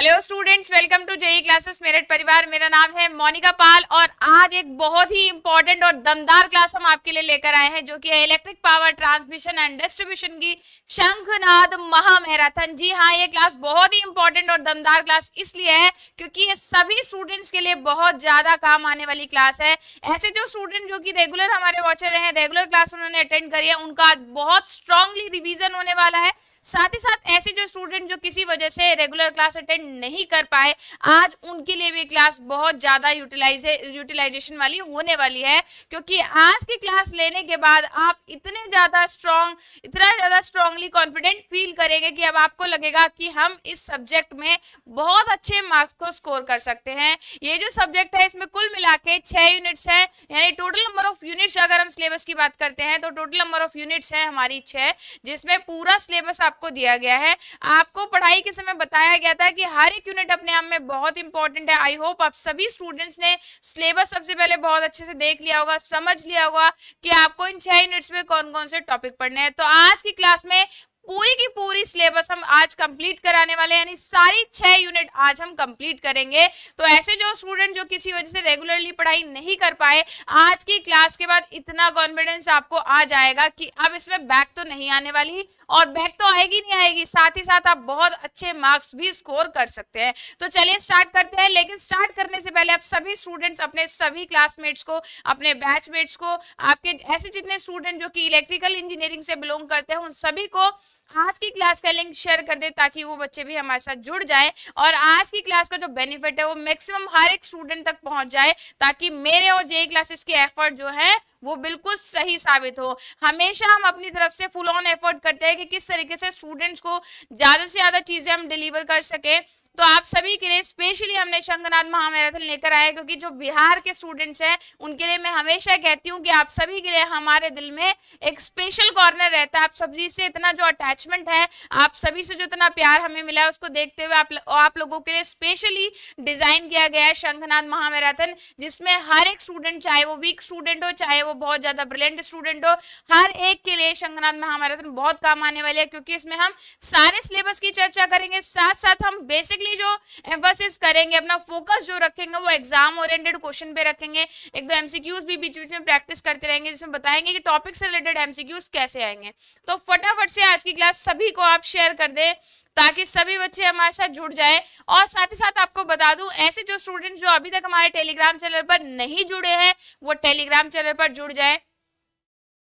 Hello students welcome to JE classes Meerut परिवार। मेरा नाम है मोनिका पाल और आज एक बहुत ही इंपॉर्टेंट और दमदार क्लास हम आपके लिए लेकर आए हैं, जो कि है electric power transmission and distribution की शंखनाद महामैराथन। जी हाँ ये क्लास बहुत ही इंपॉर्टेंट और दमदार क्लास इसलिए है क्योंकि ये सभी स्टूडेंट्स के लिए बहुत ज़्यादा काम आने वाली क्लास है। ऐसे जो स्टूडेंट जो कि रेगुलर हमारे वॉचर हैं रेगुलर क्लास उन्होंने अटेंड करी है, उनका बहुत स्ट्रांगली रिविजन होने वाला है। साथ ही साथ ऐसे जो स्टूडेंट जो किसी वजह से रेगुलर क्लास अटेंड नहीं कर पाए, आज उनके लिए भी क्लास बहुत ज़्यादा यूटिलाइज यूटिलाइजेशन वाली होने वाली है, क्योंकि आज की क्लास लेने के बाद आप इतने ज़्यादा स्ट्रॉन्ग इतना ज़्यादा स्ट्रांगली कॉन्फिडेंट फील करेंगे कि अब आपको लगेगा कि हम इस सब्जेक्ट में बहुत अच्छे मार्क्स को स्कोर कर सकते हैं। ये जो सब्जेक्ट है, इसमें कुल मिला के छः यूनिट्स हैं, यानी टोटल नंबर ऑफ़ यूनिट्स अगर हम सिलेबस की बात करते हैं तो टोटल नंबर ऑफ़ यूनिट्स हैं हमारी छः जिसमें पूरा सिलेबस आपको दिया गया है। आपको पढ़ाई के समय बताया गया था कि हर एक यूनिट अपने आप में बहुत इंपॉर्टेंट है। आई होप आप सभी स्टूडेंट्स ने सिलेबस सबसे पहले बहुत अच्छे से देख लिया होगा, समझ लिया होगा कि आपको इन छह यूनिट्स में कौन कौन से टॉपिक पढ़ने हैं। तो आज की क्लास में पूरी की पूरी सिलेबस हम आज कंप्लीट कराने वाले हैं, यानी सारी छह यूनिट आज हम कंप्लीट करेंगे। तो ऐसे जो स्टूडेंट जो किसी वजह से रेगुलरली पढ़ाई नहीं कर पाए, आज की क्लास के बाद इतना कॉन्फिडेंस आपको आ जाएगा कि अब इसमें बैक तो नहीं आने वाली और बैक तो आएगी नहीं आएगी, साथ ही साथ आप बहुत अच्छे मार्क्स भी स्कोर कर सकते हैं। तो चलिए स्टार्ट करते हैं, लेकिन स्टार्ट करने से पहले आप सभी स्टूडेंट्स अपने सभी क्लासमेट्स को, अपने बैचमेट्स को, आपके ऐसे जितने स्टूडेंट जो कि इलेक्ट्रिकल इंजीनियरिंग से बिलोंग करते हैं, उन सभी को आज की क्लास का लिंक शेयर कर दें ताकि वो बच्चे भी हमारे साथ जुड़ जाएँ और आज की क्लास का जो बेनिफिट है वो मैक्सिमम हर एक स्टूडेंट तक पहुँच जाए ताकि मेरे और जे क्लासेस के एफर्ट जो है वो बिल्कुल सही साबित हो। हमेशा हम अपनी तरफ़ से फुल ऑन एफर्ट करते हैं कि किस तरीके से स्टूडेंट्स को ज़्यादा से ज़्यादा चीज़ें हम डिलीवर कर सके। तो आप सभी के लिए स्पेशली हमने शंखनाथ महामैराथन लेकर आए क्योंकि जो बिहार के स्टूडेंट्स हैं उनके लिए मैं हमेशा कहती हूँ कि आप सभी के लिए हमारे दिल में एक स्पेशल कॉर्नर रहता है। आप सभी से इतना जो अटैचमेंट है आप सभी से जो इतना प्यार हमें मिला है उसको देखते हुए आप, आप लोगों के लिए स्पेशली डिज़ाइन किया गया है शंखनाथ महामैराथन जिसमें हर एक स्टूडेंट चाहे वो वीक स्टूडेंट हो चाहे वो बहुत ज़्यादा ब्रिलियंट स्टूडेंट हो हर एक के लिए शंखनाथ महामैराथन बहुत काम आने वाले है क्योंकि इसमें हम सारे सिलेबस की चर्चा करेंगे साथ साथ हम बेसिक बेसिकली जो एम्फोसिस करेंगे, अपना फोकस जो रखेंगे, वो एग्ज़ाम ओरिएंटेड क्वेश्चन पे रखेंगे। एक दो एमसीक्यूज भी बीच बीच में प्रैक्टिस करते रहेंगे, जिसमें बताएँगे कि टॉपिक से रिलेटेड एमसीक्यूज कैसे आएँगे। तो फटाफट से आज की क्लास सभी को आप शेयर कर दें, ताकि सभी बच्चे हमारे साथ जुड़ जाए। और साथ ही साथ आपको बता दूँ, ऐसे जो स्टूडेंट जो अभी तक हमारे टेलीग्राम चैनल पर नहीं जुड़े हैं, वो टेलीग्राम चैनल पर जुड़ जाए।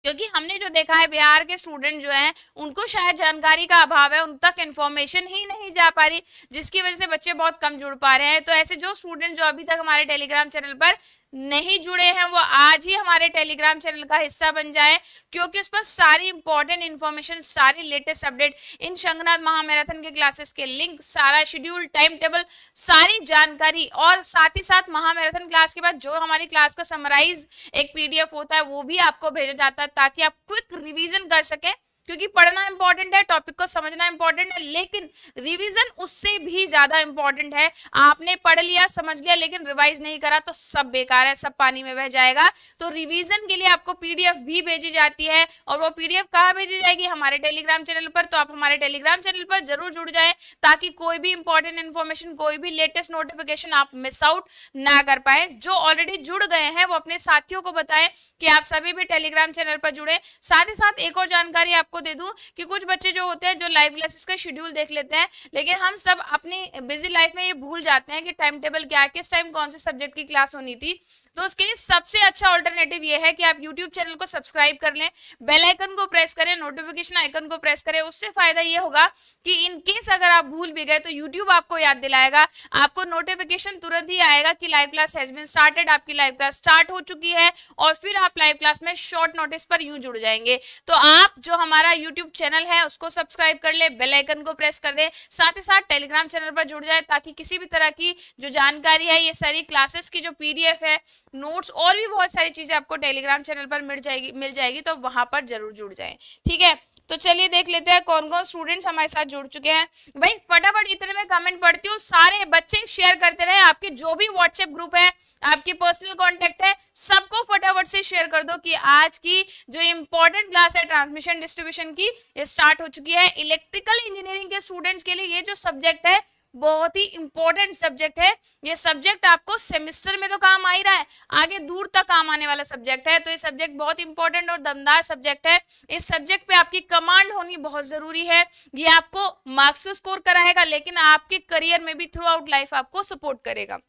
क्योंकि हमने जो देखा है, बिहार के स्टूडेंट जो हैं, उनको शायद जानकारी का अभाव है, उन तक इन्फॉर्मेशन ही नहीं जा पा रही, जिसकी वजह से बच्चे बहुत कम जुड़ पा रहे हैं। तो ऐसे जो स्टूडेंट जो अभी तक हमारे टेलीग्राम चैनल पर नहीं जुड़े हैं, वो आज ही हमारे टेलीग्राम चैनल का हिस्सा बन जाए, क्योंकि उस पर सारी इंपॉर्टेंट इन्फॉर्मेशन सारी लेटेस्ट अपडेट इन शंखनाथ महामैराथन के क्लासेस के लिंक सारा शेड्यूल टाइम टेबल सारी जानकारी और साथ ही साथ महामैराथन क्लास के बाद जो हमारी क्लास का समराइज एक पीडीएफ होता है, वो भी आपको भेजा जाता है, ताकि आप क्विक रिविजन कर सके। क्योंकि पढ़ना इंपॉर्टेंट है टॉपिक को समझना इंपॉर्टेंट है, लेकिन रिवीजन उससे भी ज़्यादा इंपॉर्टेंट है। आपने पढ़ लिया, समझ लिया, लेकिन रिवाइज नहीं करा तो सब बेकार है, सब पानी में बह जाएगा। तो रिवीजन के लिए आपको पीडीएफ भी भेजी जाती है, और वो पीडीएफ कहाँ भेजी जाएगी? हमारे टेलीग्राम चैनल पर। तो आप हमारे टेलीग्राम चैनल पर ज़रूर जुड़ जाए, ताकि कोई भी इंपॉर्टेंट इन्फॉर्मेशन कोई भी लेटेस्ट नोटिफिकेशन आप मिस आउट ना कर पाए। जो ऑलरेडी जुड़ गए हैं, वो अपने साथियों को बताएँ कि आप सभी भी टेलीग्राम चैनल पर जुड़े। साथ ही साथ एक और जानकारी आपको आपको दे दूँ कि कुछ बच्चे जो होते हैं, जो लाइव क्लासेस का शेड्यूल देख लेते हैं, लेकिन हम सब अपनी बिज़ी लाइफ में ये भूल जाते हैं कि टाइम टेबल क्या है, किस टाइम कौन से सब्जेक्ट की क्लास होनी थी तो उसके लिए सबसे अच्छा ऑल्टरनेटिव ये है कि आप यूट्यूब चैनल को सब्सक्राइब कर लें बेल आइकन को प्रेस करें नोटिफिकेशन आइकन को प्रेस करें। उससे फ़ायदा ये होगा कि इन केस अगर आप भूल भी गए तो यूट्यूब आपको याद दिलाएगा। आपको नोटिफिकेशन तुरंत ही आएगा कि live class has been started आपकी लाइव क्लास स्टार्ट हो चुकी है और फिर आप लाइव क्लास में शॉर्ट नोटिस पर यूँ जुड़ जाएँगे। तो आप जो हमारा यूट्यूब चैनल है, उसको सब्सक्राइब कर ले बेल आइकन को प्रेस कर दे, साथ ही साथ टेलीग्राम चैनल पर जुड़ जाए, ताकि किसी भी तरह की जो जानकारी है, ये सारी क्लासेस की जो पीडीएफ है नोट्स और भी बहुत सारी चीज़ें आपको टेलीग्राम चैनल पर मिल जाएगी मिल जाएगी तो वहाँ पर ज़रूर जुड़ जाए, ठीक है? तो चलिए देख लेते हैं कौन कौन स्टूडेंट्स हमारे साथ जुड़ चुके हैं। भाई, फटाफट इतने में कमेंट पढ़ती हूँ, सारे बच्चे शेयर करते रहे, आपके जो भी व्हाट्सएप ग्रुप है, आपके पर्सनल कांटेक्ट है, सबको फटाफट से शेयर कर दो कि आज की जो इंपॉर्टेंट क्लास है ट्रांसमिशन डिस्ट्रीब्यूशन की स्टार्ट हो चुकी है। इलेक्ट्रिकल इंजीनियरिंग के स्टूडेंट्स के लिए ये जो सब्जेक्ट है बहुत ही इंपॉर्टेंट सब्जेक्ट है। ये सब्जेक्ट आपको सेमिस्टर में तो काम आ ही रहा है, आगे दूर तक काम आने वाला सब्जेक्ट है। तो ये सब्जेक्ट बहुत इंपॉर्टेंट और दमदार सब्जेक्ट है। इस सब्जेक्ट पे आपकी कमांड होनी बहुत ज़रूरी है। ये आपको मार्क्स स्कोर कराएगा, लेकिन आपके करियर में भी थ्रू आउट लाइफ आपको सपोर्ट करेगा।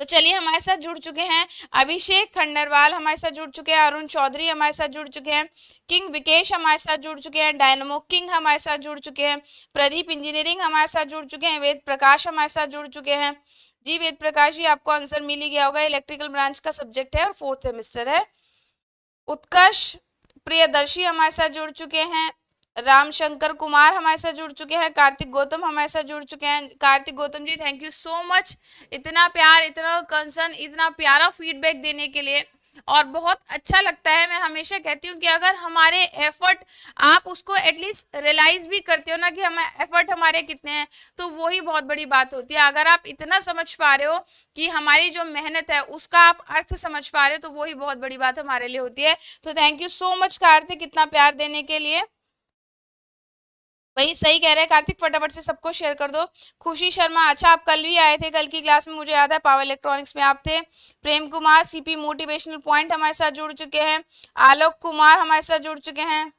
तो चलिए हमारे साथ जुड़ चुके हैं अभिषेक खंडरवाल, हमारे साथ जुड़ चुके हैं अरुण चौधरी, हमारे साथ जुड़ चुके हैं किंग विकेश, हमारे साथ जुड़ चुके हैं डायनमो किंग, हमारे साथ जुड़ चुके हैं प्रदीप इंजीनियरिंग, हमारे साथ जुड़ चुके हैं वेद प्रकाश, हमारे साथ जुड़ चुके हैं। जी वेद प्रकाश जी, आपको आंसर मिल ही गया होगा, इलेक्ट्रिकल ब्रांच का सब्जेक्ट है और फोर्थ सेमिस्टर है। उत्कर्ष प्रियदर्शी हमारे साथ जुड़ चुके हैं। रामशंकर कुमार हमारे साथ जुड़ चुके हैं, कार्तिक गौतम हमारे साथ जुड़ चुके हैं। Kartik Gautam ji thank you so much इतना प्यार, इतना कंसर्न इतना प्यारा फीडबैक देने के लिए और बहुत अच्छा लगता है। मैं हमेशा कहती हूँ कि अगर हमारे एफर्ट आप उसको एटलीस्ट रियलाइज़ भी करते हो ना कि हम एफर्ट हमारे कितने हैं तो वही बहुत बड़ी बात होती है। अगर आप इतना समझ पा रहे हो कि हमारी जो मेहनत है, उसका आप अर्थ समझ पा रहे हो तो वही बहुत बड़ी बात हमारे लिए होती है। तो thank you so much Kartik, इतना प्यार देने के लिए। भाई सही कह रहे हैं। कार्तिक, फटाफट से सबको शेयर कर दो। खुशी शर्मा अच्छा आप कल भी आए थे, कल की क्लास में मुझे याद है पावर इलेक्ट्रॉनिक्स में आप थे। Prem Kumar CP motivational point हमारे साथ जुड़ चुके हैं। आलोक कुमार हमारे साथ जुड़ चुके हैं।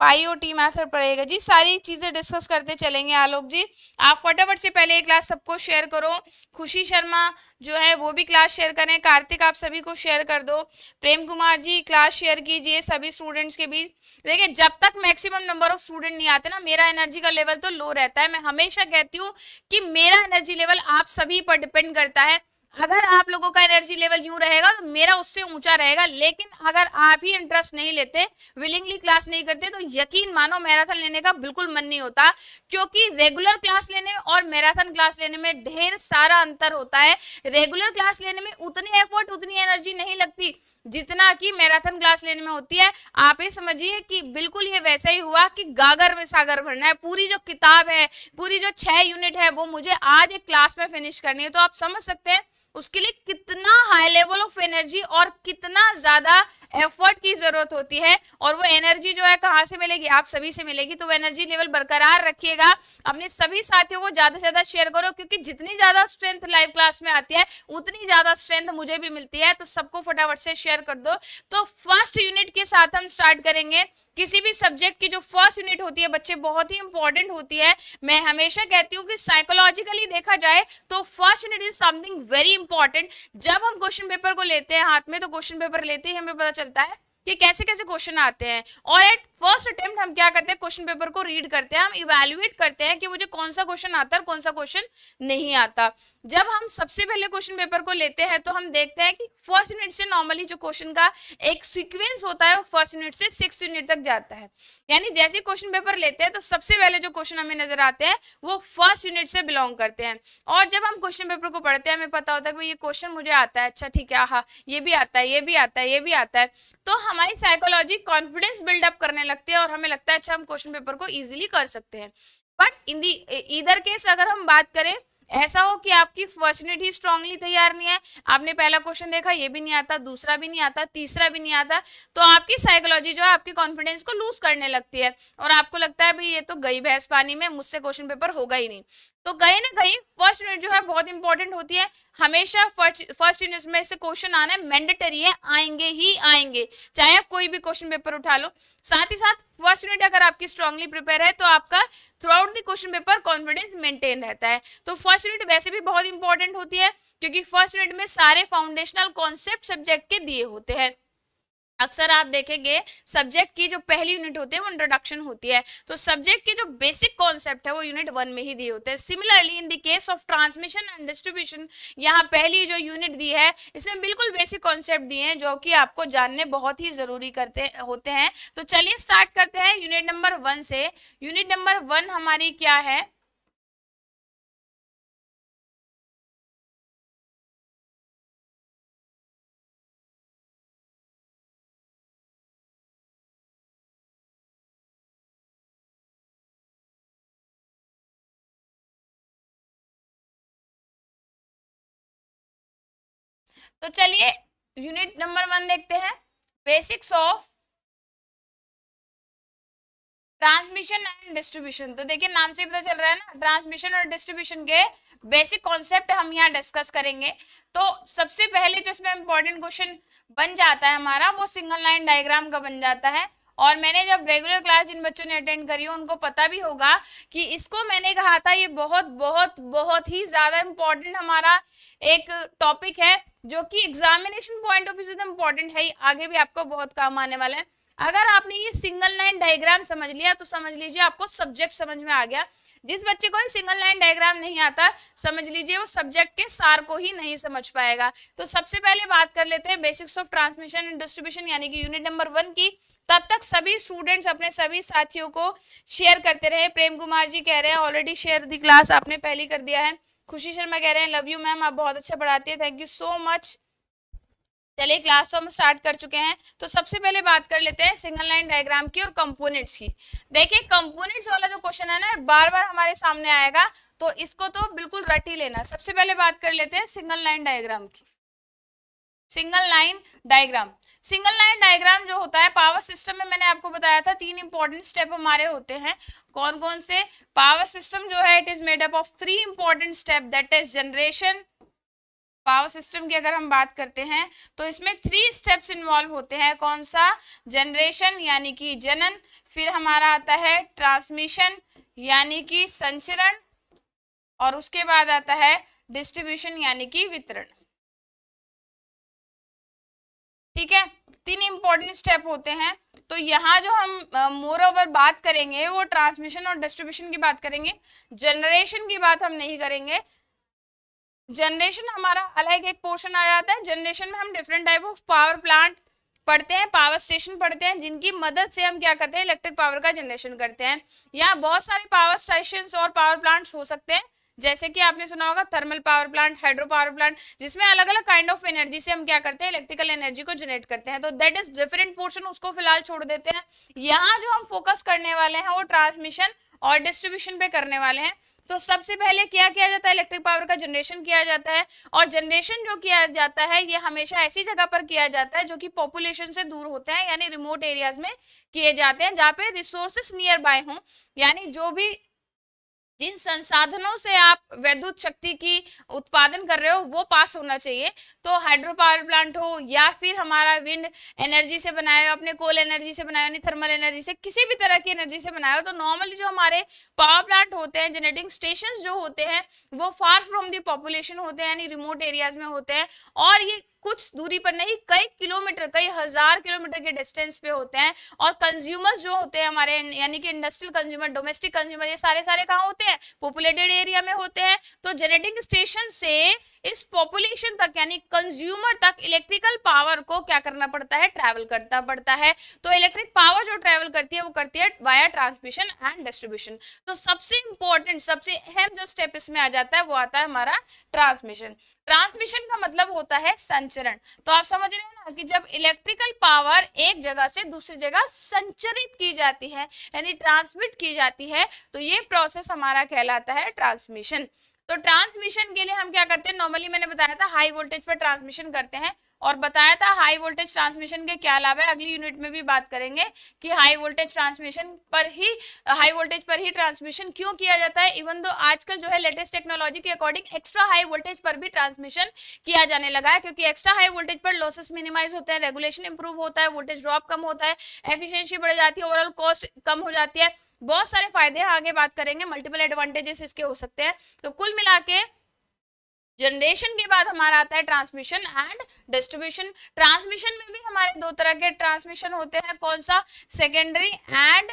पाईओटी मैथड पड़ेगा। जी, सारी चीज़ें डिस्कस करते चलेंगे आलोक जी, आप फटाफट से पहले ये क्लास सबको शेयर करो। खुशी शर्मा जो है, वो भी क्लास शेयर करें। कार्तिक, आप सभी को शेयर कर दो। प्रेम कुमार जी क्लास शेयर कीजिए सभी स्टूडेंट्स के बीच। देखिए, जब तक मैक्सिमम नंबर ऑफ़ स्टूडेंट नहीं आते ना, मेरा एनर्जी का लेवल तो लो रहता है। मैं हमेशा कहती हूँ कि मेरा एनर्जी लेवल आप सभी पर डिपेंड करता है। अगर आप लोगों का एनर्जी लेवल यूँ रहेगा तो मेरा उससे ऊँचा रहेगा, लेकिन अगर आप ही इंटरेस्ट नहीं लेते विलिंगली क्लास नहीं करते तो यकीन मानो मैराथन लेने का बिल्कुल मन नहीं होता, क्योंकि रेगुलर क्लास लेने और मैराथन क्लास लेने में ढेर सारा अंतर होता है। रेगुलर क्लास लेने में उतनी एफर्ट उतनी एनर्जी नहीं लगती। जितना कि मैराथन क्लास लेने में होती है, आप ये समझिए कि बिल्कुल ये वैसा ही हुआ कि गागर में सागर भरना है। पूरी जो किताब है, पूरी जो छह यूनिट है, वो मुझे आज एक क्लास में फिनिश करनी है। तो आप समझ सकते हैं, उसके लिए कितना हाई लेवल ऑफ़ एनर्जी और कितना ज़्यादा एफर्ट की ज़रूरत होती है। और वो एनर्जी जो है कहाँ से मिलेगी? आप सभी से मिलेगी। तो वो एनर्जी लेवल बरकरार रखिएगा। अपने सभी साथियों को ज़्यादा से ज़्यादा शेयर करो, क्योंकि जितनी ज़्यादा स्ट्रेंथ लाइव क्लास में आती है, उतनी ज़्यादा स्ट्रेंथ मुझे भी मिलती है। तो सबको फटाफट से शेयर कर दो। तो फ़र्स्ट यूनिट के साथ हम स्टार्ट करेंगे। किसी भी सब्जेक्ट की जो फ़र्स्ट यूनिट होती है, बच्चे बहुत ही इंपॉर्टेंट होती है। मैं हमेशा कहती हूँ कि साइकोलॉजिकली देखा जाए तो first unit is something very important जब हम क्वेश्चन पेपर को लेते हैं, हाथ में तो क्वेश्चन पेपर लेते ही हमें पता चलता है। कि कैसे कैसे क्वेश्चन आते हैं? और एट फ़र्स्ट अटेम्प्ट हम क्या करते हैं? क्वेश्चन पेपर को रीड करते हैं, हम इवेल्युएट करते हैं कि मुझे कौन सा क्वेश्चन आता है कौन सा क्वेश्चन नहीं आता। जब हम सबसे पहले क्वेश्चन पेपर को लेते हैं तो हम देखते हैं कि फ़र्स्ट यूनिट से नॉर्मली जो क्वेश्चन का एक सीक्वेंस होता है, वो फ़र्स्ट यूनिट से सिक्स यूनिट तक जाता है। यानी जैसे क्वेश्चन पेपर लेते हैं तो सबसे पहले जो क्वेश्चन हमें नज़र आते हैं, वो फ़र्स्ट यूनिट से बिलोंग करते हैं। और जब हम क्वेश्चन पेपर को पढ़ते हैं, हमें पता होता है कि ये क्वेश्चन मुझे आता है अच्छा ठीक है हाँ ये भी आता है, ये भी आता है, ये भी आता है। तो हमारी साइकोलॉजी कॉन्फिडेंस बिल्डअप करने लगती है और हमें लगता है अच्छा हम क्वेश्चन पेपर को इजीली कर सकते हैं. बट इन दी इधर केस अगर हम बात करें, ऐसा हो कि आपकी फ़र्स्ट ही स्ट्रांगली तैयार नहीं है, आपने पहला क्वेश्चन देखा, ये भी नहीं आता, दूसरा भी नहीं आता, तीसरा भी नहीं आता तो आपकी साइकोलॉजी जो है, आपकी कॉन्फिडेंस को लूज करने लगती है। और आपको लगता है भाई ये तो गई भैंस पानी में, मुझसे क्वेश्चन पेपर होगा ही नहीं। तो कहीं ना कहीं फ़र्स्ट यूनिट जो है बहुत इंपॉर्टेंट होती है। हमेशा फ़र्स्ट यूनिट में से क्वेश्चन आना मैंडेटरी है, आएँगे ही आएँगे। चाहे आप कोई भी क्वेश्चन पेपर उठा लो। साथ ही साथ फ़र्स्ट यूनिट अगर आपकी स्ट्रांगली प्रिपेयर है तो आपका throughout the question paper confidence maintain रहता है। तो फ़र्स्ट यूनिट वैसे भी बहुत इंपॉर्टेंट होती है, क्योंकि फ़र्स्ट यूनिट में सारे फाउंडेशनल कॉन्सेप्ट सब्जेक्ट के दिए होते हैं। अक्सर आप देखेंगे सब्जेक्ट की जो पहली यूनिट होती है, वो इंट्रोडक्शन होती है। तो सब्जेक्ट की जो बेसिक कॉन्सेप्ट है, वो यूनिट वन में ही दिए होते हैं। Similarly in the case of transmission and distribution यहाँ पहली जो यूनिट दी है, इसमें बिल्कुल बेसिक कॉन्सेप्ट दिए हैं, जो कि आपको जानने बहुत ही ज़रूरी करते, होते हैं। तो चलिए स्टार्ट करते हैं यूनिट नंबर वन से। यूनिट नंबर वन हमारी क्या है? तो चलिए यूनिट नंबर वन देखते हैं। Basics of transmission and distribution तो देखिए, नाम से पता चल रहा है ना ट्रांसमिशन और डिस्ट्रीब्यूशन के बेसिक कॉन्सेप्ट हम यहाँ डिस्कस करेंगे। तो सबसे पहले जो इसमें इम्पोर्टेंट क्वेश्चन बन जाता है हमारा, वो सिंगल लाइन डायग्राम का बन जाता है। और मैंने जब रेगुलर क्लास जिन बच्चों ने अटेंड करी हो, उनको पता भी होगा कि इसको मैंने कहा था, ये बहुत बहुत बहुत ही ज़्यादा इंपॉर्टेंट हमारा एक टॉपिक है, जो कि एग्जामिनेशन पॉइंट ऑफ़ व्यू से इम्पोर्टेंट है आगे भी आपको बहुत काम आने वाला है। अगर आपने ये सिंगल लाइन डायग्राम समझ लिया तो समझ लीजिए आपको सब्जेक्ट समझ में आ गया। जिस बच्चे को सिंगल लाइन डायग्राम नहीं आता, समझ लीजिए वो सब्जेक्ट के सार को ही नहीं समझ पाएगा। तो सबसे पहले बात कर लेते हैं basics of transmission and distribution यानी कि यूनिट नंबर वन की। तब तक सभी स्टूडेंट्स अपने सभी साथियों को शेयर करते रहे। प्रेम कुमार जी कह रहे हैं ऑलरेडी शेयर दी क्लास आपने पहली कर दिया है। खुशी शर्मा कह रहे हैं लव यू मैम आप बहुत अच्छा पढ़ाती है। थैंक यू सो मच चलिए क्लास तो हम स्टार्ट कर चुके हैं। तो सबसे पहले बात कर लेते हैं सिंगल लाइन डायग्राम की और कंपोनेंट्स की। देखिए कंपोनेंट्स वाला जो क्वेश्चन है ना बार बार हमारे सामने आएगा तो इसको तो बिल्कुल रट ही लेना। सबसे पहले बात कर लेते हैं सिंगल लाइन डायग्राम की। Single line diagram single line diagram जो होता है, पावर सिस्टम में मैंने आपको बताया था, तीन इंपॉर्टेंट स्टेप हमारे होते हैं। कौन कौन से? पावर सिस्टम जो है it is made up of three important step that is generation power system की अगर हम बात करते हैं तो इसमें थ्री स्टेप्स इन्वॉल्व होते हैं। कौन सा जनरेशन यानी कि जनन, फिर हमारा आता है ट्रांसमिशन यानी कि संचरण, और उसके बाद आता है डिस्ट्रीब्यूशन यानी कि वितरण। ठीक है? तीन इंपॉर्टेंट स्टेप होते हैं। तो यहाँ जो हम मोर uh, ओवर बात करेंगे वो ट्रांसमिशन और डिस्ट्रीब्यूशन की बात करेंगे। जनरेशन की बात हम नहीं करेंगे। जनरेशन हमारा अलग एक पोर्शन आ जाता है। जनरेशन में हम different type of power plant पढ़ते हैं पावर स्टेशन पढ़ते हैं जिनकी मदद से हम क्या करते हैं? इलेक्ट्रिक पावर का जनरेशन करते हैं। यहाँ बहुत सारे पावर स्टेशन और पावर प्लांट्स हो सकते हैं। जैसे कि आपने सुना होगा thermal power plant hydro power plant जिसमें अलग अलग काइंड ऑफ़ एनर्जी से हम क्या करते हैं इलेक्ट्रिकल एनर्जी को जनरेट करते हैं। तो दैट इज़ डिफरेंट पोर्शन उसको फ़िलहाल छोड़ देते हैं। यहाँ जो हम फोकस करने वाले हैं, वो ट्रांसमिशन और डिस्ट्रीब्यूशन पे करने वाले हैं। तो सबसे पहले क्या किया जाता है? इलेक्ट्रिक पावर का जनरेशन किया जाता है। और जनरेशन जो किया जाता है, ये हमेशा ऐसी जगह पर किया जाता है जो कि पॉपुलेशन से दूर होते हैं, यानी रिमोट एरियाज़ में किए जाते हैं, जहाँ पे रिसोर्सेस नियर बाय हों। यानी जो भी जिन संसाधनों से आप वैद्युत शक्ति की उत्पादन कर रहे हो, वो पास होना चाहिए। तो हाइड्रो पावर प्लांट हो या फिर हमारा विंड एनर्जी से बनाया हो, अपने कोल एनर्जी से बनाया नहीं थर्मल एनर्जी से, किसी भी तरह की एनर्जी से बनाया हो तो नॉर्मली जो हमारे पावर प्लांट होते हैं जनरेटिंग स्टेशन जो होते हैं, वो फार फ्रॉम दी पॉपुलेशन होते हैं, यानी रिमोट एरियाज़ में होते हैं। और ये कुछ दूरी पर नहीं, कई किलोमीटर, कई हज़ार किलोमीटर के डिस्टेंस पे होते हैं और कंज्यूमर्स जो होते हैं हमारे, यानी कि इंडस्ट्रियल कंज्यूमर डोमेस्टिक कंज्यूमर ये सारे सारे कहाँ होते हैं? पॉपुलेटेड एरिया में होते हैं। तो जेनेटिंग स्टेशन से इस पॉपुलेशन तक, यानी कंज्यूमर तक इलेक्ट्रिकल पावर को क्या करना पड़ता है? ट्रैवल करता पड़ता है। तो इलेक्ट्रिक पावर जो ट्रैवल करती है, वो करती है वाया ट्रांसमिशन एंड डिस्ट्रीब्यूशन तो सबसे इंपॉर्टेंट सबसे अहम जो स्टेप इसमें आ जाता है, वो आता है हमारा ट्रांसमिशन ट्रांसमिशन का मतलब होता है संचरण। तो आप समझ रहे हो ना कि जब इलेक्ट्रिकल पावर एक जगह से दूसरी जगह संचरित की जाती है, यानी ट्रांसमिट की जाती है तो ये प्रोसेस हमारा कहलाता है ट्रांसमिशन तो ट्रांसमिशन के लिए हम क्या करते हैं? नॉर्मली मैंने बताया था हाई वोल्टेज पर ट्रांसमिशन करते हैं। और बताया था हाई वोल्टेज ट्रांसमिशन के क्या लाभ है। अगली यूनिट में भी बात करेंगे कि हाई वोल्टेज ट्रांसमिशन पर ही हाई वोल्टेज पर ही ट्रांसमिशन क्यों किया जाता है? इवन दो आजकल जो है लेटेस्ट टेक्नोलॉजी के अकॉर्डिंग एक्स्ट्रा हाई वोल्टेज पर भी ट्रांसमिशन किया जाने लगा है, क्योंकि एक्स्ट्रा हाई वोल्टेज पर लॉसेस मिनिमाइज होते हैं रेगुलेशन इंप्रूव होता है वोल्टेज ड्रॉप कम होता है एफिशियंसी बढ़ जाती है ओवरऑल कॉस्ट कम हो जाती है। बहुत सारे फ़ायदे हैं, आगे बात करेंगे मल्टीपल एडवांटेजेस इसके हो सकते हैं। तो कुल मिला के जनरेशन के बाद हमारा आता है ट्रांसमिशन एंड डिस्ट्रीब्यूशन ट्रांसमिशन में भी हमारे दो तरह के ट्रांसमिशन होते हैं. कौन सा? Secondary and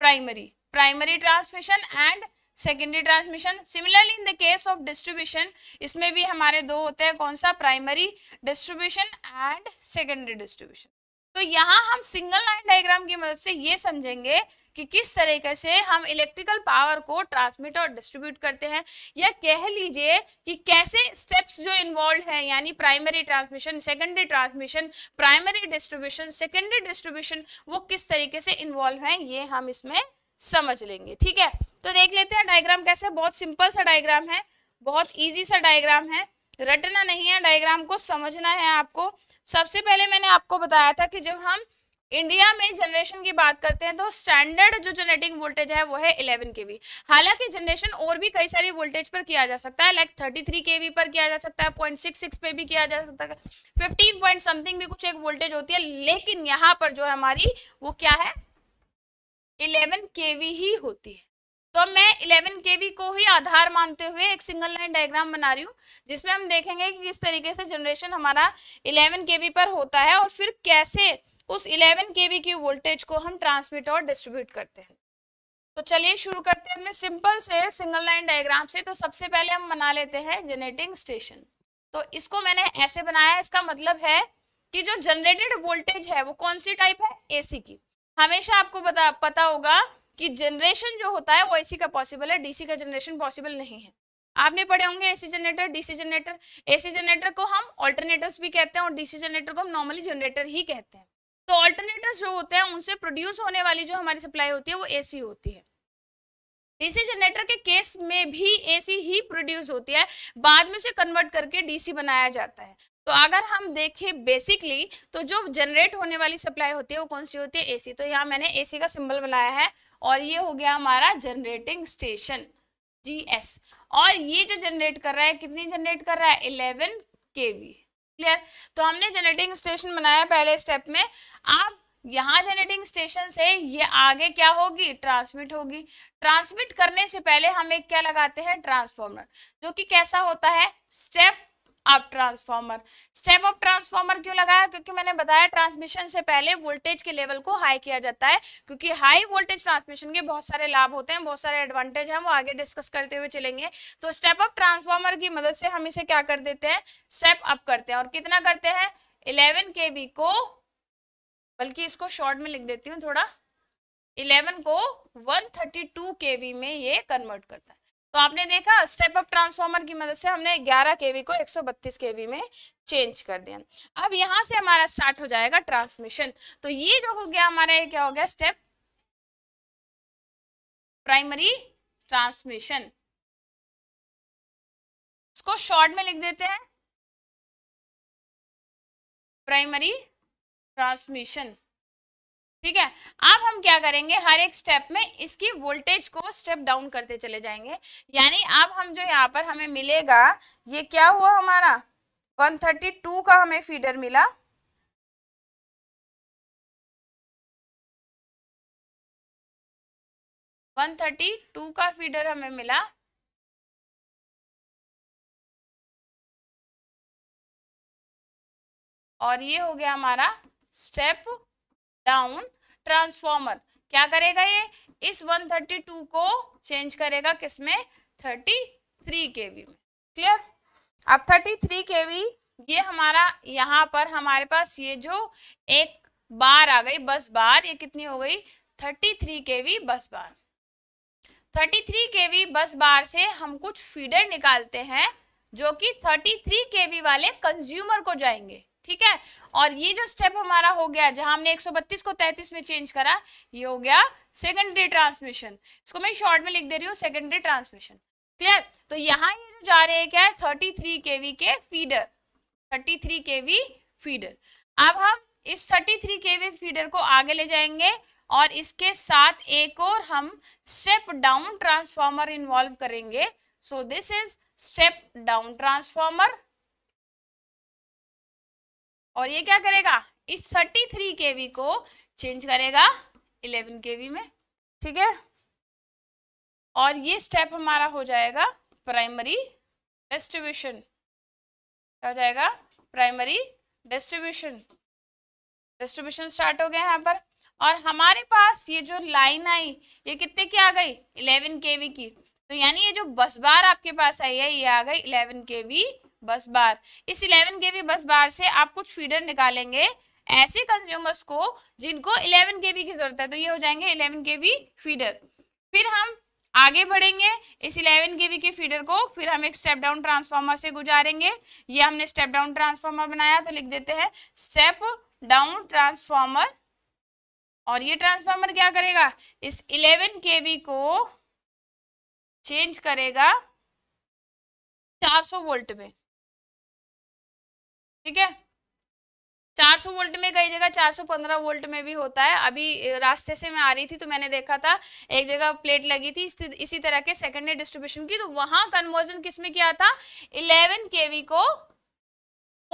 primary primary transmission and secondary transmission similarly in the case of distribution इसमें भी हमारे दो होते हैं. कौन सा? Primary distribution and secondary distribution तो यहाँ हम सिंगल लाइन डायग्राम की मदद से ये समझेंगे कि किस तरीके से हम इलेक्ट्रिकल पावर को ट्रांसमिट और डिस्ट्रीब्यूट करते हैं? या कह लीजिए कि कैसे स्टेप्स जो इन्वॉल्व है, यानी primary transmission secondary transmission primary distribution secondary distribution वो किस तरीके से इन्वॉल्व है, ये हम इसमें समझ लेंगे, ठीक है? तो देख लेते हैं डायग्राम कैसे, बहुत सिंपल सा डायग्राम है, बहुत ईजी सा डायग्राम है, रटना नहीं है डायग्राम को समझना है आपको। सबसे पहले मैंने आपको बताया था कि जब हम इंडिया में जनरेशन की बात करते हैं तो स्टैंडर्ड जो जनरेटिंग वोल्टेज है वो है 11 केवी हालाँकि जनरेशन और भी कई सारी वोल्टेज पर किया जा सकता है लाइक 33 केवी पर किया जा सकता है पॉइंट सिक्स सिक्स पे भी किया जा सकता है फिफ्टीन पॉइंट समथिंग भी कुछ एक वोल्टेज होती है, लेकिन यहाँ पर जो है हमारी वो क्या है? इलेवन केवी ही होती है। तो मैं 11 केवी को ही आधार मानते हुए एक सिंगल लाइन डायग्राम बना रही हूँ, जिसमें हम देखेंगे कि किस तरीके से जनरेशन हमारा 11 केवी पर होता है और फिर कैसे उस 11 केवी की वोल्टेज को हम ट्रांसमिट और डिस्ट्रीब्यूट करते हैं। तो चलिए शुरू करते हैं अपने सिंपल से सिंगल लाइन डायग्राम से। तो सबसे पहले हम बना लेते हैं जनरेटिंग स्टेशन। तो इसको मैंने ऐसे बनाया, इसका मतलब है कि जो जनरेटेड वोल्टेज है वो कौन सी टाइप है? एसी की। हमेशा आपको पता पता होगा कि जनरेशन जो होता है वो एसी का पॉसिबल है डीसी का जनरेशन पॉसिबल नहीं है। आपने पढ़े होंगे AC generator DC generator. AC generator को हम ऑल्टरनेटर्स भी कहते हैं और डीसी जनरेटर को हम नॉर्मली जनरेटर ही कहते हैं। तो ऑल्टरनेटर्स जो होते हैं, उनसे प्रोड्यूस होने वाली जो हमारी सप्लाई होती है, वो एसी होती है। डीसी जनरेटर के केस में भी एसी ही प्रोड्यूस होती है। बाद में उसे कन्वर्ट करके डीसी बनाया जाता है। तो अगर हम देखें बेसिकली तो जो जनरेट होने वाली सप्लाई होती है, वो कौन सी होती है? एसी तो यहाँ मैंने एसी का सिंबल बनाया है और ये हो गया हमारा जनरेटिंग स्टेशन जीएस और ये जो जनरेट कर रहा है, कितनी जनरेट कर रहा है? इलेवन केवी क्लियर तो हमने जनरेटिंग स्टेशन बनाया पहले स्टेप में। आप यहाँ जनरेटिंग स्टेशन से ये आगे क्या होगी? ट्रांसमिट होगी। ट्रांसमिट करने से पहले हम एक क्या लगाते हैं? ट्रांसफॉर्मर जो कि कैसा होता है? Step up transformer step up transformer क्यों लगाया? क्योंकि मैंने बताया ट्रांसमिशन से पहले वोल्टेज के लेवल को हाई किया जाता है, क्योंकि हाई वोल्टेज ट्रांसमिशन के बहुत सारे लाभ होते हैं, बहुत सारे एडवांटेज हैं, वो आगे डिस्कस करते हुए चलेंगे। तो स्टेप अप ट्रांसफॉर्मर की मदद से हम इसे क्या कर देते हैं? स्टेप अप करते हैं। और कितना करते हैं? इलेवन के को, बल्कि इसको शॉर्ट में लिख देती हूँ थोड़ा इलेवन को वन थर्टी टू के में ये कन्वर्ट करता है। तो आपने देखा स्टेप अप ट्रांसफॉर्मर की मदद से हमने 11 केवी को 132 केवी में चेंज कर दिया। अब यहाँ से हमारा स्टार्ट हो जाएगा ट्रांसमिशन तो ये जो हो गया हमारा, ये क्या हो गया? स्टेप प्राइमरी ट्रांसमिशन इसको शॉर्ट में लिख देते हैं। प्राइमरी ट्रांसमिशन ठीक है? अब हम क्या करेंगे? हर एक स्टेप में इसकी वोल्टेज को स्टेप डाउन करते चले जाएँगे। यानी अब हम जो यहाँ पर हमें मिलेगा, ये क्या हुआ हमारा? 132 का हमें फीडर मिला। वन थर्टी टू का फीडर हमें मिला। और ये हो गया हमारा स्टेप डाउन ट्रांसफॉर्मर। क्या करेगा ये? इस 132 को चेंज करेगा किसमें? 33 केवी में। क्लियर? अब 33 केवी, ये हमारा, यहाँ पर हमारे पास ये जो एक बार आ गई, बस बार, ये कितनी हो गई? 33 केवी बस बार। 33 केवी बस बार से हम कुछ फीडर निकालते हैं जो कि 33 केवी वाले कंज्यूमर को जाएँगे। ठीक है? और ये जो स्टेप हमारा हो गया, जहाँ हमने 132 को 33 में चेंज करा, ये हो गया सेकेंडरी ट्रांसमिशन इसको मैं शॉर्ट में लिख दे रही हूँ सेकेंडरी ट्रांसमिशन क्लियर तो यहाँ ये जो जा रहे हैं, क्या है? थर्टी थ्री केवी के feeder thirty three KV feeder अब हम इस थर्टी थ्री केवी फीडर को आगे ले जाएँगे और इसके साथ एक और हम स्टेप डाउन ट्रांसफॉर्मर इन्वॉल्व करेंगे. So this is step down transformer और ये क्या करेगा? इस थर्टी थ्री केवी को चेंज करेगा इलेवन केवी में, ठीक है? और ये स्टेप हमारा हो जाएगा प्राइमरी डिस्ट्रीब्यूशन क्या हो जाएगा? प्राइमरी डिस्ट्रीब्यूशन डिस्ट्रीब्यूशन स्टार्ट हो गया यहाँ पर। और हमारे पास ये जो लाइन आई, ये कितने की आ गई? इलेवन केवी की। तो यानी ये जो बस बार आपके पास आई है, ये आ गई इलेवन केवी बस बार। इस 11 के बस बार से आप कुछ फीडर निकालेंगे ऐसे कंज्यूमर्स को जिनको 11 के की ज़रूरत है तो ये हो जाएँगे 11 के फीडर फिर हम आगे बढ़ेंगे इस 11 के के फीडर को, फिर हम एक स्टेप डाउन ट्रांसफार्मर से गुजारेंगे। ये हमने स्टेप डाउन ट्रांसफार्मर बनाया तो लिख देते हैं स्टेप डाउन ट्रांसफार्मर और ये ट्रांसफार्मर क्या करेगा? इस 11 के को चेंज करेगा 400 वोल्ट में ठीक है? 400 वोल्ट में कई जगह 415 वोल्ट में भी होता है। अभी रास्ते से मैं आ रही थी तो मैंने देखा था, एक जगह प्लेट लगी थी इसी तरह के सेकेंडरी डिस्ट्रीब्यूशन की तो वहाँ कन्वर्जन किसमें किया था? 11 केवी को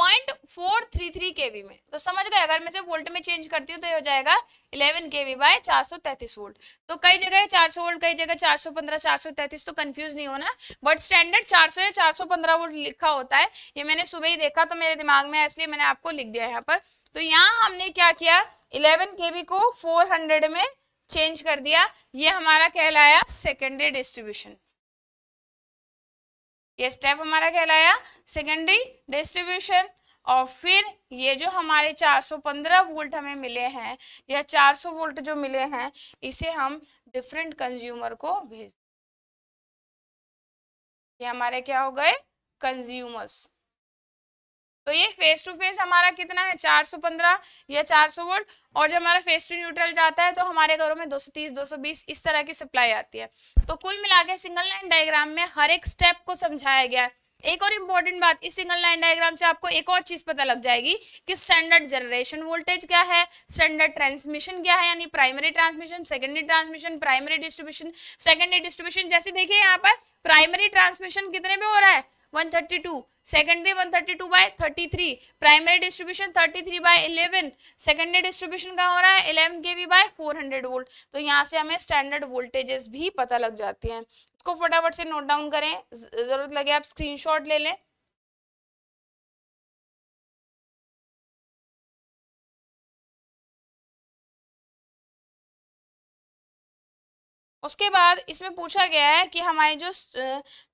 point four three three KV में। तो समझ गए? अगर मैं से वोल्ट में चेंज करती हूँ तो ये हो जाएगा इलेवन केवी बाय चार सौ तैतीस वोल्ट तो कई जगह चार सौ वोल्ट कई जगह चार सौ पंद्रह, चार सौ तैतीस तो कंफ्यूज नहीं होना। बट स्टैंडर्ड चार सौ या चार सौ पंद्रह वोल्ट लिखा होता है। ये मैंने सुबह ही देखा तो मेरे दिमाग में इसलिए मैंने आपको लिख दिया यहाँ पर। तो यहाँ हमने क्या किया? इलेवन केवी को फोर हंड्रेड में चेंज कर दिया। ये हमारा कहलाया सेकेंडरी डिस्ट्रीब्यूशन ये स्टेप हमारा कहलाया सेकेंडरी डिस्ट्रीब्यूशन और फिर ये जो हमारे 415 वोल्ट हमें मिले हैं या 400 वोल्ट जो मिले हैं, इसे हम डिफरेंट कंज्यूमर को भेज ये हमारे क्या हो गए? कंज्यूमर्स तो ये फेस टू फेस हमारा कितना है? 415 या 400 वोल्ट। और जब हमारा फेस टू न्यूट्रल जाता है तो हमारे घरों में 230 220 इस तरह की सप्लाई आती है। तो कुल मिला के सिंगल लाइन डायग्राम में हर एक स्टेप को समझाया गया है। एक और इम्पोर्टेंट बात, इस सिंगल लाइन डायग्राम से आपको एक और चीज़ पता लग जाएगी कि स्टैंडर्ड जनरेशन वोल्टेज क्या है स्टैंडर्ड ट्रांसमिशन क्या है, यानी primary transmission secondary transmission primary distribution secondary distribution जैसे देखिए यहाँ पर प्राइमरी ट्रांसमिशन कितने पे हो रहा है? 132 secondary 132 by 33 primary distribution 33 by 11 secondary distribution कहाँ हो रहा है? 11 केवी बाय 400 वोल्ट तो यहाँ से हमें स्टैंडर्ड वोल्टेजेस भी पता लग जाती हैं। इसको फटाफट से नोट डाउन करें। ज़रूरत लगे आप स्क्रीनशॉट ले लें। उसके बाद इसमें पूछा गया है कि हमारी जो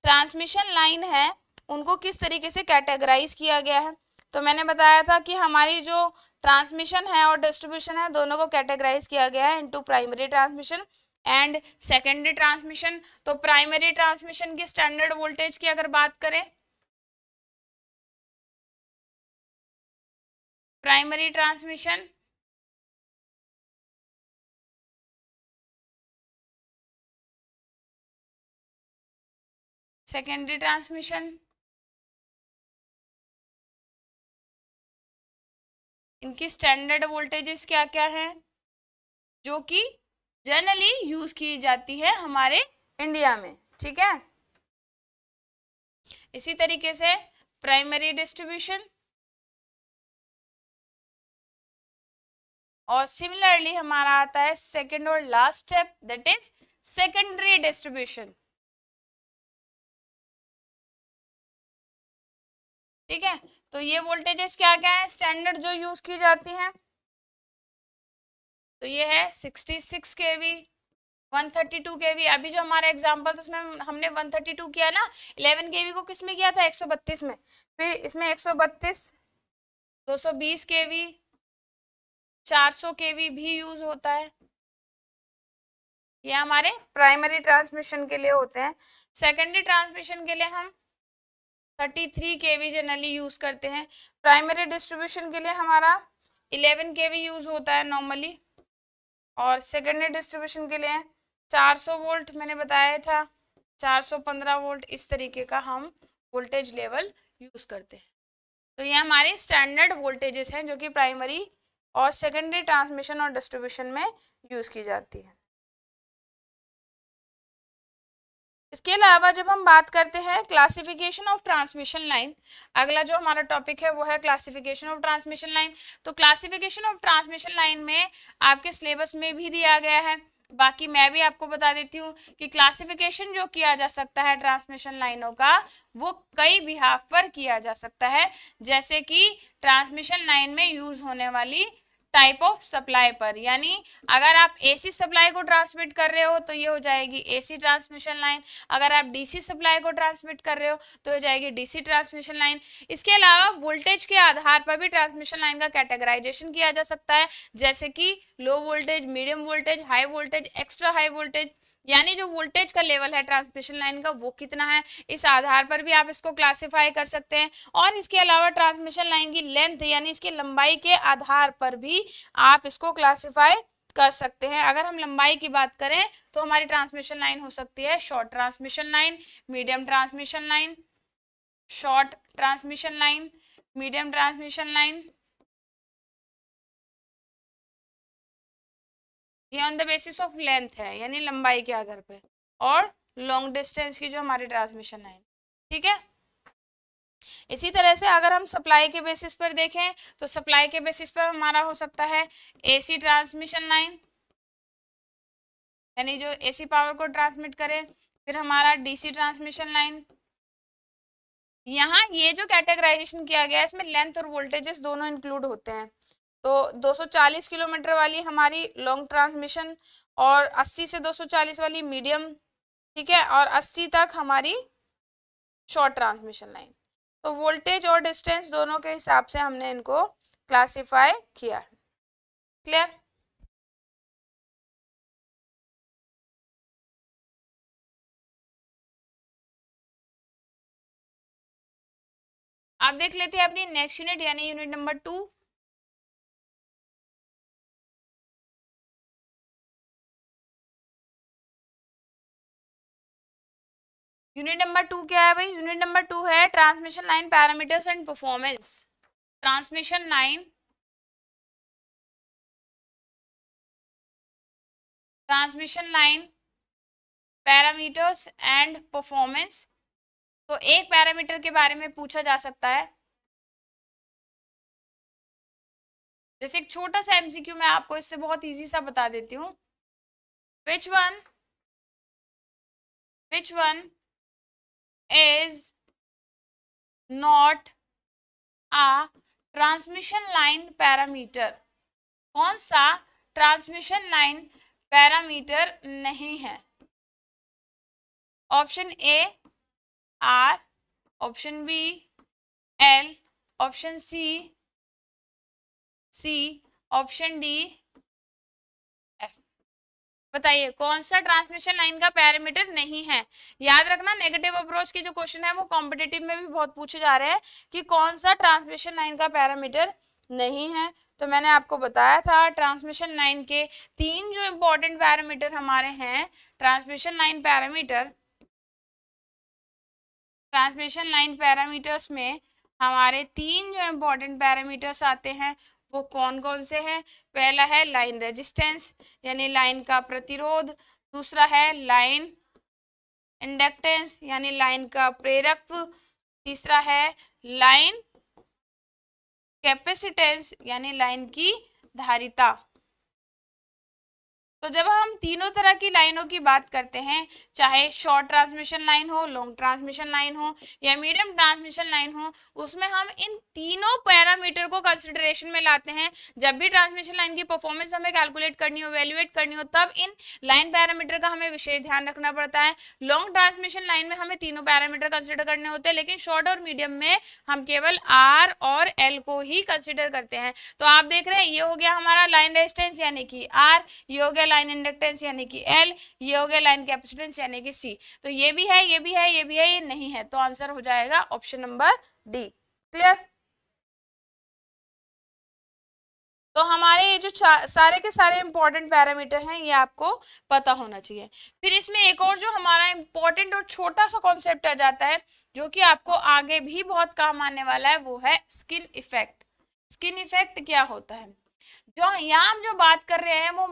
ट्रांसमिशन लाइन है उनको किस तरीके से कैटेगराइज किया गया है? तो मैंने बताया था कि हमारी जो ट्रांसमिशन है और डिस्ट्रीब्यूशन है, दोनों को कैटेगराइज किया गया है into primary transmission and secondary transmission तो प्राइमरी ट्रांसमिशन की स्टैंडर्ड वोल्टेज की अगर बात करें प्राइमरी ट्रांसमिशन सेकेंडरी ट्रांसमिशन इनकी स्टैंडर्ड वोल्टेजेस क्या क्या है? जो कि जनरली यूज़ की जाती है हमारे इंडिया में, ठीक है? इसी तरीके से प्राइमरी डिस्ट्रीब्यूशन और सिमिलरली हमारा आता है सेकेंड और last step that is secondary distribution ठीक है? तो ये वोल्टेजेस क्या क्या है? स्टैंडर्ड जो यूज़ की जाती हैं। तो ये है 66 केवी 132 केवी। अभी जो हमारा एग्जांपल था, उसमें हमने 132 किया ना 11 केवी को किसमें किया था? 132 में। फिर इसमें 132 220 केवी 400 केवी भी यूज़ होता है। ये हमारे प्राइमरी ट्रांसमिशन के लिए होते हैं। सेकेंडरी ट्रांसमिशन के लिए हम thirty three K V generally use करते हैं। प्राइमरी डिस्ट्रीब्यूशन के लिए हमारा इलेवन के वी यूज़ होता है नॉर्मली और सेकेंडरी डिस्ट्रीब्यूशन के लिए चार सौ वोल्ट मैंने बताया था। चार सौ पंद्रह वोल्ट इस तरीके का हम वोल्टेज लेवल यूज़ करते हैं। तो ये हमारे स्टैंडर्ड वोल्टेजेस हैं जो कि प्राइमरी और सेकेंडरी ट्रांसमिशन और डिस्ट्रीब्यूशन में यूज़ की जाती है। इसके अलावा जब हम बात करते हैं क्लासिफिकेशन ऑफ़ ट्रांसमिशन लाइन अगला जो हमारा टॉपिक है वो है क्लासिफिकेशन ऑफ़ ट्रांसमिशन लाइन तो क्लासिफिकेशन ऑफ़ ट्रांसमिशन लाइन में आपके सिलेबस में भी दिया गया है। बाकी मैं भी आपको बता देती हूँ कि क्लासिफिकेशन जो किया जा सकता है ट्रांसमिशन लाइनों का, वो कई बिहाफ पर किया जा सकता है। जैसे कि ट्रांसमिशन लाइन में यूज़ होने वाली टाइप ऑफ़ सप्लाई पर। यानी अगर आप एसी सप्लाई को ट्रांसमिट कर रहे हो तो ये हो जाएगी एसी ट्रांसमिशन लाइन अगर आप डीसी सप्लाई को ट्रांसमिट कर रहे हो तो हो जाएगी डीसी ट्रांसमिशन लाइन इसके अलावा वोल्टेज के आधार पर भी ट्रांसमिशन लाइन का कैटेगराइजेशन किया जा सकता है, जैसे कि low voltage medium voltage high voltage extra high voltage यानी जो वोल्टेज का लेवल है ट्रांसमिशन लाइन का, वो कितना है? इस आधार पर भी आप इसको क्लासिफाई कर सकते हैं। और इसके अलावा ट्रांसमिशन लाइन की लेंथ यानी इसकी लंबाई के आधार पर भी आप इसको क्लासिफाई कर सकते हैं। अगर हम लंबाई की बात करें तो हमारी ट्रांसमिशन लाइन हो सकती है short transmission line medium transmission line short transmission line medium transmission line ये on the basis of length है, यानी लंबाई के आधार पे। और लॉन्ग डिस्टेंस की जो हमारी ट्रांसमिशन लाइन ठीक है? इसी तरह से अगर हम सप्लाई के बेसिस पर देखें तो सप्लाई के बेसिस पर हमारा हो सकता है एसी ट्रांसमिशन लाइन यानी जो एसी पावर को ट्रांसमिट करे, फिर हमारा डीसी ट्रांसमिशन लाइन यहाँ ये जो कैटेगराइजेशन किया गया है, इसमें लेंथ और वोल्टेजेस दोनों इंक्लूड होते हैं। तो 240 किलोमीटर वाली हमारी लॉन्ग ट्रांसमिशन और 80 से 240 वाली मीडियम ठीक है, और 80 तक हमारी शॉर्ट ट्रांसमिशन लाइन तो वोल्टेज और डिस्टेंस दोनों के हिसाब से हमने इनको क्लासिफाई किया है. क्लियर आप देख लेते हैं अपनी नेक्स्ट यूनिट यानी unit number two unit number two क्या है भाई? यूनिट नंबर टू है transmission line parameters and performance transmission line transmission line parameters and performance तो एक पैरामीटर के बारे में पूछा जा सकता है। जैसे एक छोटा सा एमसीक्यू मैं आपको इससे बहुत इजी सा बता देती हूँ। Which one which one is not a transmission line parameter. कौन सा ट्रांसमिशन लाइन पैरामीटर नहीं है? Option A R option B L option C C option D बताइए कौन सा ट्रांसमिशन लाइन का पैरामीटर नहीं है? याद रखना नेगेटिव अप्रोच की जो क्वेश्चन है, वो कॉम्पिटेटिव में भी बहुत पूछे जा रहे हैं कि कौन सा ट्रांसमिशन लाइन का पैरामीटर नहीं है। तो मैंने आपको बताया था ट्रांसमिशन लाइन के तीन जो इंपॉर्टेंट पैरामीटर हमारे हैं transmission line parameter transmission line parameters में हमारे तीन जो इम्पोर्टेंट पैरामीटर्स आते हैं वो कौन कौन से हैं? पहला है लाइन रेजिस्टेंस, यानी लाइन का प्रतिरोध। दूसरा है लाइन इंडक्टेंस, यानी लाइन का प्रेरकत्व तीसरा है लाइन कैपेसिटेंस, यानी लाइन की धारिता। तो जब हम तीनों तरह की लाइनों की बात करते हैं, चाहे शॉर्ट ट्रांसमिशन लाइन हो लॉन्ग ट्रांसमिशन लाइन हो, या मीडियम ट्रांसमिशन लाइन हो, उसमें हम इन तीनों पैरामीटर को कंसिडरेशन में लाते हैं। जब भी ट्रांसमिशन लाइन की परफॉर्मेंस हमें कैलकुलेट करनी हो वैल्यूएट करनी हो, तब इन लाइन पैरामीटर का हमें विशेष ध्यान रखना पड़ता है। लॉन्ग ट्रांसमिशन लाइन में हमें तीनों पैरामीटर कंसिडर करने होते हैं, लेकिन शॉर्ट और मीडियम में हम केवल आर और एल को ही कंसिडर करते हैं। तो आप देख रहे हैं, ये हो गया हमारा लाइन रेजिस्टेंस यानी कि आर ये हो गया लाइन इंडक्टेंस यानी कि एल ये हो गया लाइन कैपेसिटेंस यानी कि सी तो ये भी है, ये भी है, ये भी है, ये नहीं है तो आंसर हो जाएगा ऑप्शन नंबर डी क्लियर तो हमारे ये जो सारे के सारे इंपॉर्टेंट पैरामीटर हैं, ये आपको पता होना चाहिए। फिर इसमें एक और जो हमारा इंपॉर्टेंट और छोटा सा कॉन्सेप्ट आ जाता है, जो कि आपको आगे भी बहुत काम आने वाला है, वो है स्किन इफ़ेक्ट स्किन इफ़ेक्ट क्या होता है? जो यहाँ हम जो बात कर रहे हैं वो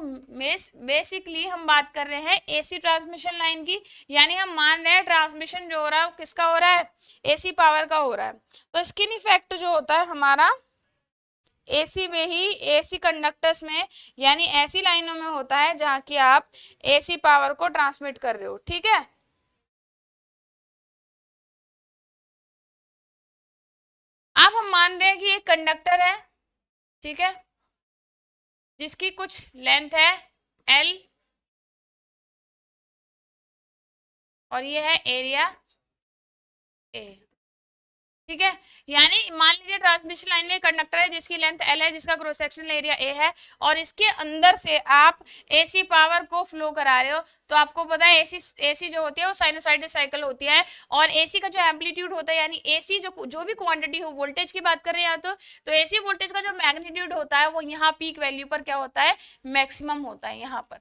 बेसिकली हम बात कर रहे हैं एसी ट्रांसमिशन लाइन की, यानी हम मान रहे हैं ट्रांसमिशन जो हो रहा है किसका हो रहा है? एसी पावर का हो रहा है। तो स्किन इफ़ेक्ट जो होता है हमारा एसी में ही एसी कंडक्टर्स में, यानी ऐसी लाइनों में होता है जहाँ की आप एसी पावर को ट्रांसमिट कर रहे हो, ठीक है? आप हम मान रहे हैं कि एक कंडक्टर है, ठीक है? जिसकी कुछ लेंथ है एल और ये है एरिया ए ठीक है? यानी मान लीजिए ट्रांसमिशन लाइन में कंडक्टर है जिसकी लेंथ एल है, जिसका क्रॉस सेक्शनल एरिया ए है और इसके अंदर से आप एसी पावर को फ्लो करा रहे हो तो आपको पता है एसी एसी जो होती है वो साइनोसाइडल साइकिल होती है और एसी का जो एम्पलीट्यूड होता है, यानी एसी जो जो भी क्वांटिटी हो वोल्टेज की बात कर रहे हैं यहाँ तो तो एसी वोल्टेज का जो मैग्नीट्यूड होता है वो यहाँ पीक वैल्यू पर क्या होता है? मैक्सिमम होता है यहाँ पर।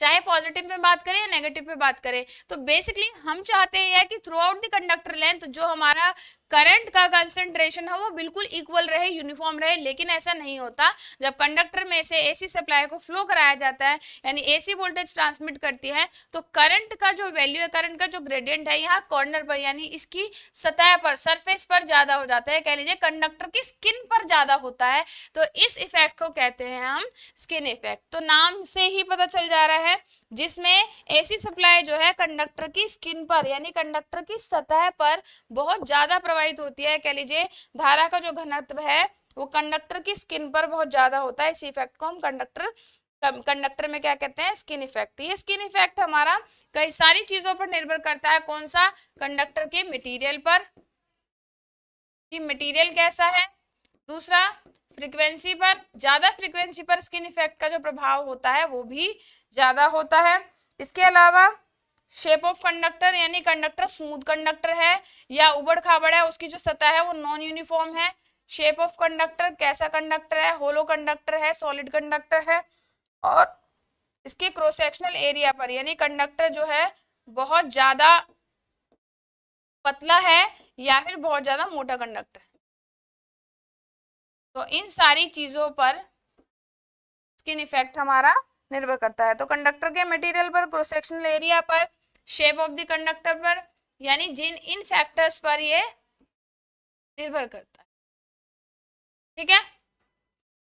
चाहे पॉजिटिव में बात करें या नेगेटिव में बात करें तो बेसिकली हम चाहते हैं कि throughout the conductor length जो हमारा करंट का कंसेंट्रेशन है, वो बिल्कुल इक्वल रहे यूनिफॉर्म रहे, लेकिन ऐसा नहीं होता। जब कंडक्टर में से एसी सप्लाई को फ्लो कराया जाता है, यानी एसी वोल्टेज ट्रांसमिट करती है तो करंट का जो वैल्यू है करंट का जो ग्रेडियंट है, यहाँ कॉर्नर पर, यानी इसकी सतह पर सरफेस पर ज़्यादा हो जाता है। कह लीजिए कंडक्टर की स्किन पर ज़्यादा होता है तो इस इफ़ेक्ट को कहते हैं हम स्किन इफ़ेक्ट तो नाम से ही पता चल जा रहा है जिसमें एसी सप्लाई जो है कंडक्टर की स्किन पर, यानी कंडक्टर की सतह पर बहुत ज़्यादा प्रवाहित होती है, कह लीजिए धारा का जो घनत्व है, वो कंडक्टर की स्किन पर बहुत ज़्यादा होता है। इस इफ़ेक्ट को हम कंडक्टर कंडक्टर में क्या कहते हैं? स्किन इफ़ेक्ट ये स्किन इफ़ेक्ट हमारा कई सारी चीज़ों पर निर्भर करता है, कौन सा? कंडक्टर के मटेरियल पर। कि मटेरियल कैसा है? दूसरा फ्रीक्वेंसी पर, ज़्यादा फ्रीक्वेंसी पर स्किन इफ़ेक्ट का जो प्रभाव होता है, वो भी ज़्यादा होता है। इसके अलावा शेप ऑफ़ कंडक्टर यानी कंडक्टर स्मूथ कंडक्टर है या उबड़ खाबड़ है, उसकी जो सतह है वो नॉन यूनिफॉर्म है। शेप ऑफ़ कंडक्टर कैसा कंडक्टर है? होलो कंडक्टर है सॉलिड कंडक्टर है। और इसके क्रॉस सेक्शनल एरिया पर यानी कंडक्टर जो है, बहुत ज़्यादा पतला है या फिर बहुत ज़्यादा मोटा कंडक्टर तो इन सारी चीज़ों पर स्किन इफ़ेक्ट हमारा निर्भर करता है। तो कंडक्टर के मटेरियल पर क्रॉस सेक्शनल एरिया पर। शेप ऑफ़ द कंडक्टर पर। यानी जिन इन फैक्टर्स पर ये निर्भर करता है। ठीक है?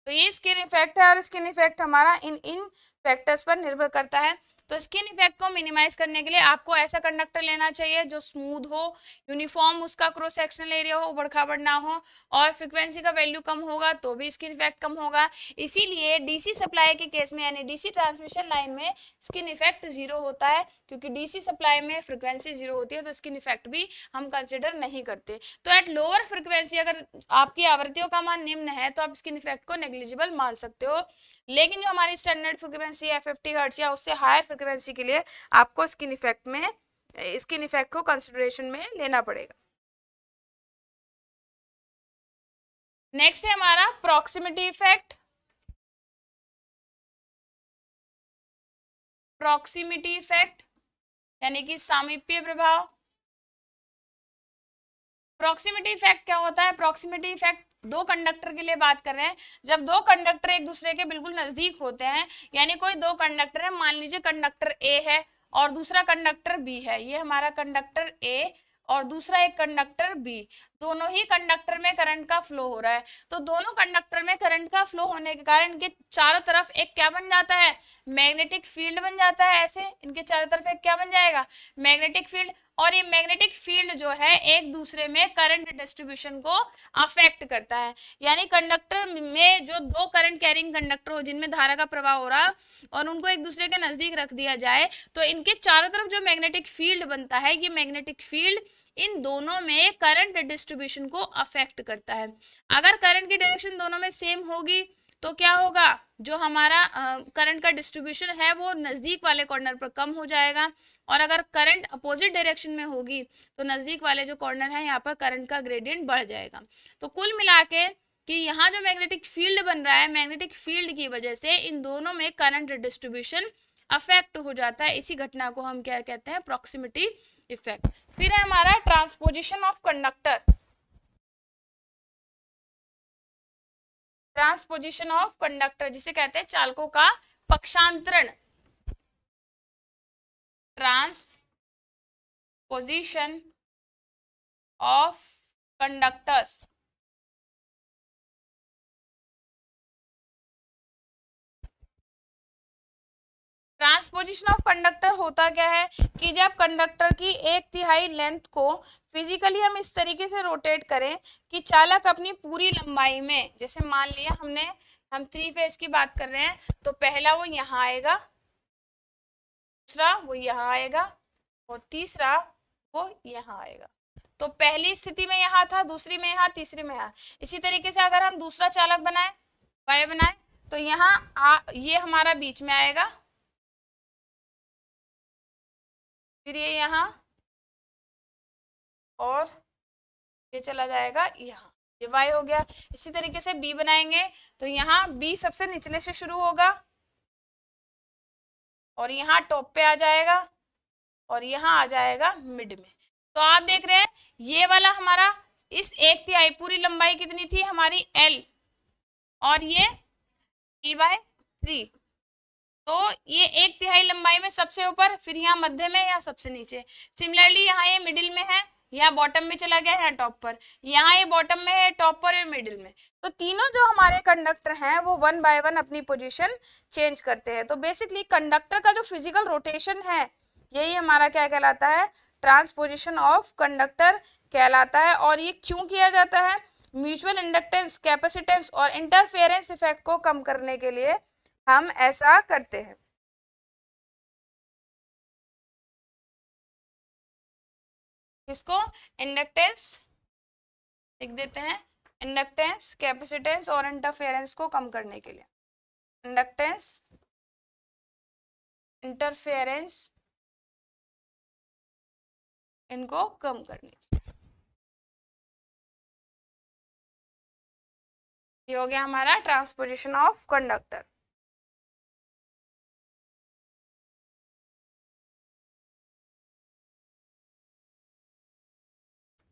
तो ये स्किन इफ़ेक्ट है और स्किन इफ़ेक्ट हमारा इन इन फैक्टर्स पर निर्भर करता है। तो स्किन इफ़ेक्ट को मिनिमाइज करने के लिए आपको ऐसा कंडक्टर लेना चाहिए जो स्मूथ हो यूनिफॉर्म उसका क्रॉस सेक्शनल एरिया हो बड़खाबड़ ना हो और फ्रिक्वेंसी का वैल्यू कम होगा तो भी स्किन इफ़ेक्ट कम होगा। इसीलिए डीसी सप्लाई के केस में यानी डीसी ट्रांसमिशन लाइन में स्किन इफ़ेक्ट ज़ीरो होता है क्योंकि डीसी सप्लाई में फ्रिक्वेंसी ज़ीरो होती है तो स्किन इफ़ेक्ट भी हम कंसिडर नहीं करते। तो एट लोअर फ्रिक्वेंसी अगर आपकी आवृत्तियों का मान निम्न है तो आप स्किन इफ़ेक्ट को नेग्लिजिबल मान सकते हो। लेकिन जो हमारी स्टैंडर्ड फ्रिक्वेंसी है फिफ्टी हर्ट्स या उससे हायर फ्रिक्वेंसी के लिए आपको स्किन इफ़ेक्ट में स्किन इफ़ेक्ट को कंसिडरेशन में लेना पड़ेगा। नेक्स्ट है हमारा प्रॉक्सिमिटी इफ़ेक्ट प्रॉक्सिमिटी इफ़ेक्ट यानी कि सामीप्य प्रभाव। प्रॉक्सिमिटी इफ़ेक्ट क्या होता है? प्रॉक्सिमिटी इफ़ेक्ट दो कंडक्टर के लिए बात कर रहे हैं। जब दो कंडक्टर एक दूसरे के बिल्कुल नज़दीक होते हैं, यानी कोई दो कंडक्टर है, मान लीजिए कंडक्टर ए है और दूसरा कंडक्टर बी है, ये हमारा कंडक्टर ए और दूसरा एक कंडक्टर बी दोनों ही कंडक्टर में करंट का फ्लो हो रहा है। तो दोनों कंडक्टर में करंट का फ्लो होने के कारण इनके चारों तरफ़ एक क्या बन जाता है? मैग्नेटिक फ़ील्ड बन जाता है ऐसे। इनके चारों तरफ़ एक क्या बन जाएगा? मैग्नेटिक फ़ील्ड और ये मैग्नेटिक फ़ील्ड जो है, एक दूसरे में करंट डिस्ट्रीब्यूशन को अफेक्ट करता है। यानी कंडक्टर में जो दो करंट कैरिंग कंडक्टर हो, जिनमें धारा का प्रवाह हो रहा और उनको एक दूसरे के नज़दीक रख दिया जाए तो इनके चारों तरफ़ जो मैग्नेटिक फ़ील्ड बनता है, ये मैग्नेटिक फ़ील्ड इन दोनों में करंट डिस्ट्रीब्यूशन को अफेक्ट करता है। अगर करंट की डायरेक्शन दोनों में सेम होगी तो क्या होगा? जो हमारा करंट का डिस्ट्रीब्यूशन है, वो नज़दीक वाले कॉर्नर पर कम हो जाएगा। और अगर करंट अपोजिट डायरेक्शन में होगी तो नज़दीक वाले जो कॉर्नर है, यहाँ पर करंट का ग्रेडियंट बढ़ जाएगा। तो कुल मिला के कि यहाँ जो मैग्नेटिक फ़ील्ड बन रहा है मैग्नेटिक फ़ील्ड की वजह से इन दोनों में करंट डिस्ट्रीब्यूशन अफेक्ट हो जाता है। इसी घटना को हम क्या कहते हैं? प्रॉक्सिमिटी इफ़ेक्ट फिर है हमारा transposition of conductor transposition of conductor जिसे कहते हैं चालकों का पक्षांतरण. Transposition of conductors transposition of conductor होता क्या है कि जब कंडक्टर की एक तिहाई लेंथ को फिजिकली हम इस तरीके से रोटेट करें कि चालक अपनी पूरी लंबाई में, जैसे मान लिया हमने, हम थ्री फ़ेज़ की बात कर रहे हैं तो पहला वो यहाँ आएगा, दूसरा वो यहाँ आएगा, और तीसरा वो यहाँ आएगा। तो पहली स्थिति में यहाँ था, दूसरी में यहाँ, तीसरी में यहाँ। इसी तरीके से अगर हम दूसरा चालक बनाए वाय बनाए तो यहाँ ये हमारा बीच में आएगा फिर ये यहाँ और ये चला जाएगा यहाँ। ये वाई हो गया। इसी तरीके से बी बनाएँगे। तो यहाँ बी सबसे निचले से शुरू होगा। और यहाँ टॉप पे आ जाएगा। और यहाँ आ जाएगा मिड में। तो आप देख रहे हैं, ये वाला हमारा, इस एक तिहाई पूरी लंबाई कितनी थी? हमारी एल और ये एल बाय थ्री तो ये एक तिहाई लंबाई में सबसे ऊपर, फिर यहाँ मध्य में या सबसे नीचे। सिमिलरली यहाँ ये मिडिल में है, यहाँ बॉटम में चला गया है टॉप पर। यहाँ ये बॉटम में है टॉप पर और मिडिल में। तो तीनों जो हमारे कंडक्टर हैं, वो वन बाय वन अपनी पोजीशन चेंज करते हैं। तो बेसिकली कंडक्टर का जो फ़िज़िकल रोटेशन है, यही हमारा क्या कहलाता है? ट्रांसपोजिशन ऑफ़ कंडक्टर कहलाता है। और ये क्यों किया जाता है? म्यूचुअल इंडक्टेंस कैपेसिटेंस और इंटरफेरेंस इफ़ेक्ट को कम करने के लिए हम ऐसा करते हैं। इसको इंडक्टेंस लिख देते हैं। इंडक्टेंस कैपेसिटेंस और इंटरफेरेंस को कम करने के लिए। इंडक्टेंस इंटरफेरेंस इनको कम करने ये हो गया हमारा ट्रांसपोजिशन ऑफ़ कंडक्टर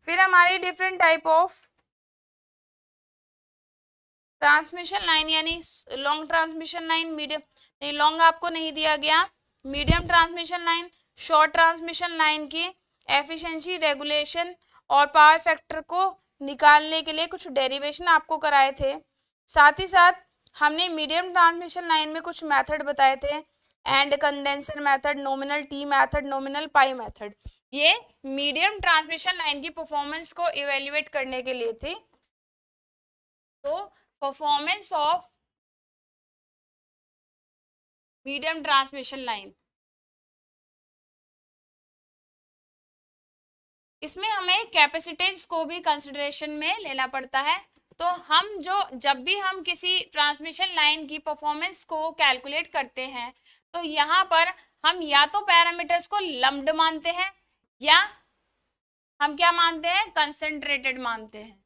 फिर हमारी different type of transmission line यानी लॉन्ग ट्रांसमिशन लाइन मीडियम नहीं लॉन्ग आपको नहीं दिया गया। Medium transmission line short transmission line की एफिशिएंसी रेगुलेशन और पावर फैक्टर को निकालने के लिए कुछ डेरिवेशन आपको कराए थे। साथ ही साथ हमने मीडियम ट्रांसमिशन लाइन में कुछ मेथड बताए थे। End condenser method nominal T method nominal pi method ये मीडियम ट्रांसमिशन लाइन की परफॉर्मेंस को इवेल्युएट करने के लिए थी। तो performance of medium transmission line इसमें हमें कैपेसिटेंस को भी कंसिडरेशन में लेना पड़ता है। तो हम जो, जब भी हम किसी ट्रांसमिशन लाइन की परफॉर्मेंस को कैलकुलेट करते हैं तो यहाँ पर हम या तो पैरामीटर्स को लम्ड मानते हैं या हम क्या मानते हैं? कंसेंट्रेटेड मानते हैं।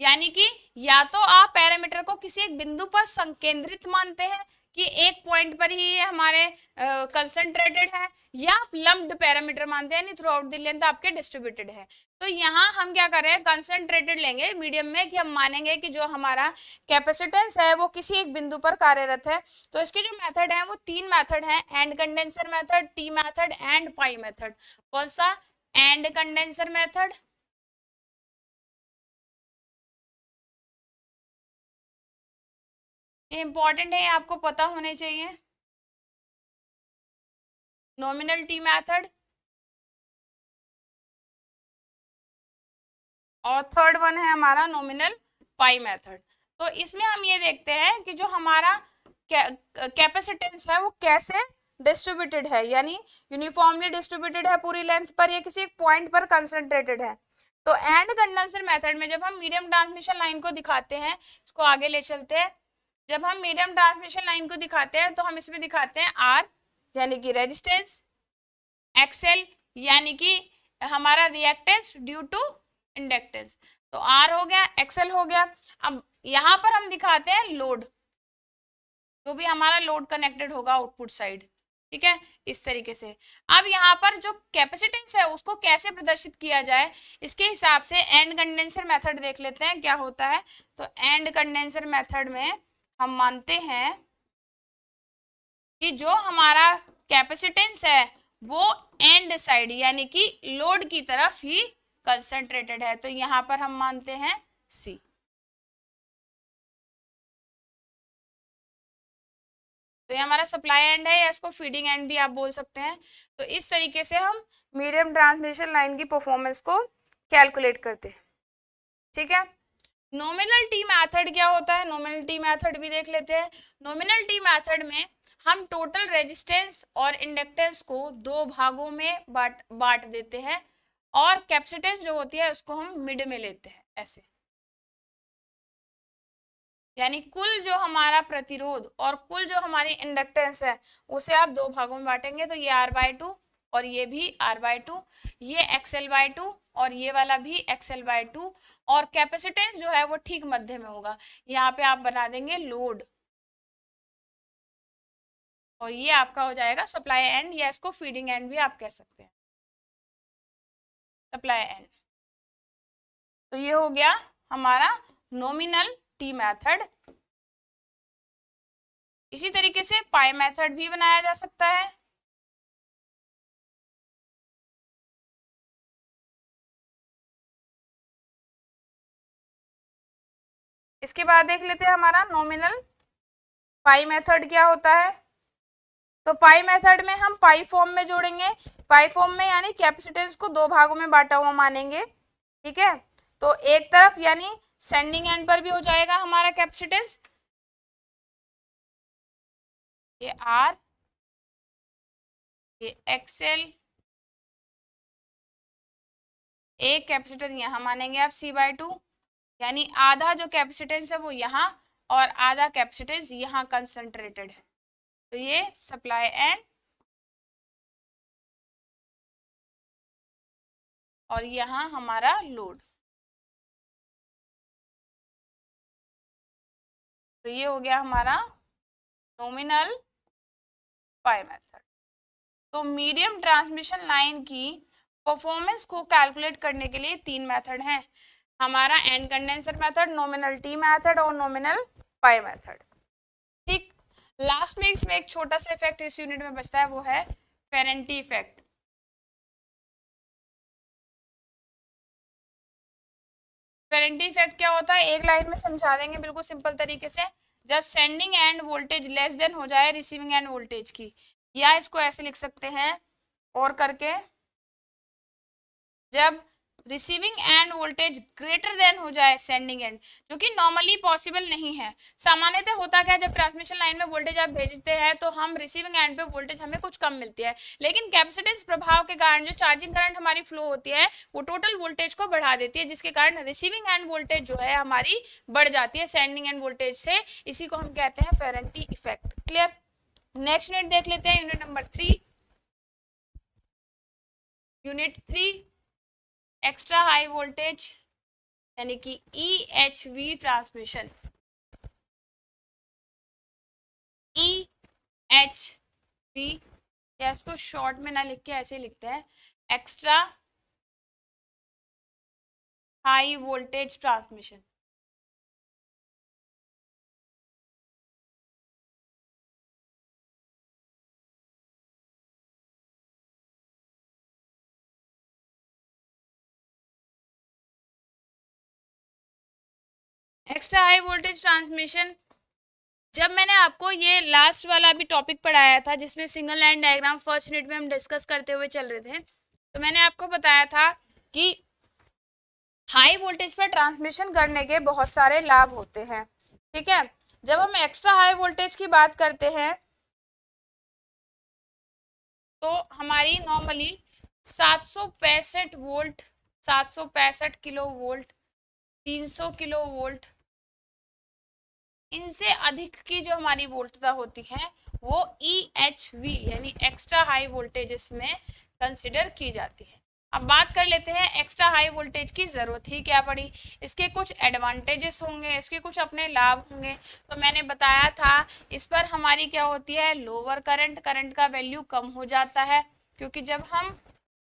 यानी कि या तो आप पैरामीटर को किसी एक बिंदु पर संकेंद्रित मानते हैं कि एक पॉइंट पर ही हमारे कंसंट्रेटेड है, या आप लम्ड पैरामीटर मानते हैं थ्रू आउट द लेंथ आपके डिस्ट्रीब्यूटेड है। तो यहाँ हम क्या कर रहे हैं कंसंट्रेटेड लेंगे मीडियम में, कि हम मानेंगे कि जो हमारा कैपेसिटेंस है, वो किसी एक बिंदु पर कार्यरत है। तो इसके जो मेथड है, वो तीन मेथड है end condenser method T method end pi method कौन सा? एंड कंडेंसर मेथड ये इंपॉर्टेंट है, आपको पता होने चाहिए। Nominal T method. और थर्ड वन है हमारा नॉमिनल पाई मेथड। तो इसमें हम ये देखते हैं कि जो हमारा कैपेसिटेंस है, वो कैसे डिस्ट्रीब्यूटेड है, यानी यूनिफॉर्मली डिस्ट्रीब्यूटेड है पूरी लेंथ पर या किसी एक पॉइंट पर कंसंट्रेटेड है। तो एंड कंडेंसर मेथड में जब हम मीडियम ट्रांसमिशन लाइन को दिखाते हैं, इसको आगे ले चलते हैं। जब हम मीडियम ट्रांसमिशन लाइन को दिखाते हैं तो हम इसमें दिखाते हैं आर यानी कि रेजिस्टेंस एक्सएल यानी कि हमारा रिएक्टेंस ड्यू टू इंडक्टेंस तो आर हो गया एक्सएल हो गया। अब यहाँ पर हम दिखाते हैं लोड जो भी हमारा लोड कनेक्टेड होगा आउटपुट साइड ठीक है? इस तरीके से। अब यहाँ पर जो कैपेसिटेंस है, उसको कैसे प्रदर्शित किया जाए, इसके हिसाब से एंड कंडेंसर मेथड देख लेते हैं, क्या होता है। तो एंड कंडेंसर मेथड में हम मानते हैं कि जो हमारा कैपेसिटेंस है, वो एंड साइड यानी कि लोड की तरफ़ ही कंसंट्रेटेड है। तो यहाँ पर हम मानते हैं सी तो ये हमारा सप्लाई एंड है, या इसको फीडिंग एंड भी आप बोल सकते हैं। तो इस तरीके से हम मीडियम ट्रांसमिशन लाइन की परफॉर्मेंस को कैलकुलेट करते हैं। ठीक है? नॉमिनल टी मेथड क्या होता है? नॉमिनल मेथड भी देख लेते हैं। नॉमिनल टी मेथड में हम टोटल रेजिस्टेंस और इंडक्टेंस को दो भागों में बांट बांट देते हैं और कैपेसिटेंस जो होती है, उसको हम मिड में लेते हैं, ऐसे। यानी कुल जो हमारा प्रतिरोध और कुल जो हमारी इंडक्टेंस है, उसे आप दो भागों में बांटेंगे तो ये आर बाई टू और ये भी आर बाई टू ये एक्सएल बाई टू और ये वाला भी एक्सएल बाई टू और कैपेसिटेंस जो है वो ठीक मध्य में होगा। यहाँ पे आप बना देंगे लोड और ये आपका हो जाएगा सप्लाई एंड या इसको फीडिंग एंड भी आप कह सकते हैं। सप्लाई एंड तो ये हो गया हमारा नोमिनल टी मेथड इसी तरीके से पाई मेथड भी बनाया जा सकता है। इसके बाद देख लेते हैं हमारा नॉमिनल पाई मेथड क्या होता है। तो पाई मेथड में हम पाई फॉर्म में जोड़ेंगे। पाई फॉर्म में यानी कैपेसिटेंस को दो भागों में बांटा हुआ मानेंगे। ठीक है? तो एक तरफ़ यानी सेंडिंग एंड पर भी हो जाएगा हमारा कैपेसिटेंस ये आर ये एक्सएल एक कैपेसिटर यहाँ मानेंगे आप सी बाई टू यानी आधा जो कैपेसिटेंस है वो यहाँ और आधा कैपेसिटेंस यहाँ कंसंट्रेटेड है। तो ये सप्लाई एंड और यहाँ हमारा लोड तो ये हो गया हमारा नोमिनल पाई मेथड तो मीडियम ट्रांसमिशन लाइन की परफॉर्मेंस को कैलकुलेट करने के लिए तीन मेथड हैं। हमारा end condenser method nominal T method और नॉमिनल पाई मेथड ठीक लास्ट में इसमें एक छोटा सा इफ़ेक्ट इस यूनिट में बचता है, वो है पेरेंटी इफ़ेक्ट पेरेंटी इफ़ेक्ट क्या होता है? एक लाइन में समझा देंगे बिल्कुल सिंपल तरीके से। जब sending end voltage less than हो जाए रिसीविंग एंड वोल्टेज की, या इसको ऐसे लिख सकते हैं, और करके। जब receiving end voltage greater than हो जाए सेंडिंग एंड जो कि नॉर्मली पॉसिबल नहीं है। सामान्यतः होता क्या है, जब ट्रांसमिशन लाइन में वोल्टेज आप भेजते हैं तो हम रिसीविंग एंड पे वोल्टेज हमें कुछ कम मिलती है। लेकिन कैपेसिटेंस प्रभाव के कारण जो चार्जिंग करंट हमारी फ्लो होती है, वो टोटल वोल्टेज को बढ़ा देती है, जिसके कारण रिसीविंग एंड वोल्टेज जो है, हमारी बढ़ जाती है सेंडिंग एंड वोल्टेज से। इसी को हम कहते हैं Ferranti effect clear next unit देख लेते हैं unit number three unit three extra high voltage, यानी कि E H V transmission. E H V या इसको शॉर्ट में ना लिख के ऐसे लिखते हैं, extra high voltage transmission. Extra high voltage transmission जब मैंने आपको ये लास्ट वाला भी टॉपिक पढ़ाया था, जिसमें single line diagram first unit में हम डिस्कस करते हुए चल रहे थे तो मैंने आपको बताया था कि हाई वोल्टेज पर ट्रांसमिशन करने के बहुत सारे लाभ होते हैं, ठीक है? जब हम एक्स्ट्रा हाई वोल्टेज की बात करते हैं तो हमारी नॉर्मली सात सौ पैंसठ वोल्ट सात सौ पैंसठ किलो वोल्ट तीन सौ किलो वोल्ट इनसे अधिक की जो हमारी वोल्टता होती है, वो ई एच वी यानी एक्स्ट्रा हाई वोल्टेज इसमें कंसिडर की जाती है। अब बात कर लेते हैं एक्स्ट्रा हाई वोल्टेज की ज़रूरत ही क्या पड़ी। इसके कुछ एडवांटेजेस होंगे, इसके कुछ अपने लाभ होंगे। तो मैंने बताया था, इस पर हमारी क्या होती है लोअर करंट करंट का वैल्यू कम हो जाता है, क्योंकि जब हम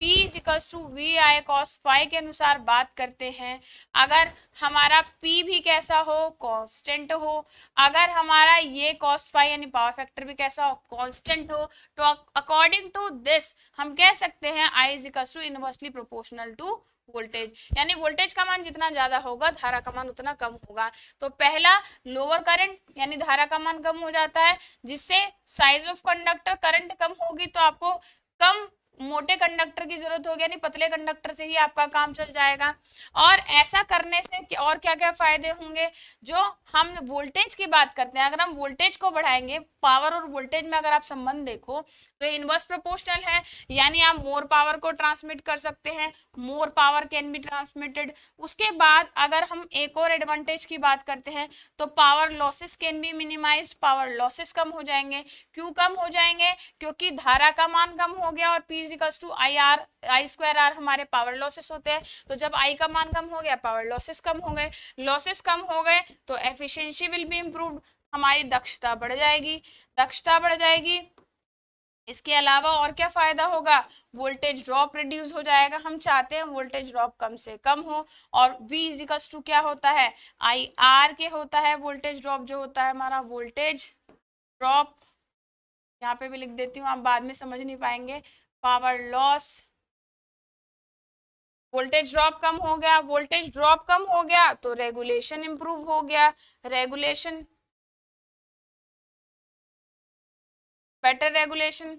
P equals to V I cos phi के अनुसार बात करते हैं। अगर हमारा P भी कैसा हो कांस्टेंट हो, अगर हमारा ये कॉस फाइव यानी पावर फैक्टर भी कैसा हो कांस्टेंट हो तो अकॉर्डिंग टू दिस हम कह सकते हैं I equals to inversely proportional to voltage यानी वोल्टेज का मान जितना ज़्यादा होगा, धारा का मान उतना कम होगा। तो पहला लोअर करंट यानी धारा का मान कम हो जाता है, जिससे साइज़ ऑफ़ कंडक्टर करंट कम होगी तो आपको कम मोटे कंडक्टर की ज़रूरत होगी, यानी पतले कंडक्टर से ही आपका काम चल जाएगा। और ऐसा करने से और क्या क्या फ़ायदे होंगे? जो हम वोल्टेज की बात करते हैं, अगर हम वोल्टेज को बढ़ाएँगे, पावर और वोल्टेज में अगर आप संबंध देखो तो इनवर्स प्रोपोर्शनल है, यानी आप मोर पावर को ट्रांसमिट कर सकते हैं, more power can be transmitted. उसके बाद अगर हम एक और एडवांटेज की बात करते हैं तो power losses can be minimise power losses कम हो जाएँगे। क्यों कम हो जाएँगे? क्योंकि धारा का मान कम हो गया और P equals to I R I square R हमारे पावर लॉसेस होते हैं। तो जब आई का मान कम हो गया पावर लॉसेस कम हो गए लॉसेस कम हो गए तो एफिशिएंसी विल बी इम्प्रूव्ड हमारी दक्षता बढ़ जाएगी। दक्षता बढ़ जाएगी, इसके अलावा और क्या फ़ायदा होगा? वोल्टेज ड्रॉप रिड्यूस हो जाएगा, हम चाहते हैं वोल्टेज ड्रॉप कम से कम हो, और V इजिकल्स टू क्या होता है? आई आर के होता है वोल्टेज ड्रॉप जो होता है हमारा वोल्टेज ड्रॉप यहाँ पे भी लिख देती हूँ, आप बाद में समझ नहीं पाएँगे। पावर लॉस, वोल्टेज ड्रॉप कम हो गया, वोल्टेज ड्रॉप कम हो गया तो रेगुलेशन इंप्रूव हो गया, रेगुलेशन, बेटर रेगुलेशन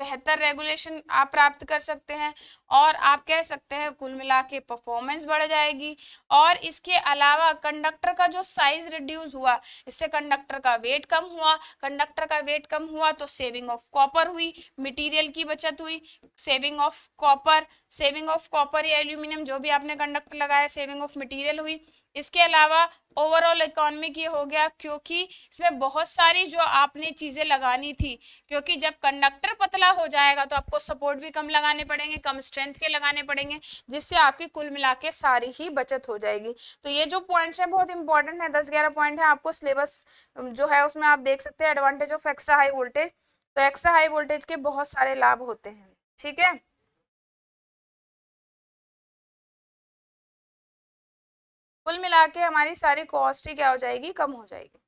बेहतर रेगुलेशन आप प्राप्त कर सकते हैं और आप कह सकते हैं कुल मिला के परफॉर्मेंस बढ़ जाएगी। और इसके अलावा कंडक्टर का जो साइज़ रिड्यूस हुआ, इससे कंडक्टर का वेट कम हुआ। कंडक्टर का वेट कम हुआ तो सेविंग ऑफ़ कॉपर हुई मटेरियल की बचत हुई। Saving of copper saving of copper या एल्यूमिनियम जो भी आपने कंडक्टर लगाया सेविंग ऑफ़ मटीरियल हुई। इसके अलावा ओवरऑल इकोनॉमिक ये हो गया, क्योंकि इसमें बहुत सारी जो आपने चीज़ें लगानी थी, क्योंकि जब कंडक्टर पतला हो जाएगा तो आपको सपोर्ट भी कम लगाने पड़ेंगे, कम स्ट्रेंथ के लगाने पड़ेंगे, जिससे आपकी कुल मिला के सारी ही बचत हो जाएगी। तो ये जो पॉइंट्स हैं बहुत इंपॉर्टेंट है, दस ग्यारह पॉइंट है आपको सिलेबस जो है उसमें आप देख सकते हैं advantage of extra high voltage तो एक्स्ट्रा हाई वोल्टेज के बहुत सारे लाभ होते हैं, ठीक है? कुल मिला के हमारी सारी कॉस्ट ही क्या हो जाएगी? कम हो जाएगी।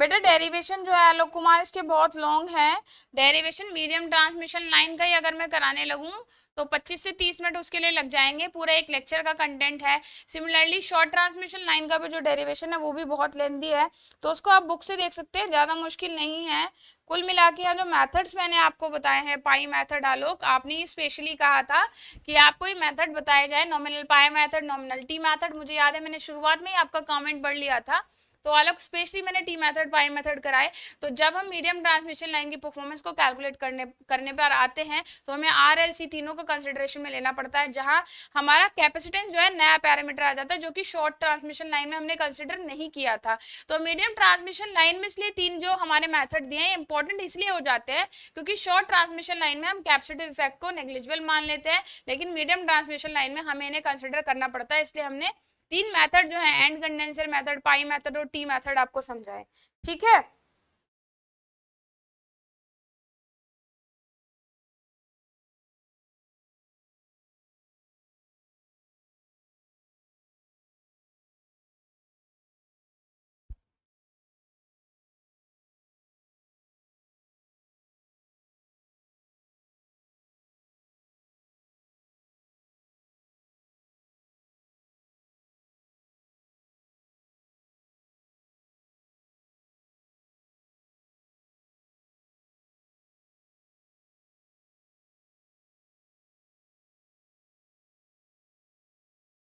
बेटा डेरिवेशन जो है आलोक कुमार, इसके बहुत लॉन्ग है। डेरिवेशन मीडियम ट्रांसमिशन लाइन का ही अगर मैं कराने लगूँ तो 25 से 30 मिनट उसके लिए लग जाएँगे। पूरा एक लेक्चर का कंटेंट है। सिमिलरली शॉर्ट ट्रांसमिशन लाइन का भी जो डेरिवेशन है, वो भी बहुत लेंदी है। तो उसको आप बुक से देख सकते हैं, ज़्यादा मुश्किल नहीं है। कुल मिला के जो मेथड्स मैंने आपको बताए हैं पाई मेथड आलोक, आपने ही स्पेशली कहा था कि आपको ये मेथड बताया जाए। Nominal pi method nominal T method मुझे याद है, मैंने शुरुआत में ही आपका कमेंट पढ़ लिया था। तो अलग स्पेशली मैंने टी मेथड पाई मेथड कराए। तो जब हम मीडियम ट्रांसमिशन लाइन की परफॉर्मेंस को कैलकुलेट करने करने पर आते हैं तो हमें आर एल सी तीनों को कंसिडरेशन में लेना पड़ता है, जहाँ हमारा कैपेसिटेंस जो है, नया पैरामीटर आ जाता है, जो कि शॉर्ट ट्रांसमिशन लाइन में हमने कंसिडर नहीं किया था। तो मीडियम ट्रांसमिशन लाइन में इसलिए तीन जो हमारे मैथड दिए हैं इंपॉर्टेंट इसलिए हो जाते हैं, क्योंकि शॉर्ट ट्रांसमिशन लाइन में हम कैपेसिटिव इफ़ेक्ट को नेग्लिजिबल मान लेते हैं, लेकिन मीडियम ट्रांसमिशन लाइन में हमें इन्हें कंसिडर करना पड़ता है, इसलिए हमने तीन मेथड जो है, end condenser method, pi method और टी मेथड आपको समझाए। ठीक है?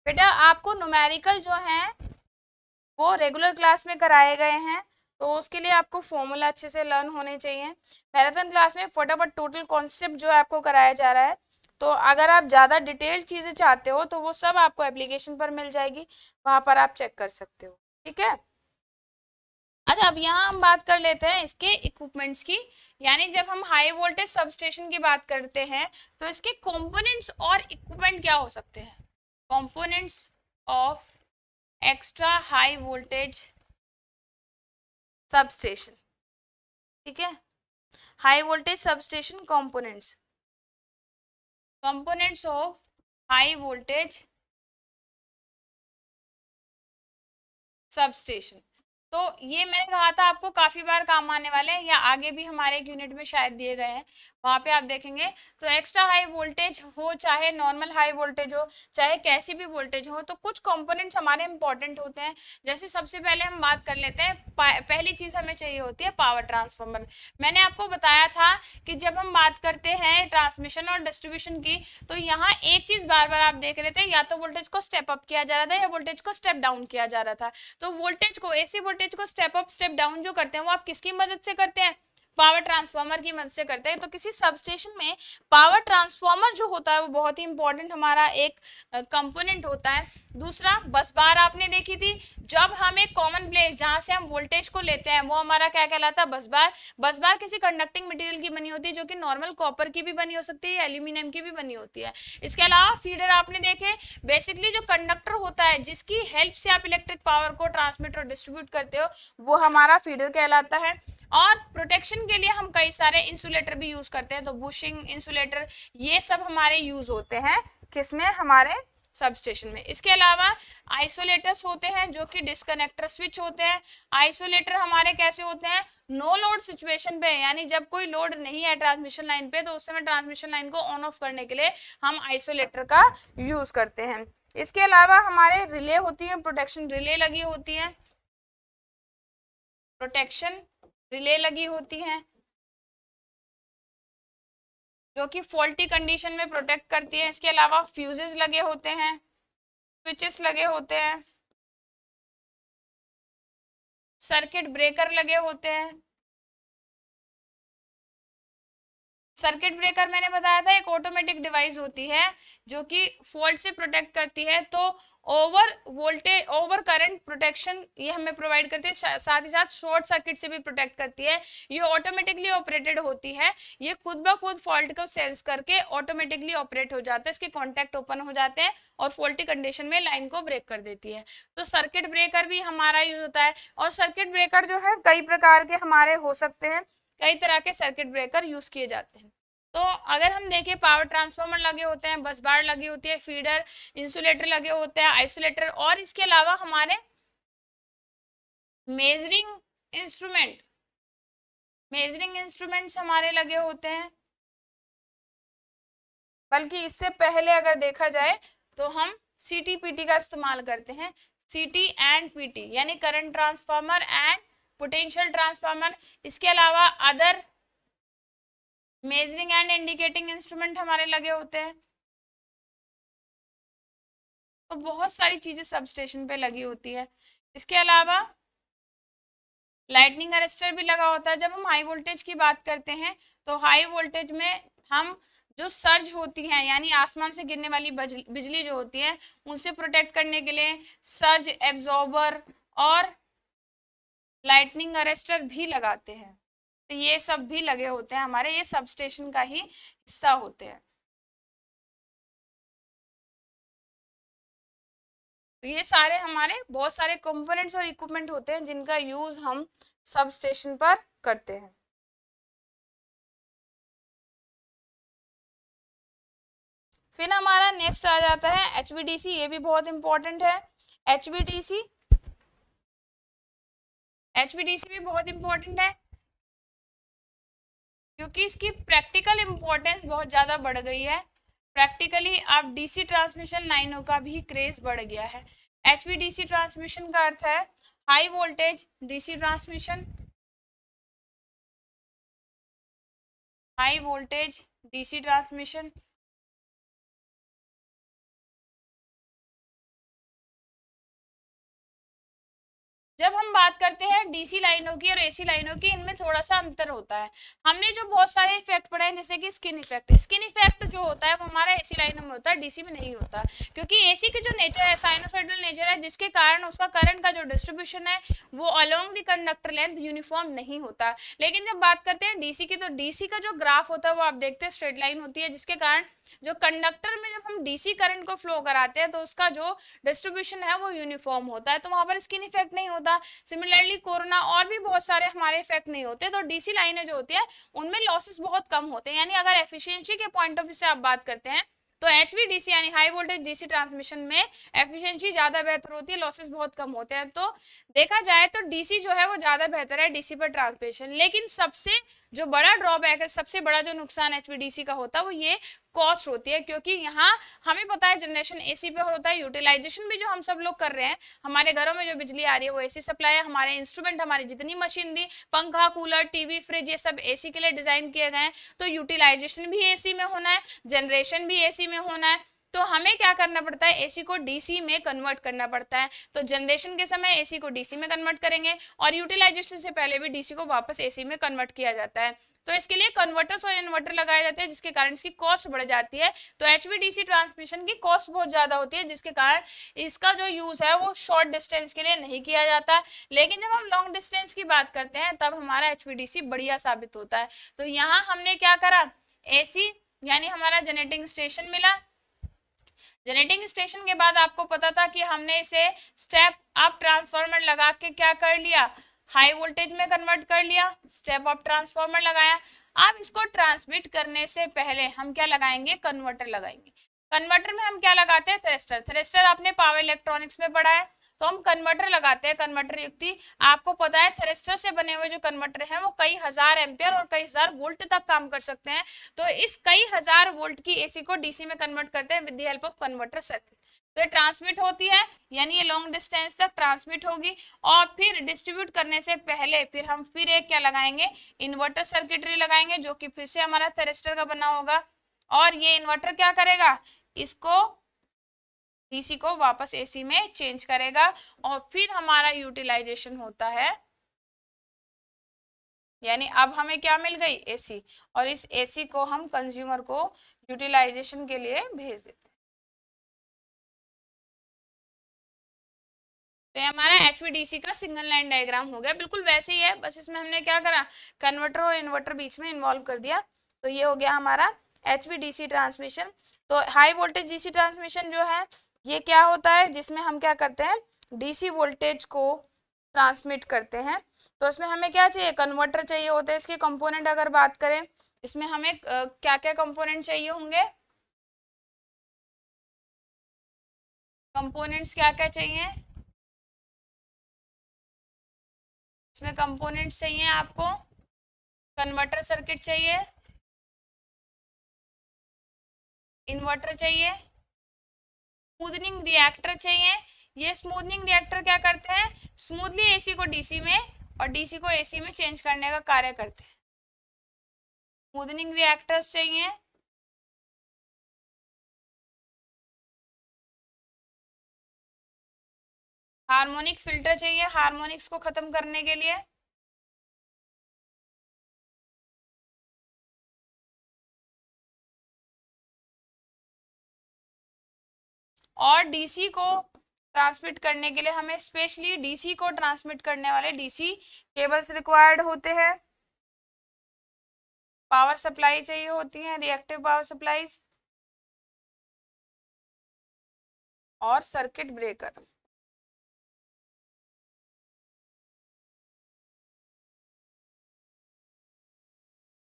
बेटा, आपको न्यूमेरिकल जो है, वो रेगुलर क्लास में कराए गए हैं तो उसके लिए आपको फॉर्मूला अच्छे से लर्न होने चाहिए। मैराथन क्लास में फटाफट टोटल कॉन्सेप्ट जो है आपको कराया जा रहा है तो अगर आप ज़्यादा डिटेल चीज़ें चाहते हो तो वो सब आपको एप्लीकेशन पर मिल जाएगी, वहाँ पर आप चेक कर सकते हो, ठीक है? अच्छा अब यहाँ हम बात कर लेते हैं इसके इक्विपमेंट्स की, यानी जब हम हाई वोल्टेज सबस्टेशन की बात करते हैं तो इसके कंपोनेंट्स और इक्विपमेंट क्या हो सकते हैं? Components of extra high voltage substation. ठीक है? High voltage substation components components of high voltage substation तो ये मैंने कहा था आपको काफ़ी बार काम आने वाले हैं या आगे भी हमारे एक यूनिट में शायद दिए गए हैं। वहाँ पे आप देखेंगे तो एक्स्ट्रा हाई वोल्टेज हो, चाहे नॉर्मल हाई वोल्टेज हो, चाहे कैसी भी वोल्टेज हो तो कुछ कंपोनेंट्स हमारे इंपॉर्टेंट होते हैं। जैसे सबसे पहले हम बात कर लेते हैं पहली चीज़ हमें चाहिए होती है पावर ट्रांसफॉर्मर मैंने आपको बताया था कि जब हम बात करते हैं ट्रांसमिशन और डिस्ट्रीब्यूशन की तो यहाँ एक चीज़ बार बार आप देख रहे थे या तो वोल्टेज को स्टेप अप किया जा रहा था, या वोल्टेज को स्टेप डाउन किया जा रहा था। तो वोल्टेज को एसी वोल्टेज को स्टेप अप स्टेप डाउन जो करते हैं, वो आप किसकी मदद से करते हैं? पावर ट्रांसफार्मर की मदद से करते हैं। तो किसी सबस्टेशन में पावर ट्रांसफार्मर जो होता है, वो बहुत ही इंपॉर्टेंट हमारा एक कंपोनेंट होता है। दूसरा, बस बार आपने देखी थी, जब हम एक कॉमन प्लेस जहाँ से हम वोल्टेज को लेते हैं, वो हमारा क्या कहलाता है बस बार। बस बार किसी कंडक्टिंग मटेरियल की बनी होती है, जो कि नॉर्मल कॉपर की भी बनी हो सकती है एल्यूमिनियम की भी बनी होती है। इसके अलावा फीडर आपने देखे बेसिकली जो कंडक्टर होता है, जिसकी हेल्प से आप इलेक्ट्रिक पावर को ट्रांसमिट और डिस्ट्रीब्यूट करते हो, वो हमारा फीडर कहलाता है। और प्रोटेक्शन के लिए हम कई सारे इंसुलेटर भी यूज़ करते हैं तो बुशिंग इंसुलेटर ये सब हमारे यूज़ होते हैं, किसमें? हमारे सब स्टेशन में। इसके अलावा आइसोलेटर्स होते हैं जो कि डिस्कनेक्टर स्विच होते हैं। आइसोलेटर हमारे कैसे होते हैं? नो लोड सिचुएशन पे, यानी जब कोई लोड नहीं है ट्रांसमिशन लाइन पे तो उस समय ट्रांसमिशन लाइन को ऑन ऑफ़ करने के लिए हम आइसोलेटर का यूज़ करते हैं। इसके अलावा हमारे रिले होती है प्रोटेक्शन रिले लगी होती है। प्रोटेक्शन रिले लगी होती हैं। जो कि फॉल्टी कंडीशन में प्रोटेक्ट करती है। इसके अलावा फ्यूजेस लगे होते हैं स्विचेस लगे होते हैं सर्किट ब्रेकर लगे होते हैं। सर्किट ब्रेकर मैंने बताया था, एक ऑटोमेटिक डिवाइस होती है, जो कि फॉल्ट से प्रोटेक्ट करती है। तो over voltage, over current protection ये हमें प्रोवाइड करती है। साथ ही साथ शॉर्ट सर्किट से भी प्रोटेक्ट करती है। ये ऑटोमेटिकली ऑपरेटेड होती है। ये खुद ब खुद फॉल्ट को सेंस करके ऑटोमेटिकली ऑपरेट हो जाता है। इसके कॉन्टेक्ट ओपन हो जाते हैं और फॉल्टी कंडीशन में लाइन को ब्रेक कर देती है। तो सर्किट ब्रेकर भी हमारा यूज़ होता है और सर्किट ब्रेकर जो है कई प्रकार के हमारे हो सकते हैं। कई तरह के सर्किट ब्रेकर यूज़ किए जाते हैं। तो अगर हम देखें पावर ट्रांसफार्मर लगे होते हैं बस बार लगी होती है फीडर इंसुलेटर लगे होते हैं आइसोलेटर और इसके अलावा हमारे मेजरिंग इंस्ट्रूमेंट मेजरिंग इंस्ट्रूमेंट्स हमारे लगे होते हैं। बल्कि इससे पहले अगर देखा जाए तो हम सी टी पी टी का इस्तेमाल करते हैं। C T and P T यानी current transformer and potential transformer इसके अलावा other measuring and indicating instrument हमारे लगे होते हैं। तो बहुत सारी चीज़ें सब स्टेशन पे लगी होती है। इसके अलावा लाइटनिंग अरेस्टर भी लगा होता है। जब हम हाई वोल्टेज की बात करते हैं तो हाई वोल्टेज में हम जो सर्ज होती है, यानी आसमान से गिरने वाली बिजली जो होती है, उनसे प्रोटेक्ट करने के लिए सर्ज एब्जॉर्बर और लाइटनिंग अरेस्टर भी लगाते हैं। ये सब भी लगे होते हैं हमारे, ये सब स्टेशन का ही हिस्सा होते हैं। तो ये सारे हमारे बहुत सारे कंपोनेंट्स और इक्विपमेंट होते हैं जिनका यूज़ हम सब स्टेशन पर करते हैं। फिर हमारा नेक्स्ट आ जाता है एचवीडीसी ये भी बहुत इंपॉर्टेंट है। एच एच भी बहुत इंपॉर्टेंट है। क्योंकि इसकी प्रैक्टिकल इम्पोर्टेंस बहुत ज़्यादा बढ़ गई है। प्रैक्टिकली आप डीसी ट्रांसमिशन लाइनों का भी क्रेज बढ़ गया है। एच ट्रांसमिशन का अर्थ है high voltage DC transmission high voltage DC transmission जब हम बात करते हैं डीसी लाइनों की और एसी लाइनों की, इनमें थोड़ा सा अंतर होता है। हमने जो बहुत सारे इफ़ेक्ट पढ़े हैं, जैसे कि स्किन इफ़ेक्ट स्किन इफ़ेक्ट जो होता है, वो हमारा एसी लाइनों में होता है डीसी में नहीं होता। क्योंकि एसी की जो नेचर है साइनोफेडल नेचर है, जिसके कारण उसका करंट का जो डिस्ट्रीब्यूशन है, वो along the conductor length uniform नहीं होता। लेकिन जब बात करते हैं डीसी की तो डीसी का जो ग्राफ होता है, वो आप देखते हैं स्ट्रेट लाइन होती है, जिसके कारण जो कंडक्टर में जब हम डीसी करंट को फ्लो कराते हैं तो उसका जो डिस्ट्रीब्यूशन है, वो यूनिफॉर्म होता है। तो वहाँ पर स्किन इफ़ेक्ट नहीं होता। सिमिलरली कोरोना और भी बहुत सारे हमारे इफ़ेक्ट नहीं होते। तो डीसी लाइनें जो होती है, उनमें लॉसेस बहुत कम होते हैं। यानी अगर एफिशिएंसी के पॉइंट ऑफ़ व्यू से आप बात करते हैं तो एच डीसी यानी हाई वोल्टेज डीसी ट्रांसमिशन में एफिशिएंसी ज़्यादा बेहतर होती है लॉसेस बहुत कम होते हैं। तो देखा जाए तो डीसी जो है, वो ज़्यादा बेहतर है डीसी पर ट्रांसमिशन लेकिन सबसे जो बड़ा ड्रॉबैक है, सबसे बड़ा जो नुकसान एच का होता है, वो ये कॉस्ट होती है, क्योंकि यहाँ हमें पता है जनरेशन एसी पे होता है यूटिलाइजेशन भी जो हम सब लोग कर रहे हैं, हमारे घरों में जो बिजली आ रही है, वो एसी सप्लाई है, हमारे इंस्ट्रूमेंट हमारी जितनी मशीनरी पंखा कूलर टीवी फ्रिज ये सब एसी के लिए डिज़ाइन किए गए हैं तो यूटिलाइजेशन भी एसी में होना है जनरेशन भी एसी में होना है तो हमें क्या करना पड़ता है एसी को डीसी में कन्वर्ट करना पड़ता है तो जनरेशन के समय एसी को डीसी में कन्वर्ट करेंगे, और यूटिलाइजेशन से पहले भी डीसी को वापस एसी में कन्वर्ट किया जाता है। तो इसके लिए कन्वर्टर्स और इन्वर्टर लगाए जाते हैं, जिसके कारण इसकी कॉस्ट बढ़ जाती है। तो एच ट्रांसमिशन की कॉस्ट बहुत ज़्यादा होती है, जिसके कारण इसका जो यूज़ है, वो शॉर्ट डिस्टेंस के लिए नहीं किया जाता। लेकिन जब हम लॉन्ग डिस्टेंस की बात करते हैं, तब हमारा एच बढ़िया साबित होता है। तो यहाँ हमने क्या करा? एसी यानी हमारा जनरेटिंग स्टेशन मिला। जनरेटिंग स्टेशन के बाद आपको पता था कि हमने इसे स्टेप अप ट्रांसफार्मर लगा के क्या कर लिया? हाई वोल्टेज में कन्वर्ट कर लिया स्टेप अप ट्रांसफॉर्मर लगाया। अब इसको ट्रांसमिट करने से पहले हम क्या लगाएँगे? कन्वर्टर लगाएँगे। कन्वर्टर में हम क्या लगाते हैं? थ्रेस्टर थ्रेस्टर आपने पावर इलेक्ट्रॉनिक्स में पढ़ा है तो हम कन्वर्टर लगाते हैं। कन्वर्टर युक्ति, आपको पता है थ्रेस्टर से बने हुए जो कन्वर्टर हैं, वो कई हज़ार एम्पियर और कई हज़ार वोल्ट तक काम कर सकते हैं। तो इस कई हज़ार वोल्ट की एसी को डीसी में कन्वर्ट करते हैं with the help of converter circuit तो ये ट्रांसमिट होती है, यानी ये लॉन्ग डिस्टेंस तक ट्रांसमिट होगी। और फिर डिस्ट्रीब्यूट करने से पहले फिर हम फिर एक क्या लगाएँगे? इन्वर्टर सर्किटरी लगाएँगे, जो कि फिर से हमारा थेरेस्टर का बना होगा। और ये इन्वर्टर क्या करेगा? इसको डीसी को वापस एसी में चेंज करेगा। और फिर हमारा यूटिलाइजेशन होता है, यानी अब हमें क्या मिल गई? एसी और इस एसी को हम कंज्यूमर को यूटिलाइजेशन के लिए भेज देते तो ये हमारा एचवीडीसी का सिंगल लाइन डायग्राम हो गया। बिल्कुल वैसे ही है, बस इसमें हमने क्या करा? कन्वर्टर और इन्वर्टर बीच में इन्वॉल्व कर दिया। तो ये हो गया हमारा एचवीडीसी ट्रांसमिशन तो हाई वोल्टेज डीसी ट्रांसमिशन जो है, ये क्या होता है? जिसमें हम क्या करते हैं? डीसी वोल्टेज को ट्रांसमिट करते हैं। तो इसमें हमें क्या चाहिए? कन्वर्टर चाहिए होते हैं। इसके कंपोनेंट अगर बात करें, इसमें हमें क्या क्या कंपोनेंट चाहिए होंगे? कंपोनेंट्स क्या क्या चाहिए? इसमें कंपोनेंट्स चाहिए आपको। कन्वर्टर सर्किट चाहिए। इन्वर्टर चाहिए। स्मूदनिंग रिएक्टर चाहिए। ये स्मूदनिंग रिएक्टर क्या करते हैं? स्मूथली एसी को डीसी में और डीसी को एसी में चेंज करने का कार्य करते हैं। स्मूदनिंग रिएक्टर्स चाहिए। हार्मोनिक फ़िल्टर चाहिए हार्मोनिक्स को खत्म करने के लिए। और डीसी को ट्रांसमिट करने के लिए हमें स्पेशली डीसी को ट्रांसमिट करने वाले डीसी केबल्स रिक्वायर्ड होते हैं। पावर सप्लाई चाहिए होती है रिएक्टिव पावर सप्लाईज और सर्किट ब्रेकर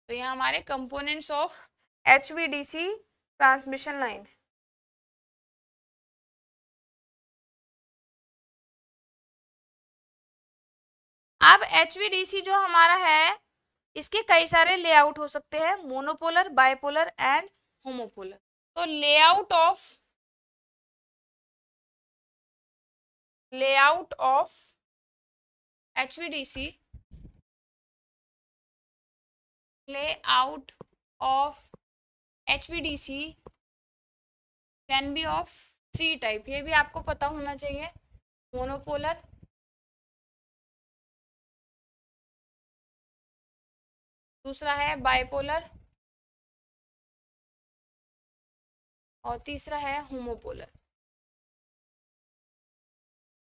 तो ये हमारे components of HVDC transmission line अब एचवीडीसी जो हमारा है, इसके कई सारे लेआउट हो सकते हैं मोनोपोलर बायपोलर एंड होमोपोलर तो layout of layout of HVDC layout of H can be of three type ये भी आपको पता होना चाहिए। मोनोपोलर दूसरा है बाइपोलर और तीसरा है होमोपोलर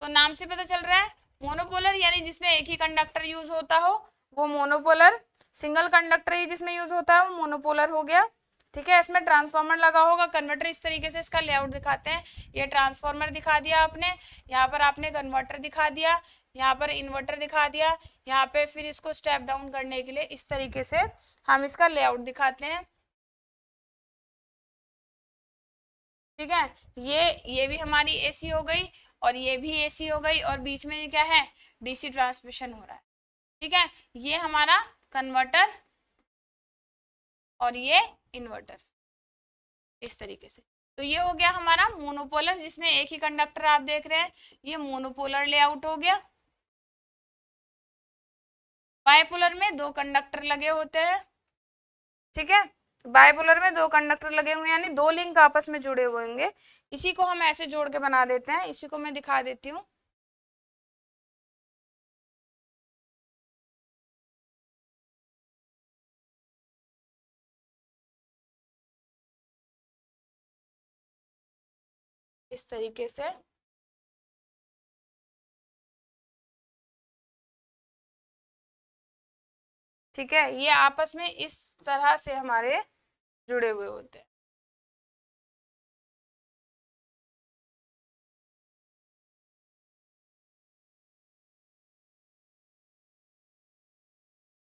तो नाम से पता चल रहा है मोनोपोलर यानी जिसमें एक ही कंडक्टर यूज़ होता हो, वो मोनोपोलर सिंगल कंडक्टर ही जिसमें यूज़ होता है, वो मोनोपोलर हो गया। ठीक है, इसमें ट्रांसफार्मर लगा होगा, कन्वर्टर इस तरीके से इसका लेआउट दिखाते हैं। ये ट्रांसफार्मर दिखा दिया आपने, यहाँ पर आपने कन्वर्टर दिखा दिया, यहाँ पर इन्वर्टर दिखा दिया, यहाँ पे फिर इसको स्टेप डाउन करने के लिए इस तरीके से हम इसका लेआउट दिखाते हैं। ठीक है, ये ये भी हमारी एसी हो गई और ये भी एसी हो गई और बीच में क्या है? डीसी ट्रांसमिशन हो रहा है। ठीक है, ये हमारा कन्वर्टर और ये इन्वर्टर, इस तरीके से। तो ये हो गया हमारा मोनोपोलर, जिसमें एक ही कंडक्टर आप देख रहे हैं। ये मोनोपोलर लेआउट हो गया। बायपोलर में दो कंडक्टर लगे होते हैं, ठीक है? बायपोलर में दो कंडक्टर लगे हुए यानी दो लिंक आपस में जुड़े हुए होंगे। इसी को हम ऐसे जोड़ के बना देते हैं। इसी को मैं दिखा देती हूँ। इस तरीके से ठीक है, ये आपस में इस तरह से हमारे जुड़े हुए होते हैं।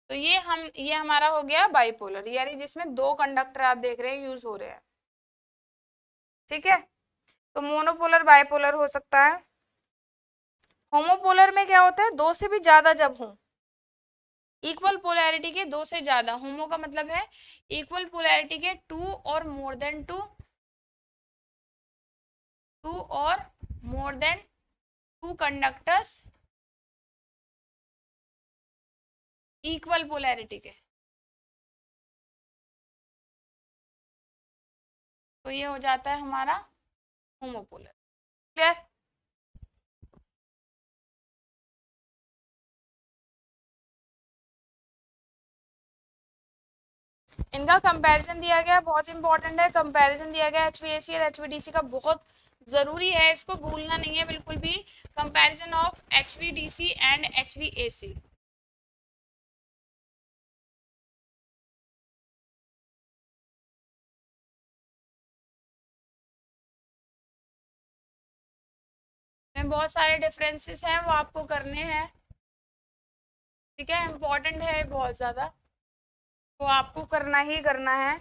तो ये हम, ये हमारा हो गया बाइपोलर यानी जिसमें दो कंडक्टर आप देख रहे हैं यूज़ हो रहे हैं। ठीक है? तो मोनोपोलर बाइपोलर हो सकता है। होमोपोलर में क्या होता है? दो से भी ज़्यादा जब हो। इक्वल पोलैरिटी के दो से ज़्यादा। होमो का मतलब है इक्वल पोलैरिटी के टू और मोर देन टू टू और more than two conductors equal polarity के। तो ये हो जाता है हमारा होमोपोलर क्लियर इनका कंपैरिजन दिया गया बहुत इंपॉर्टेंट है। कंपैरिजन दिया गया एचवीएसी और एच का बहुत ज़रूरी है। इसको भूलना नहीं है बिल्कुल भी। Comparison of H and HVAC बहुत सारे डिफरेंसेस हैं, वो आपको करने हैं। ठीक है? इम्पोर्टेंट है बहुत ज़्यादा। वो आपको करना ही करना है।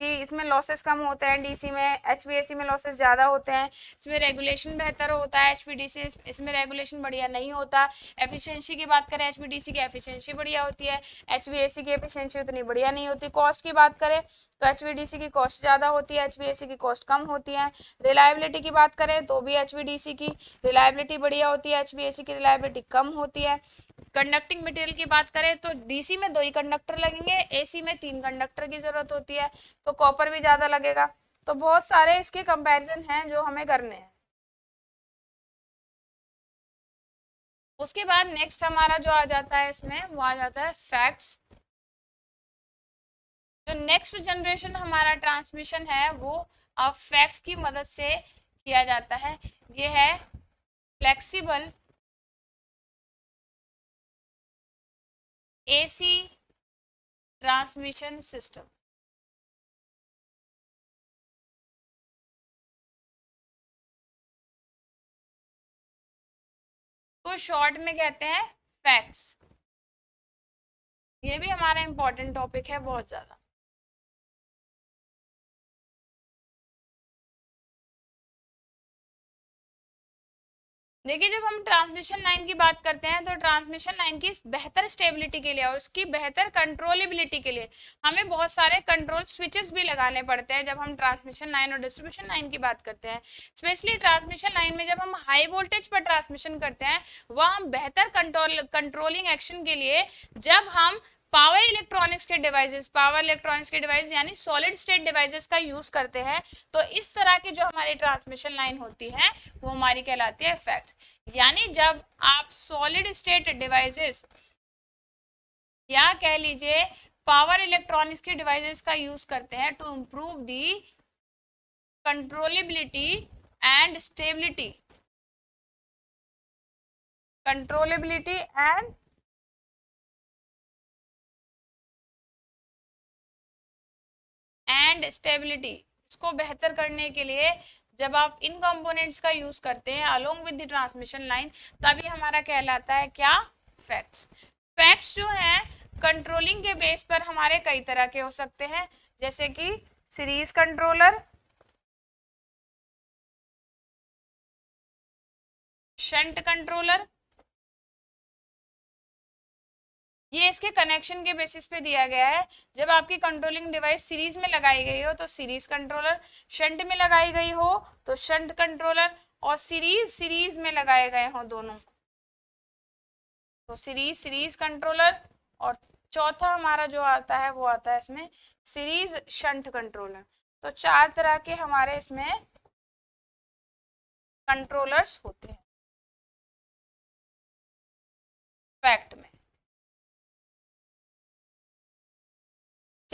कि इसमें लॉसेस कम होते हैं डीसी में एच में लॉसेस ज़्यादा होते हैं, इसमें रेगुलेशन बेहतर होता है एच इसमें रेगुलेशन बढ़िया नहीं होता। एफिशिएंसी की बात करें एच की एफिशिएंसी बढ़िया होती है एच की एफिशिएंसी उतनी बढ़िया नहीं होती। कॉस्ट की बात करें तो एच की कॉस्ट ज़्यादा होती है एच की कॉस्ट कम होती है। रिलायबिलिटी की बात करें तो भी एचवीडीसी की रिलायबिलिटी बढ़िया होती है एचवीएसी की रिलायबिलिटी कम होती है। कंडक्टिंग मटेरियल की बात करें तो डीसी में दो ही कंडक्टर लगेंगे एसी में तीन कंडक्टर की ज़रूरत होती है। तो कॉपर भी ज़्यादा लगेगा। तो बहुत सारे इसके कंपैरिजन हैं जो हमें करने हैं। उसके बाद नेक्स्ट हमारा जो आ जाता है इसमें, वो आ जाता है फैक्ट्स जो नेक्स्ट जनरेशन हमारा ट्रांसमिशन है, वो अब फैक्ट्स की मदद से किया जाता है। ये है फ्लेक्सिबल एसी ट्रांसमिशन सिस्टम को शॉर्ट में कहते हैं फैक्ट्स ये भी हमारा इम्पोर्टेंट टॉपिक है बहुत ज़्यादा। देखिए, जब हम ट्रांसमिशन लाइन की बात करते हैं तो ट्रांसमिशन लाइन की बेहतर स्टेबिलिटी के लिए और उसकी बेहतर कंट्रोलेबिलिटी के लिए हमें बहुत सारे कंट्रोल स्विचेस भी लगाने पड़ते हैं जब हम ट्रांसमिशन लाइन और डिस्ट्रीब्यूशन लाइन की बात करते हैं। स्पेशली ट्रांसमिशन लाइन में जब हम हाई वोल्टेज पर ट्रांसमिशन करते हैं, वह हम बेहतर कंट्रोल कंट्रोलिंग एक्शन के लिए जब हम पावर इलेक्ट्रॉनिक्स के डिवाइसेस, पावर इलेक्ट्रॉनिक्स के डिवाइस यानी सॉलिड स्टेट डिवाइसेस का यूज़ करते हैं। तो इस तरह की जो हमारी ट्रांसमिशन लाइन होती है, वो हमारी कहलाती है फैक्ट्स यानी जब आप सॉलिड स्टेट डिवाइसेस या कह लीजिए पावर इलेक्ट्रॉनिक्स के डिवाइसेस का यूज़ करते हैं to improve the controllability and stability controllability and and stability इसको बेहतर करने के लिए जब आप इन कंपोनेंट्स का यूज़ करते हैं along with the transmission line तभी हमारा कहलाता है क्या? फैक्ट्स फैक्ट्स जो हैं कंट्रोलिंग के बेस पर हमारे कई तरह के हो सकते हैं, जैसे कि सीरीज़ कंट्रोलर शंट कंट्रोलर ये इसके कनेक्शन के बेसिस पे दिया गया है। जब आपकी कंट्रोलिंग डिवाइस सीरीज़ में लगाई गई हो तो सीरीज़ कंट्रोलर शंट में लगाई गई हो तो शंट कंट्रोलर और सीरीज़ सीरीज़ में लगाए गए हो दोनों। तो सीरीज़ सीरीज़ कंट्रोलर और चौथा हमारा जो आता है, वो आता है इसमें सीरीज़ शंट कंट्रोलर तो चार तरह के हमारे इसमें कंट्रोलर्स होते हैं। फैक्ट में।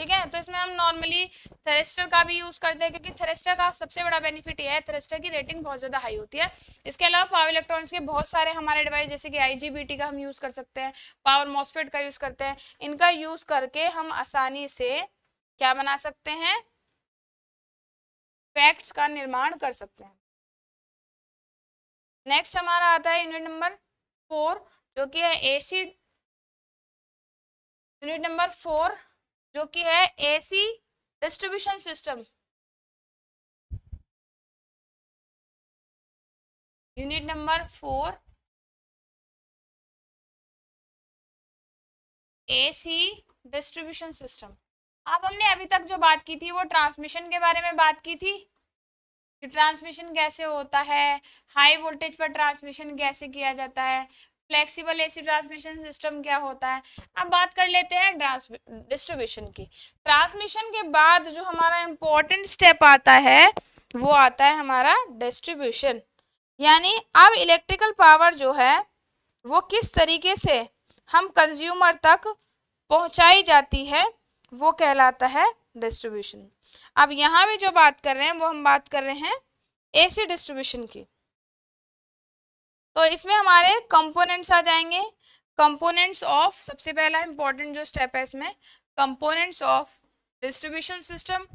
ठीक है? तो इसमें हम नॉर्मली थ्रेस्टर का भी यूज़ करते हैं क्योंकि थ्रेस्टर का सबसे बड़ा बेनिफिट ये है थ्रेस्टर की रेटिंग बहुत ज़्यादा हाई होती है। इसके अलावा पावर इलेक्ट्रॉनिक्स के बहुत सारे हमारे डिवाइस जैसे कि आईजीबीटी का हम यूज़ कर सकते हैं पावर मॉसफेट का यूज़ करते हैं, इनका यूज़ करके हम आसानी से क्या बना सकते हैं? फैक्ट्स का निर्माण कर सकते हैं। नेक्स्ट हमारा आता है यूनिट नंबर फोर जो कि है एसी यूनिट नंबर फोर जो कि है AC distribution system unit number four AC distribution system अब हमने अभी तक जो बात की थी, वो ट्रांसमिशन के बारे में बात की थी, कि ट्रांसमिशन कैसे होता है हाई वोल्टेज पर ट्रांसमिशन कैसे किया जाता है फ्लेक्सिबल एसी ट्रांसमिशन सिस्टम क्या होता है? अब बात कर लेते हैं डिस्ट्रीब्यूशन की। ट्रांसमिशन के बाद जो हमारा इम्पोर्टेंट स्टेप आता है, वो आता है हमारा डिस्ट्रीब्यूशन यानी अब इलेक्ट्रिकल पावर जो है, वो किस तरीके से हम कंज्यूमर तक पहुंचाई जाती है, वो कहलाता है डिस्ट्रीब्यूशन अब यहाँ भी जो बात कर रहे हैं, वो हम बात कर रहे हैं एसी डिस्ट्रीब्यूशन की। तो इसमें हमारे कंपोनेंट्स आ जाएँगे। कंपोनेंट्स ऑफ़ सबसे पहला इंपॉर्टेंट जो स्टेप है इसमें कंपोनेंट्स ऑफ़ डिस्ट्रीब्यूशन सिस्टम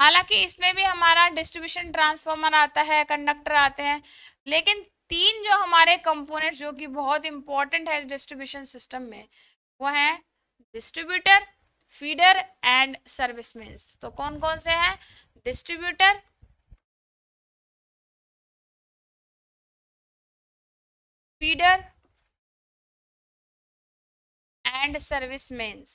हालाँकि इसमें भी हमारा डिस्ट्रीब्यूशन ट्रांसफार्मर आता है कंडक्टर आते हैं, लेकिन तीन जो हमारे कंपोनेंट्स जो कि बहुत इंपॉर्टेंट है इस डिस्ट्रीब्यूशन सिस्टम में, वो है distributor feeder and service means तो कौन कौन से हैं? Distributor. Feeder and service means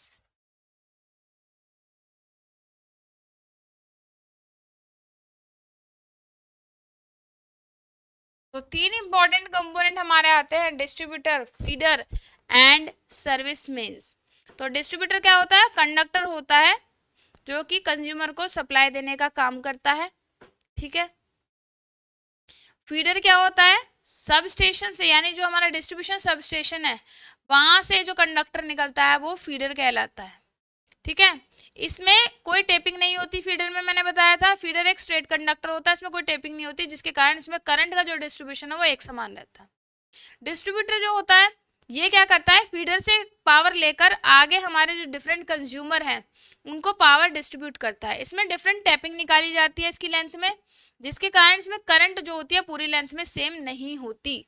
तो तीन इंपॉर्टेंट कंपोनेंट हमारे आते हैं, distributor, feeder and service means तो डिस्ट्रीब्यूटर क्या होता है? कंडक्टर होता है, जो कि कंज्यूमर को सप्लाई देने का काम करता है, ठीक है? फीडर क्या होता है? सब स्टेशन से, यानी जो हमारा डिस्ट्रीब्यूशन सब स्टेशन है, वहाँ से जो कंडक्टर निकलता है, वो फीडर कहलाता है, ठीक है? इसमें कोई टेपिंग नहीं होती फीडर में, मैंने बताया था। फीडर एक स्ट्रेट कंडक्टर होता है, इसमें कोई टेपिंग नहीं होती, जिसके कारण इसमें करंट का जो डिस्ट्रीब्यूशन है, वो एक समान रहता है। डिस्ट्रीब्यूटर जो होता है ये क्या करता है? फीडर से पावर लेकर आगे हमारे जो डिफरेंट कंज्यूमर हैं, उनको पावर डिस्ट्रीब्यूट करता है। इसमें डिफरेंट टैपिंग निकाली जाती है इसकी लेंथ में, जिसके कारण इसमें करंट जो होती है, पूरी लेंथ में सेम नहीं होती।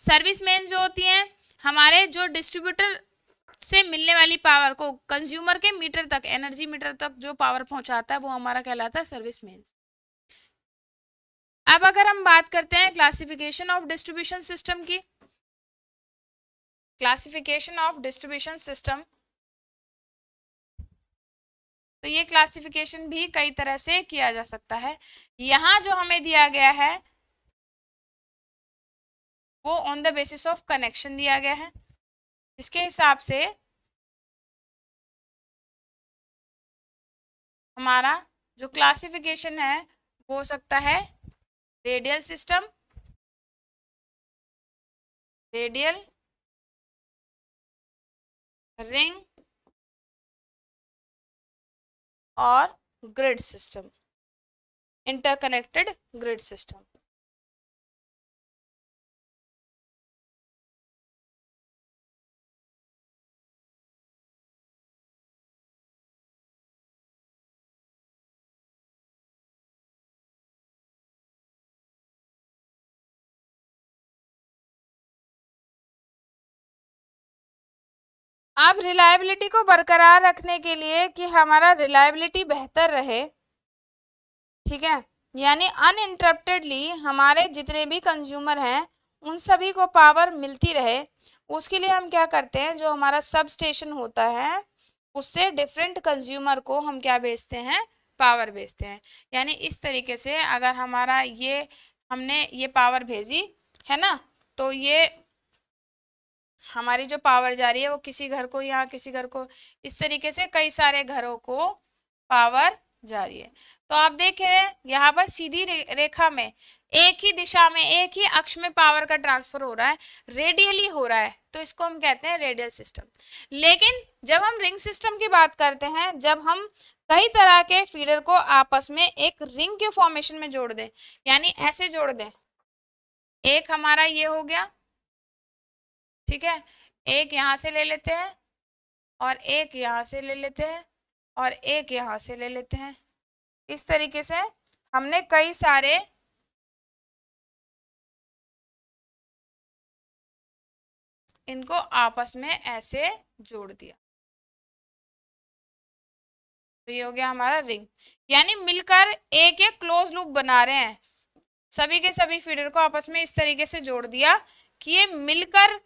सर्विस मेन जो होती हैं, हमारे जो डिस्ट्रीब्यूटर से मिलने वाली पावर को कंज्यूमर के मीटर तक एनर्जी मीटर तक जो पावर पहुंचाता है, वो हमारा कहलाता है सर्विस मेन्स अब अगर हम बात करते हैं क्लासिफिकेशन ऑफ़ डिस्ट्रीब्यूशन सिस्टम की क्लासिफिकेशन ऑफ़ डिस्ट्रीब्यूशन सिस्टम तो ये क्लासिफिकेशन भी कई तरह से किया जा सकता है। यहाँ जो हमें दिया गया है, वो on the basis of connection दिया गया है। इसके हिसाब से हमारा जो क्लासिफिकेशन है, वो हो सकता है रेडियल सिस्टम रेडियल रिंग और grid system interconnected grid system. अब रिलायबिलिटी को बरकरार रखने के लिए कि हमारा रिलायबिलिटी बेहतर रहे। ठीक है? यानी अन अनइंटरप्टेडली हमारे जितने भी कंज्यूमर हैं, उन सभी को पावर मिलती रहे। उसके लिए हम क्या करते हैं? जो हमारा सब स्टेशन होता है, उससे डिफरेंट कंज्यूमर को हम क्या बेचते हैं? पावर बेचते हैं। यानी इस तरीके से अगर हमारा ये, हमने ये पावर भेजी, है ना? तो ये हमारी जो पावर जा रही है वो किसी घर को या किसी घर को इस तरीके से कई सारे घरों को पावर जा रही है। तो आप देख रहे हैं यहाँ पर सीधी रे, रेखा में एक ही दिशा में एक ही अक्ष में पावर का ट्रांसफ़र हो रहा है रेडियली हो रहा है तो इसको हम कहते हैं रेडियल सिस्टम लेकिन जब हम रिंग सिस्टम की बात करते हैं जब हम कई तरह के फीडर को आपस में एक रिंग के फॉर्मेशन में जोड़ दें यानी ऐसे जोड़ दें एक हमारा ये हो गया ठीक है? एक यहाँ से ले लेते हैं और एक यहाँ से ले लेते हैं और एक यहाँ से ले लेते हैं। इस तरीके से हमने कई सारे इनको आपस में ऐसे जोड़ दिया। तो ये हो गया हमारा रिंग। यानी मिलकर एक एक क्लोज लूप बना रहे हैं। सभी के सभी फीडर को आपस में इस तरीके से जोड़ दिया कि ये मिलकर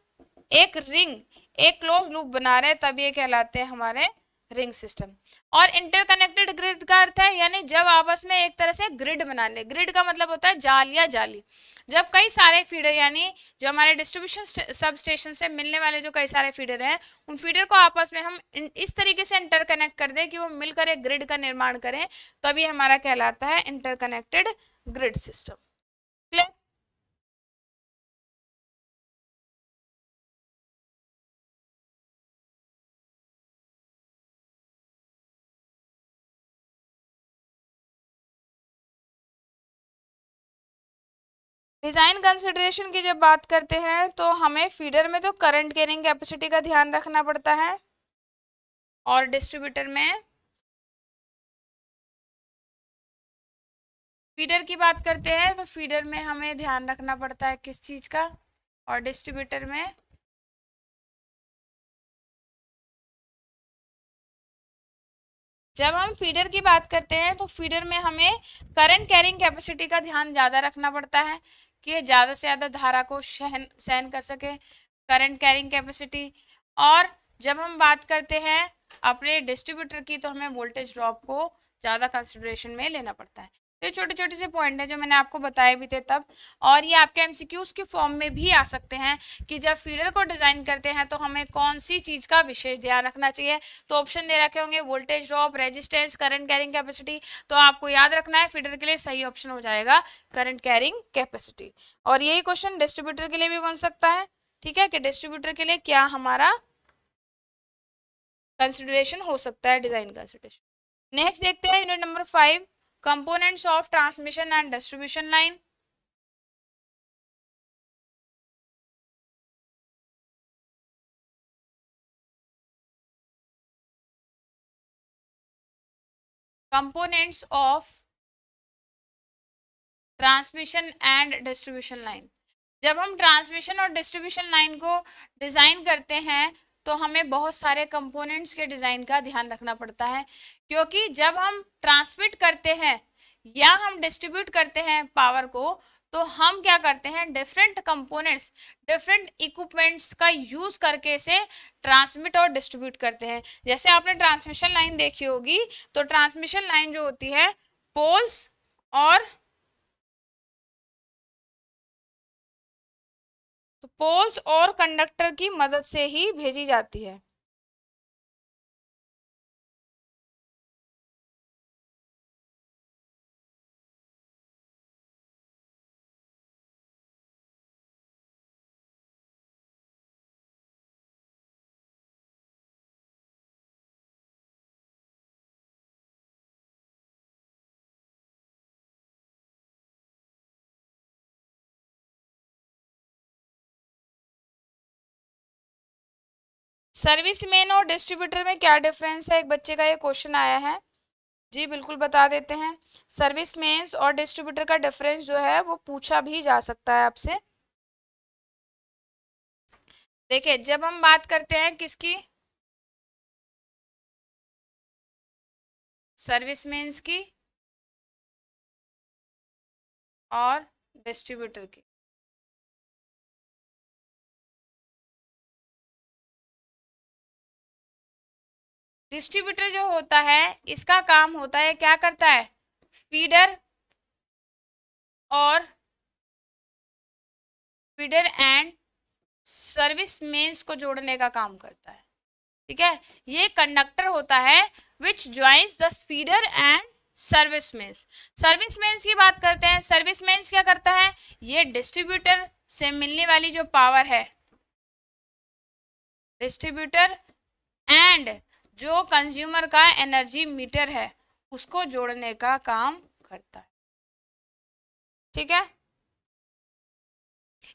एक रिंग, एक क्लोज लूप बना रहे हैं, तब ये कहलाते हैं हमारे रिंग सिस्टम। और इंटरकनेक्टेड ग्रिड का अर्थ है, यानी जब आपस में एक तरह से ग्रिड बना ले ग्रिड का मतलब होता है जाल या जाली। जब कई सारे फीडर, यानी जो हमारे डिस्ट्रीब्यूशन सब स्टेशन से मिलने वाले जो कई सारे फीडर हैं, उन फीडर को आपस में हम इस तरीके से इंटरकनेक्ट कर दें कि वो मिलकर एक ग्रिड का निर्माण करें, तभी हमारा कहलाता है interconnected grid system. Clear? Design consideration की जब बात करते हैं तो हमें फीडर में तो करंट कैरिंग कैपेसिटी का ध्यान रखना पड़ता है। और डिस्ट्रीब्यूटर में फीडर की बात करते हैं तो फीडर में हमें ध्यान रखना पड़ता है किस चीज़ का, और डिस्ट्रीब्यूटर में जब हम फीडर की बात करते हैं तो फीडर में हमें करंट कैरिंग कैपेसिटी का ध्यान ज़्यादा रखना पड़ता है। कि ज़्यादा से ज़्यादा धारा को सहन सहन कर सके करंट कैरिंग कैपेसिटी और जब हम बात करते हैं अपने डिस्ट्रीब्यूटर की तो हमें वोल्टेज ड्रॉप को ज़्यादा कंसिड्रेशन में लेना पड़ता है। ये छोटे छोटे से पॉइंट है जो मैंने आपको बताए भी थे तब। और ये आपके एमसीक्यूज के फॉर्म में भी आ सकते हैं कि जब फीडर को डिज़ाइन करते हैं तो हमें कौन सी चीज़ का विशेष ध्यान रखना चाहिए? तो ऑप्शन दे रखे होंगे voltage drop resistance current carrying capacity तो आपको याद रखना है फीडर के लिए सही ऑप्शन हो जाएगा करंट कैरिंग कैपेसिटी और यही क्वेश्चन डिस्ट्रीब्यूटर के लिए भी बन सकता है। ठीक है कि डिस्ट्रीब्यूटर के लिए क्या हमारा कंसिडरेशन हो सकता है डिज़ाइन कंसिडरेशन नेक्स्ट देखते हैं unit number five components of transmission and distribution line components of transmission and distribution line जब हम ट्रांसमिशन और डिस्ट्रीब्यूशन लाइन को डिज़ाइन करते हैं तो हमें बहुत सारे कंपोनेंट्स के डिज़ाइन का ध्यान रखना पड़ता है। क्योंकि जब हम ट्रांसमिट करते हैं या हम डिस्ट्रीब्यूट करते हैं पावर को तो हम क्या करते हैं डिफरेंट कंपोनेंट्स डिफरेंट इक्विपमेंट्स का यूज़ करके इसे ट्रांसमिट और डिस्ट्रीब्यूट करते हैं। जैसे आपने ट्रांसमिशन लाइन देखी होगी तो ट्रांसमिशन लाइन जो होती है पोल्स और पोल्स और कंडक्टर की मदद से ही भेजी जाती है। सर्विस मैन और डिस्ट्रीब्यूटर में क्या डिफरेंस है? एक बच्चे का ये क्वेश्चन आया है। जी, बिल्कुल बता देते हैं। सर्विस मेन्स और डिस्ट्रीब्यूटर का डिफरेंस जो है, वो पूछा भी जा सकता है आपसे। देखिए, जब हम बात करते हैं किसकी? सर्विस मेन्स की और डिस्ट्रीब्यूटर की। डिस्ट्रीब्यूटर जो होता है, इसका काम होता है, क्या करता है? फीडर और फीडर एंड सर्विस मेन्स को जोड़ने का काम करता है। ठीक है? ये कंडक्टर होता है which joins the feeder and service mains service mains की बात करते हैं। सर्विस मेन्स क्या करता है? ये डिस्ट्रीब्यूटर से मिलने वाली जो पावर है डिस्ट्रीब्यूटर एंड जो कंज्यूमर का एनर्जी मीटर है, उसको जोड़ने का काम करता है। ठीक है?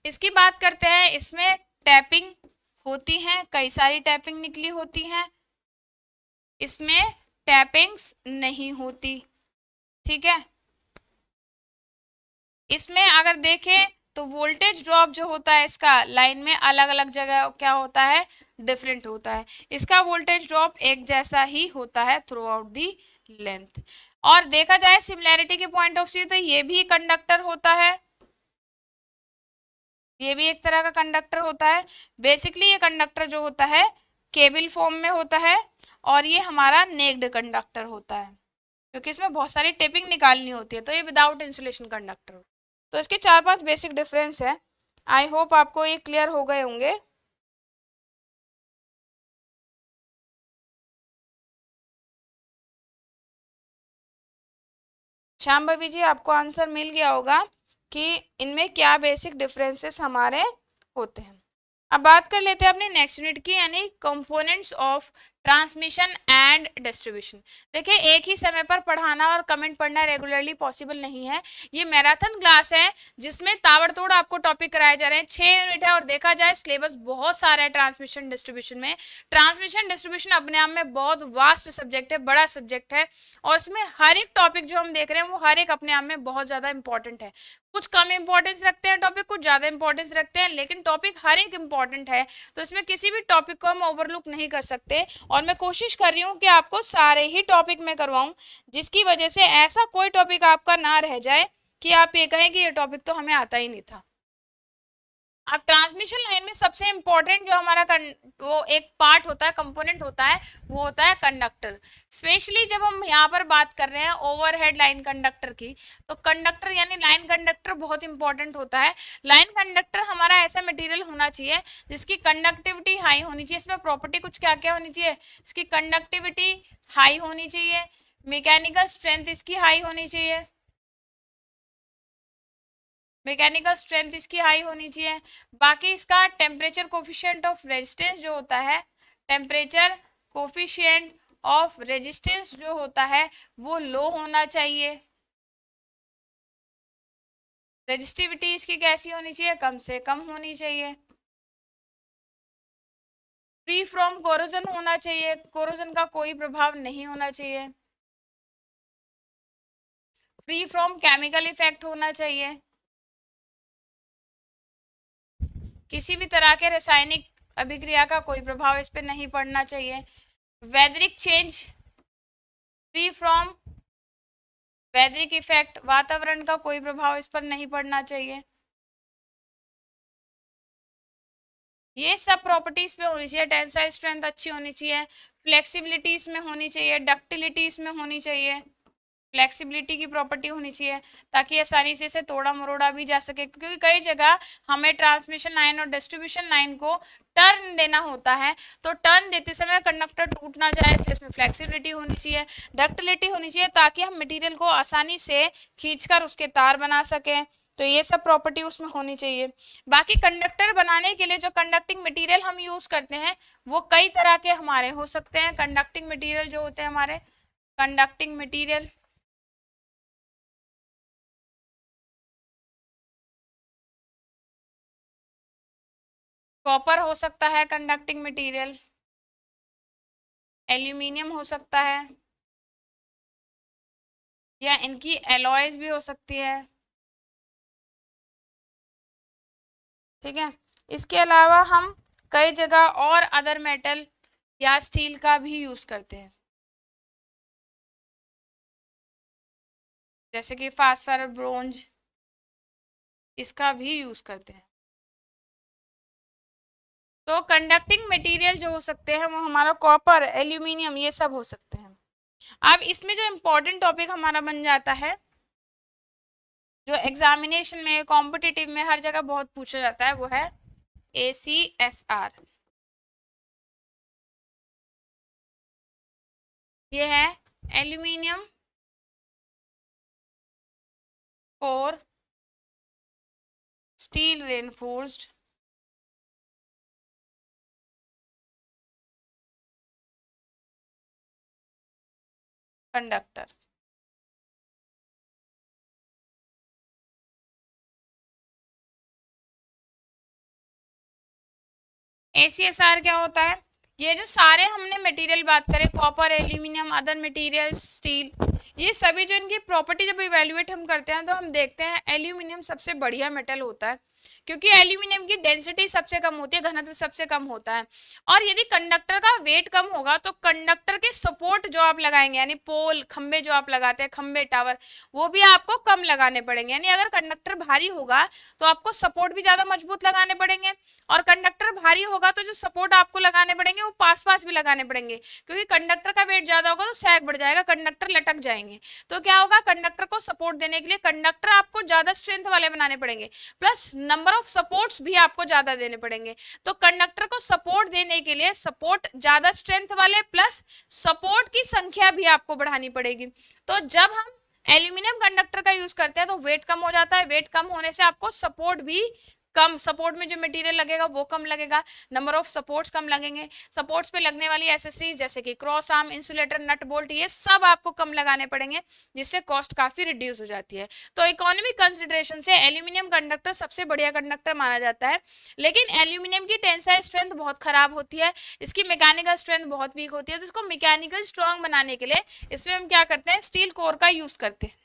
इसकी बात करते हैं, इसमें टैपिंग होती है, कई सारी टैपिंग निकली होती हैं। इसमें टैपिंग्स नहीं होती। ठीक है? इसमें अगर देखें तो वोल्टेज ड्रॉप जो होता है, इसका लाइन में अलग अलग जगह क्या होता है? डिफरेंट होता है। इसका वोल्टेज ड्रॉप एक जैसा ही होता है थ्रू आउट दी लेंथ और देखा जाए सिमिलैरिटी के पॉइंट ऑफ़ व्यू तो ये भी कंडक्टर होता है। ये भी एक तरह का कंडक्टर होता है। बेसिकली ये कंडक्टर जो होता है केबल फॉर्म में होता है और ये हमारा नेक्ड कंडक्टर होता है। क्योंकि इसमें बहुत सारी टेपिंग निकालनी होती है तो ये विदाउट इंसुलेशन कंडक्टर तो इसके चार पाँच बेसिक डिफरेंस है। आई होप आपको ये क्लियर हो गए होंगे। श्याम भाभी जी, आपको आंसर मिल गया होगा कि इनमें क्या बेसिक डिफरेंसेस हमारे होते हैं। अब बात कर लेते हैं अपने नेक्स्ट यूनिट की, यानी components of transmission and distribution. देखिए, एक ही समय पर पढ़ाना और कमेंट पढ़ना रेगुलरली पॉसिबल नहीं है। ये मैराथन क्लास है, जिसमें ताबड़तोड़ आपको टॉपिक कराए जा रहे हैं। छह यूनिट है और देखा जाए सिलेबस बहुत सारा है ट्रांसमिशन डिस्ट्रीब्यूशन में। ट्रांसमिशन डिस्ट्रीब्यूशन अपने आप में बहुत वास्ट सब्जेक्ट है, बड़ा सब्जेक्ट है। और इसमें हर एक टॉपिक जो हम देख रहे हैं, वो हर एक अपने आप में बहुत ज़्यादा इंपॉर्टेंट है। कुछ कम इंपॉर्टेंस रखते हैं टॉपिक कुछ ज़्यादा इंपॉर्टेंस रखते हैं, लेकिन टॉपिक हर एक इंपॉर्टेंट है। तो इसमें किसी भी टॉपिक को हम ओवरलुक नहीं कर सकते। और मैं कोशिश कर रही हूँ कि आपको सारे ही टॉपिक में करवाऊँ, जिसकी वजह से ऐसा कोई टॉपिक आपका ना रह जाए कि आप ये कहें कि ये टॉपिक तो हमें आता ही नहीं था। अब ट्रांसमिशन लाइन में सबसे इंपॉर्टेंट जो हमारा वो एक पार्ट होता है कंपोनेंट होता है, वो होता है कंडक्टर स्पेशली जब हम यहाँ पर बात कर रहे हैं ओवरहेड लाइन कंडक्टर की तो कंडक्टर यानी लाइन कंडक्टर बहुत इंपॉर्टेंट होता है. लाइन कंडक्टर हमारा ऐसा मटेरियल होना चाहिए जिसकी कंडक्टिविटी हाई होनी चाहिए. इसमें प्रॉपर्टी कुछ क्या क्या होनी चाहिए? इसकी कंडक्टिविटी हाई होनी चाहिए. मैकेनिकल स्ट्रेंथ इसकी हाई होनी चाहिए. मैकेनिकल स्ट्रेंथ इसकी हाई होनी चाहिए। बाकी इसका टेम्परेचर कोफिशियंट ऑफ़ रेजिस्टेंस जो होता है टेम्परेचर कोफिशियंट ऑफ़ रेजिस्टेंस जो होता है, वो लो होना चाहिए। रेजिस्टिविटी इसकी कैसी होनी चाहिए? कम से कम होनी चाहिए। फ्री फ्रॉम कोरोजन होना चाहिए। कोरोजन का कोई प्रभाव नहीं होना चाहिए। फ्री फ्रॉम केमिकल इफ़ेक्ट होना चाहिए। किसी भी तरह के रासायनिक अभिक्रिया का कोई प्रभाव इस पर नहीं पड़ना चाहिए। वैदरिक चेंज फ्री फ्रॉम वैदरिक इफ़ेक्ट वातावरण का कोई प्रभाव इस पर नहीं पड़ना चाहिए। ये सब प्रॉपर्टीज़ पे होनी चाहिए टेंसाइल स्ट्रेंथ अच्छी होनी चाहिए फ्लेक्सिबिलिटीज में होनी चाहिए डक्टिलिटीज में होनी चाहिए। फ्लेक्सिबिलिटी की प्रॉपर्टी होनी चाहिए, ताकि आसानी से इसे तोड़ा मरोड़ा भी जा सके। क्योंकि कई जगह हमें ट्रांसमिशन लाइन और डिस्ट्रीब्यूशन लाइन को टर्न देना होता है तो टर्न देते समय कंडक्टर टूट ना जाए इसमें फ्लेक्सिबिलिटी होनी चाहिए डक्टिलिटी होनी चाहिए, ताकि हम मटेरियल को आसानी से खींचकर उसके तार बना सकें। तो ये सब प्रॉपर्टी उसमें होनी चाहिए। बाकी कंडक्टर बनाने के लिए जो कंडक्टिंग मटेरियल हम यूज़ करते हैं, वो कई तरह के हमारे हो सकते हैं। कंडक्टिंग मटेरियल जो होते हैं हमारे कंडक्टिंग मटेरियल कॉपर हो सकता है कंडक्टिंग मटेरियल एल्यूमिनियम हो सकता है, या इनकी एलॉयज भी हो सकती है। ठीक है? इसके अलावा हम कई जगह और अदर मेटल या स्टील का भी यूज़ करते हैं। जैसे कि फास्फर ब्रोंज इसका भी यूज़ करते हैं। तो कंडक्टिंग मटेरियल जो हो सकते हैं, वो हमारा कॉपर एल्यूमिनियम ये सब हो सकते हैं। अब इसमें जो इम्पोर्टेंट टॉपिक हमारा बन जाता है, जो एग्जामिनेशन में कॉम्पिटिटिव में हर जगह बहुत पूछा जाता है, वो है ए सी एस आर ये है aluminium core steel reinforced conductor. ACSR क्या होता है? ये जो सारे हमने मटेरियल बात करें copper aluminium other material steel ये सभी जो इनकी प्रॉपर्टी जब इवेल्युएट हम करते हैं तो हम देखते हैं एल्यूमिनियम सबसे बढ़िया मेटल होता है। क्योंकि एल्यूमिनियम की डेंसिटी सबसे कम होती है, घनत्व सबसे कम होता है। और यदि कंडक्टर का वेट कम होगा तो कंडक्टर के सपोर्ट जो आप लगाएँगे, यानी पोल खंबे जो आप लगाते हैं खंबे टावर, वो भी आपको कम लगाने पड़ेंगे। यानी अगर कंडक्टर भारी होगा तो आपको सपोर्ट भी ज़्यादा मज़बूत लगाने पड़ेंगे। और कंडक्टर भारी होगा तो जो सपोर्ट आपको लगाने पड़ेंगे, वो पास पास भी लगाने पड़ेंगे। क्योंकि कंडक्टर का वेट ज़्यादा होगा तो सैग बढ़ जाएगा, कंडक्टर लटक जाएँगे। तो क्या होगा, कंडक्टर को सपोर्ट देने के लिए कंडक्टर आपको ज़्यादा स्ट्रेंथ वाले बनाने पड़ेंगे। प्लस नंबर सपोर्ट्स भी आपको ज़्यादा देने पड़ेंगे। तो कंडक्टर को सपोर्ट देने के लिए सपोर्ट ज़्यादा स्ट्रेंथ वाले प्लस सपोर्ट की संख्या भी आपको बढ़ानी पड़ेगी। तो जब हम एल्यूमिनियम कंडक्टर का यूज़ करते हैं तो वेट कम हो जाता है। वेट कम होने से आपको सपोर्ट भी कम सपोर्ट में जो मटेरियल लगेगा, वो कम लगेगा। नंबर ऑफ़ सपोर्ट्स कम लगेंगे। सपोर्ट्स पे लगने वाली एसेसरीज जैसे कि cross arm insulator nut bolt ये सब आपको कम लगाने पड़ेंगे, जिससे कॉस्ट काफ़ी रिड्यूस हो जाती है। तो इकोनॉमिक कंसिडरेशन से एल्यूमिनियम कंडक्टर सबसे बढ़िया कंडक्टर माना जाता है। लेकिन एल्यूमिनियम की टेंसाइल स्ट्रेंथ बहुत खराब होती है। इसकी मैकेनिकल स्ट्रेंथ बहुत वीक होती है। तो इसको मैकेनिकल स्ट्रॉन्ग बनाने के लिए इसमें हम क्या करते हैं? स्टील कोर का यूज़ करते हैं।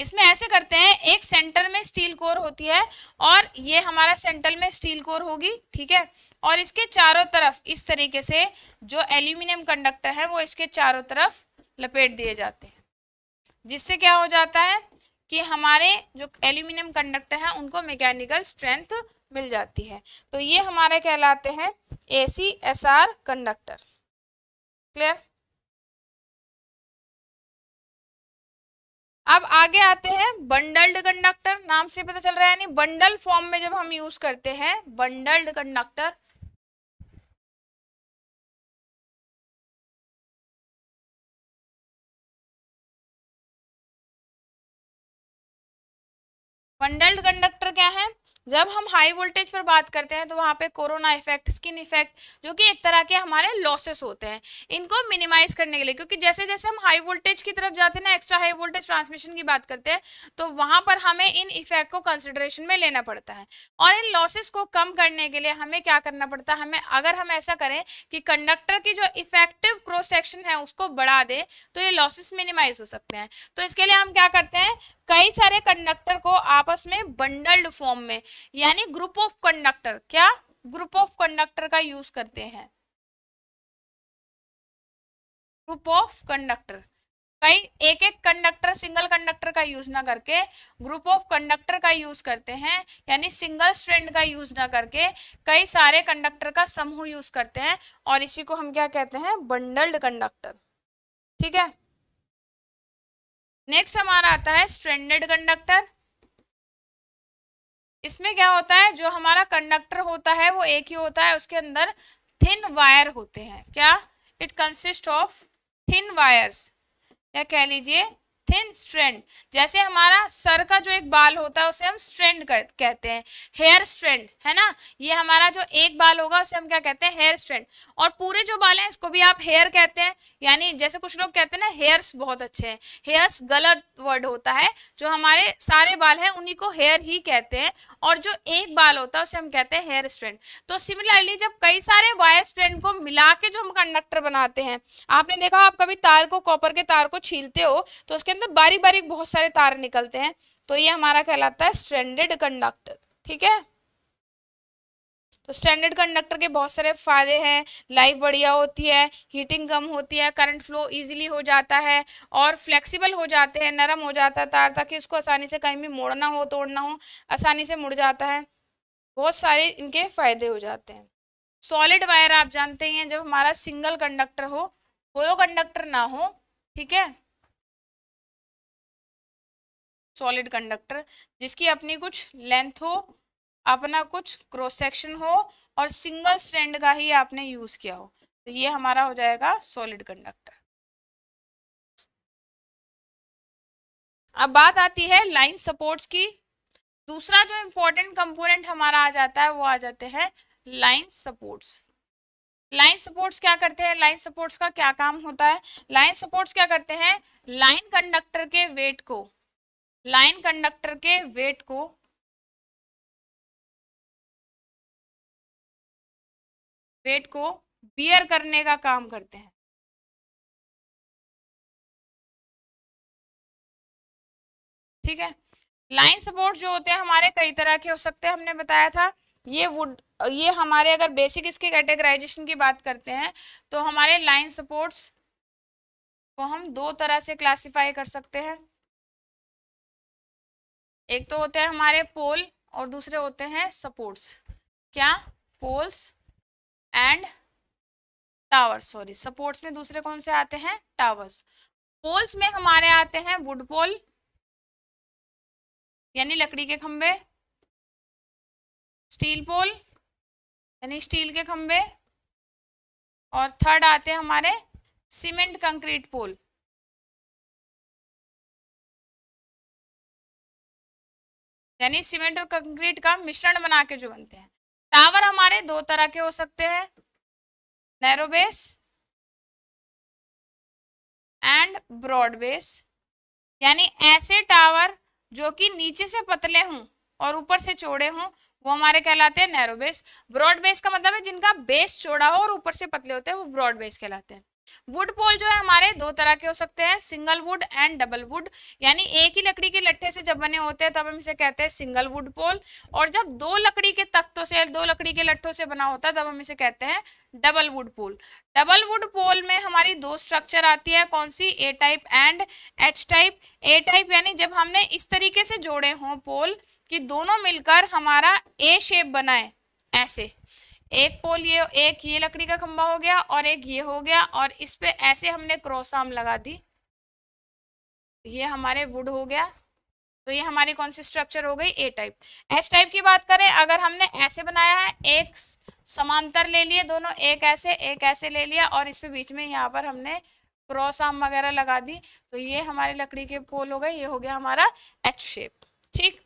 इसमें ऐसे करते हैं, एक सेंटर में स्टील कोर होती है और ये हमारा सेंटर में स्टील कोर होगी, ठीक है? और इसके चारों तरफ़, इस तरीके से जो एल्यूमिनियम कंडक्टर है, वो इसके चारों तरफ़ लपेट दिए जाते हैं। जिससे क्या हो जाता है कि हमारे जो एल्यूमिनियम कंडक्टर हैं, उनको मैकेनिकल स्ट्रेंथ मिल जाती है। तो ये हमारे कहलाते हैं A C S R conductor clear अब आगे आते हैं बंडल्ड कंडक्टर नाम से पता चल रहा है, यानी बंडल फॉर्म में जब हम यूज़ करते हैं बंडल्ड कंडक्टर बंडल्ड कंडक्टर क्या है? जब हम हाई वोल्टेज पर बात करते हैं तो वहाँ पे कोरोना इफ़ेक्ट स्किन इफ़ेक्ट जो कि एक तरह के हमारे लॉसेस होते हैं, इनको मिनिमाइज करने के लिए। क्योंकि जैसे जैसे हम हाई वोल्टेज की तरफ़ जाते हैं ना एक्स्ट्रा हाई वोल्टेज ट्रांसमिशन की बात करते हैं तो वहाँ पर हमें इन इफ़ेक्ट को कंसिडरेशन में लेना पड़ता है। और इन लॉसेस को कम करने के लिए हमें क्या करना पड़ता है? हमें, अगर हम ऐसा करें कि कंडक्टर की जो इफ़ेक्टिव क्रॉस सेक्शन है, उसको बढ़ा दें तो ये लॉसेस मिनिमाइज हो सकते हैं। तो इसके लिए हम क्या करते हैं? कई सारे कंडक्टर को आपस में बंडल्ड फॉर्म में यानी ग्रुप ऑफ़ कंडक्टर क्या? ग्रुप ऑफ़ कंडक्टर का यूज़ करते हैं। ग्रुप ऑफ़ कंडक्टर कई एक एक कंडक्टर सिंगल कंडक्टर का यूज़ ना करके ग्रुप ऑफ़ कंडक्टर का यूज़ करते हैं, यानी सिंगल स्ट्रेंड का यूज़ ना करके कई सारे कंडक्टर का समूह यूज़ करते हैं और इसी को हम क्या कहते हैं? बंडल्ड कंडक्टर ठीक है? नेक्स्ट हमारा आता है स्ट्रेंडेड कंडक्टर इसमें क्या होता है, जो हमारा कंडक्टर होता है, वो एक ही होता है, उसके अंदर थिन वायर होते हैं। क्या? It consist of thin wires या कह लीजिए थिन स्ट्रेंड जैसे हमारा सर का जो एक बाल होता है, उसे हम स्ट्रेंड कहते हैं। हेयर स्ट्रेंड है ना? ये हमारा जो एक बाल होगा, उसे हम क्या कहते हैं? हेयर स्ट्रेंड और पूरे जो बाल हैं, इसको भी आप हेयर कहते हैं। यानी जैसे कुछ लोग कहते हैं ना हेयर्स बहुत अच्छे हैं। हेयर्स गलत वर्ड होता है। जो हमारे सारे बाल हैं, उन्हीं को हेयर ही कहते हैं। और जो एक बाल होता है, उसे हम कहते हैं हेयर स्ट्रेंड तो सिमिलरली जब कई सारे वायर स्ट्रेंड को मिला के जो हम कंडक्टर बनाते हैं, आपने देखा आप कभी तार को कॉपर के तार को छीलते हो तो उसके अंदर बारीक बारीक बहुत सारे तार निकलते हैं तो ये हमारा कहलाता है स्ट्रेंडेड कंडक्टर ठीक है? तो स्टैंडर्ड कंडक्टर के बहुत सारे फ़ायदे हैं लाइफ बढ़िया होती है हीटिंग कम होती है करंट फ्लो इजीली हो जाता है, और फ्लेक्सिबल हो जाते हैं, नरम हो जाता है तार, ताकि उसको आसानी से कहीं भी मोड़ना हो, तोड़ना हो, आसानी से मुड़ जाता है। बहुत सारे इनके फ़ायदे हो जाते हैं। सॉलिड वायर आप जानते हैं जब हमारा सिंगल कंडक्टर हो होलो कंडक्टर ना हो, ठीक है? सॉलिड कंडक्टर जिसकी अपनी कुछ लेंथ हो, अपना कुछ क्रॉस सेक्शन हो और सिंगल स्ट्रैंड का ही आपने यूज़ किया हो तो ये हमारा हो जाएगा सॉलिड कंडक्टर अब बात आती है लाइन सपोर्ट्स की। दूसरा जो इंपॉर्टेंट कंपोनेंट हमारा आ जाता है, वो आ जाते हैं लाइन सपोर्ट्स लाइन सपोर्ट्स क्या करते हैं? लाइन सपोर्ट्स का क्या काम होता है? लाइन सपोर्ट्स क्या करते हैं? लाइन कंडक्टर के वेट को लाइन कंडक्टर के वेट को वेट को बियर करने का काम करते हैं। ठीक है? लाइन सपोर्ट जो होते हैं हमारे कई तरह के हो सकते हैं, हमने बताया था। ये वुड ये हमारे अगर बेसिक इसके कैटेगराइजेशन की बात करते हैं तो हमारे लाइन सपोर्ट्स को हम दो तरह से क्लासिफाई कर सकते हैं। एक तो होते हैं हमारे पोल और दूसरे होते हैं सपोर्ट्स। क्या? Poles and towers, sorry. Supports में दूसरे कौन से आते हैं? टावर्स। पोल्स में हमारे आते हैं वुड पोल, यानी लकड़ी के खंबे स्टील पोल, यानी स्टील के खंबे और थर्ड आते हैं हमारे सीमेंट कंक्रीट पोल। यानी सीमेंट और कंक्रीट का मिश्रण बना के जो बनते हैं। टावर हमारे दो तरह के हो सकते हैं। Narrow base and broad base. यानी ऐसे टावर जो कि नीचे से पतले हों और ऊपर से चौड़े हों, वो हमारे कहलाते हैं नैरो बेस। ब्रॉड बेस का मतलब है जिनका बेस चौड़ा हो और ऊपर से पतले होते हैं, वो ब्रॉड बेस कहलाते हैं। वुड पोल जो है हमारे दो तरह के हो सकते हैं, single wood and double wood. यानी एक ही लकड़ी के लट्ठे से जब बने होते हैं, तब हम इसे कहते हैं सिंगल वुड पोल। और जब दो लकड़ी के तख्तों से, दो लकड़ी के लट्ठों से बना होता है, तब हम इसे कहते हैं double wood pole. Double wood pole में हमारी दो स्ट्रक्चर आती है, कौन सी? A type and H type A type यानी जब हमने इस तरीके से जोड़े हों पोल, कि दोनों मिलकर हमारा ए शेप बनाए, ऐसे। एक पोल ये, एक ये लकड़ी का खंबा हो गया और एक ये हो गया और इस पे ऐसे हमने क्रॉस आर्म लगा दी। ये हमारे वुड हो गया। तो ये हमारी कौन सी स्ट्रक्चर हो गई? ए टाइप एस टाइप की बात करें, अगर हमने ऐसे बनाया है, एक समांतर ले लिए दोनों, एक ऐसे एक ऐसे ले लिया और इस पे बीच में यहाँ पर हमने क्रॉस आर्म वगैरह लगा दी तो ये हमारे लकड़ी के पोल हो गए, ये हो गया हमारा एच शेप ठीक?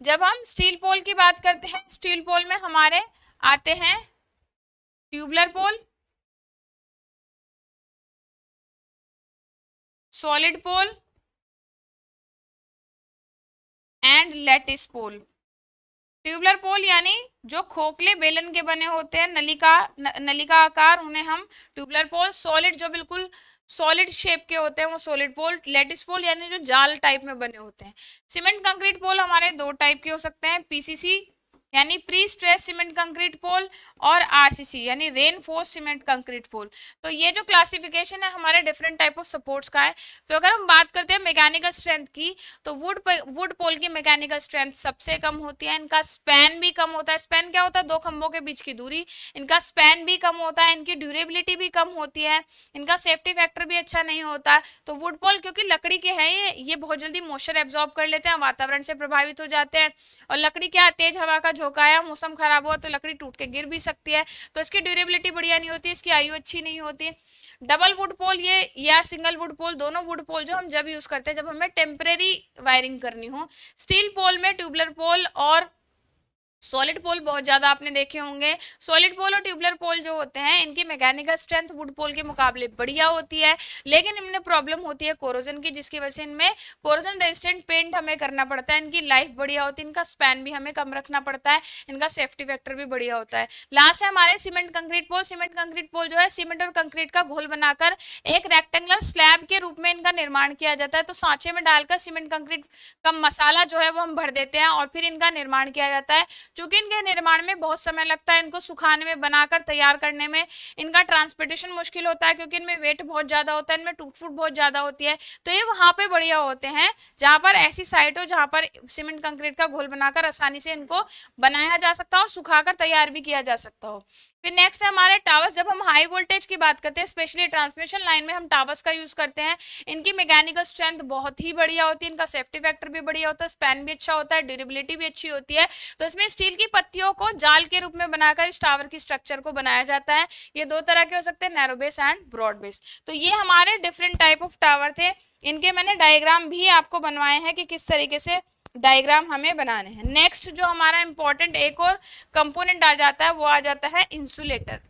जब हम स्टील पोल की बात करते हैं स्टील पोल में हमारे आते हैं tubular pole solid pole and lattice pole. Tubular pole यानी जो खोखले बेलन के बने होते हैं नलिका न, नलिका आकार उन्हें हम ट्यूबलर पोल सॉलिड जो बिल्कुल सॉलिड शेप के होते हैं, वो सॉलिड पोल, लेटिस पोल यानी जो जाल टाइप में बने होते हैं। सीमेंट कंक्रीट पोल हमारे दो टाइप के हो सकते हैं, पीसीसी यानी pre stress cement concrete pole और आरसीसी यानी reinforced cement concrete pole तो ये जो क्लासिफिकेशन है हमारे डिफरेंट टाइप ऑफ़ सपोर्ट्स का है। तो अगर हम बात करते हैं मैकेनिकल स्ट्रेंथ की तो वुड वुड पोल की मैकेनिकल स्ट्रेंथ सबसे कम होती है। इनका स्पैन भी कम होता है। स्पैन क्या होता है? दो खंभों के बीच की दूरी। इनका स्पैन भी कम होता है। इनकी ड्यूरेबिलिटी भी कम होती है। इनका सेफ्टी फैक्टर भी अच्छा नहीं होता। है तो वुड पोल क्योंकि लकड़ी के हैं ये ये बहुत जल्दी मॉइस्चर एब्जॉर्ब कर लेते हैं, वातावरण से प्रभावित हो जाते हैं। और लकड़ी क्या तेज हवा का झोंका आया मौसम खराब हुआ तो लकड़ी टूट के गिर भी सकती है। तो इसकी ड्यूरेबिलिटी बढ़िया नहीं होती, इसकी आयु अच्छी नहीं होती। डबल वुड पोल ये या सिंगल वुड पोल दोनों वुड पोल जो हम जब यूज़ करते हैं, जब हमें टेम्परेरी वायरिंग करनी हो स्टील पोल में ट्यूबलर पोल और सॉलिड पोल बहुत ज़्यादा आपने देखे होंगे। सॉलिड पोल और ट्यूबलर पोल जो होते हैं, इनकी मैकेनिकल स्ट्रेंथ वुड पोल के मुकाबले बढ़िया होती है। लेकिन इनमें प्रॉब्लम होती है कोरोजन की, जिसकी वजह से इनमें कोरोजन रेजिस्टेंट पेंट हमें करना पड़ता है। इनकी लाइफ बढ़िया होती है, इनका स्पैन भी हमें कम रखना पड़ता है, इनका सेफ्टी फैक्टर भी बढ़िया होता है। लास्ट है हमारे cement concrete pole cement concrete pole जो है सीमेंट और कंक्रीट का घोल बनाकर एक रेक्टेंगुलर स्लैब के रूप में इनका निर्माण किया जाता है। तो सांचे में डालकर सीमेंट कंक्रीट का मसाला जो है, वो हम भर देते हैं और फिर इनका निर्माण किया जाता है। चूँकि इनके निर्माण में बहुत समय लगता है, इनको सुखाने में, बनाकर तैयार करने में इनका ट्रांसपोर्टेशन मुश्किल होता है क्योंकि इनमें वेट बहुत ज़्यादा होता है, इनमें टूट फूट बहुत ज़्यादा होती है। तो ये वहाँ पे बढ़िया होते हैं, जहाँ पर ऐसी साइट हो जहाँ पर सीमेंट कंक्रीट का घोल बनाकर आसानी से इनको बनाया जा सकता हो और सुखाकर तैयार भी किया जा सकता हो। फिर नेक्स्ट है हमारे टावर्स जब हम हाई वोल्टेज की बात करते हैं स्पेशली ट्रांसमिशन लाइन में हम टावर्स का यूज़ करते हैं, इनकी मैकेनिकल स्ट्रेंथ बहुत ही बढ़िया होती है, इनका सेफ्टी फैक्टर भी बढ़िया होता है स्पैन भी अच्छा होता है ड्यूरेबिलिटी भी अच्छी होती है। तो इसमें स्टील की पत्तियों को जाल के रूप में बनाकर इस टावर की स्ट्रक्चर को बनाया जाता है। ये दो तरह के हो सकते हैं narrow base and broad base तो ये हमारे डिफरेंट टाइप ऑफ़ टावर थे। इनके मैंने डायग्राम भी आपको बनवाए हैं कि किस तरीके से डायग्राम हमें बनाने हैं। नेक्स्ट जो हमारा इंपॉर्टेंट एक और कंपोनेंट आ जाता है, वो आ जाता है इंसुलेटर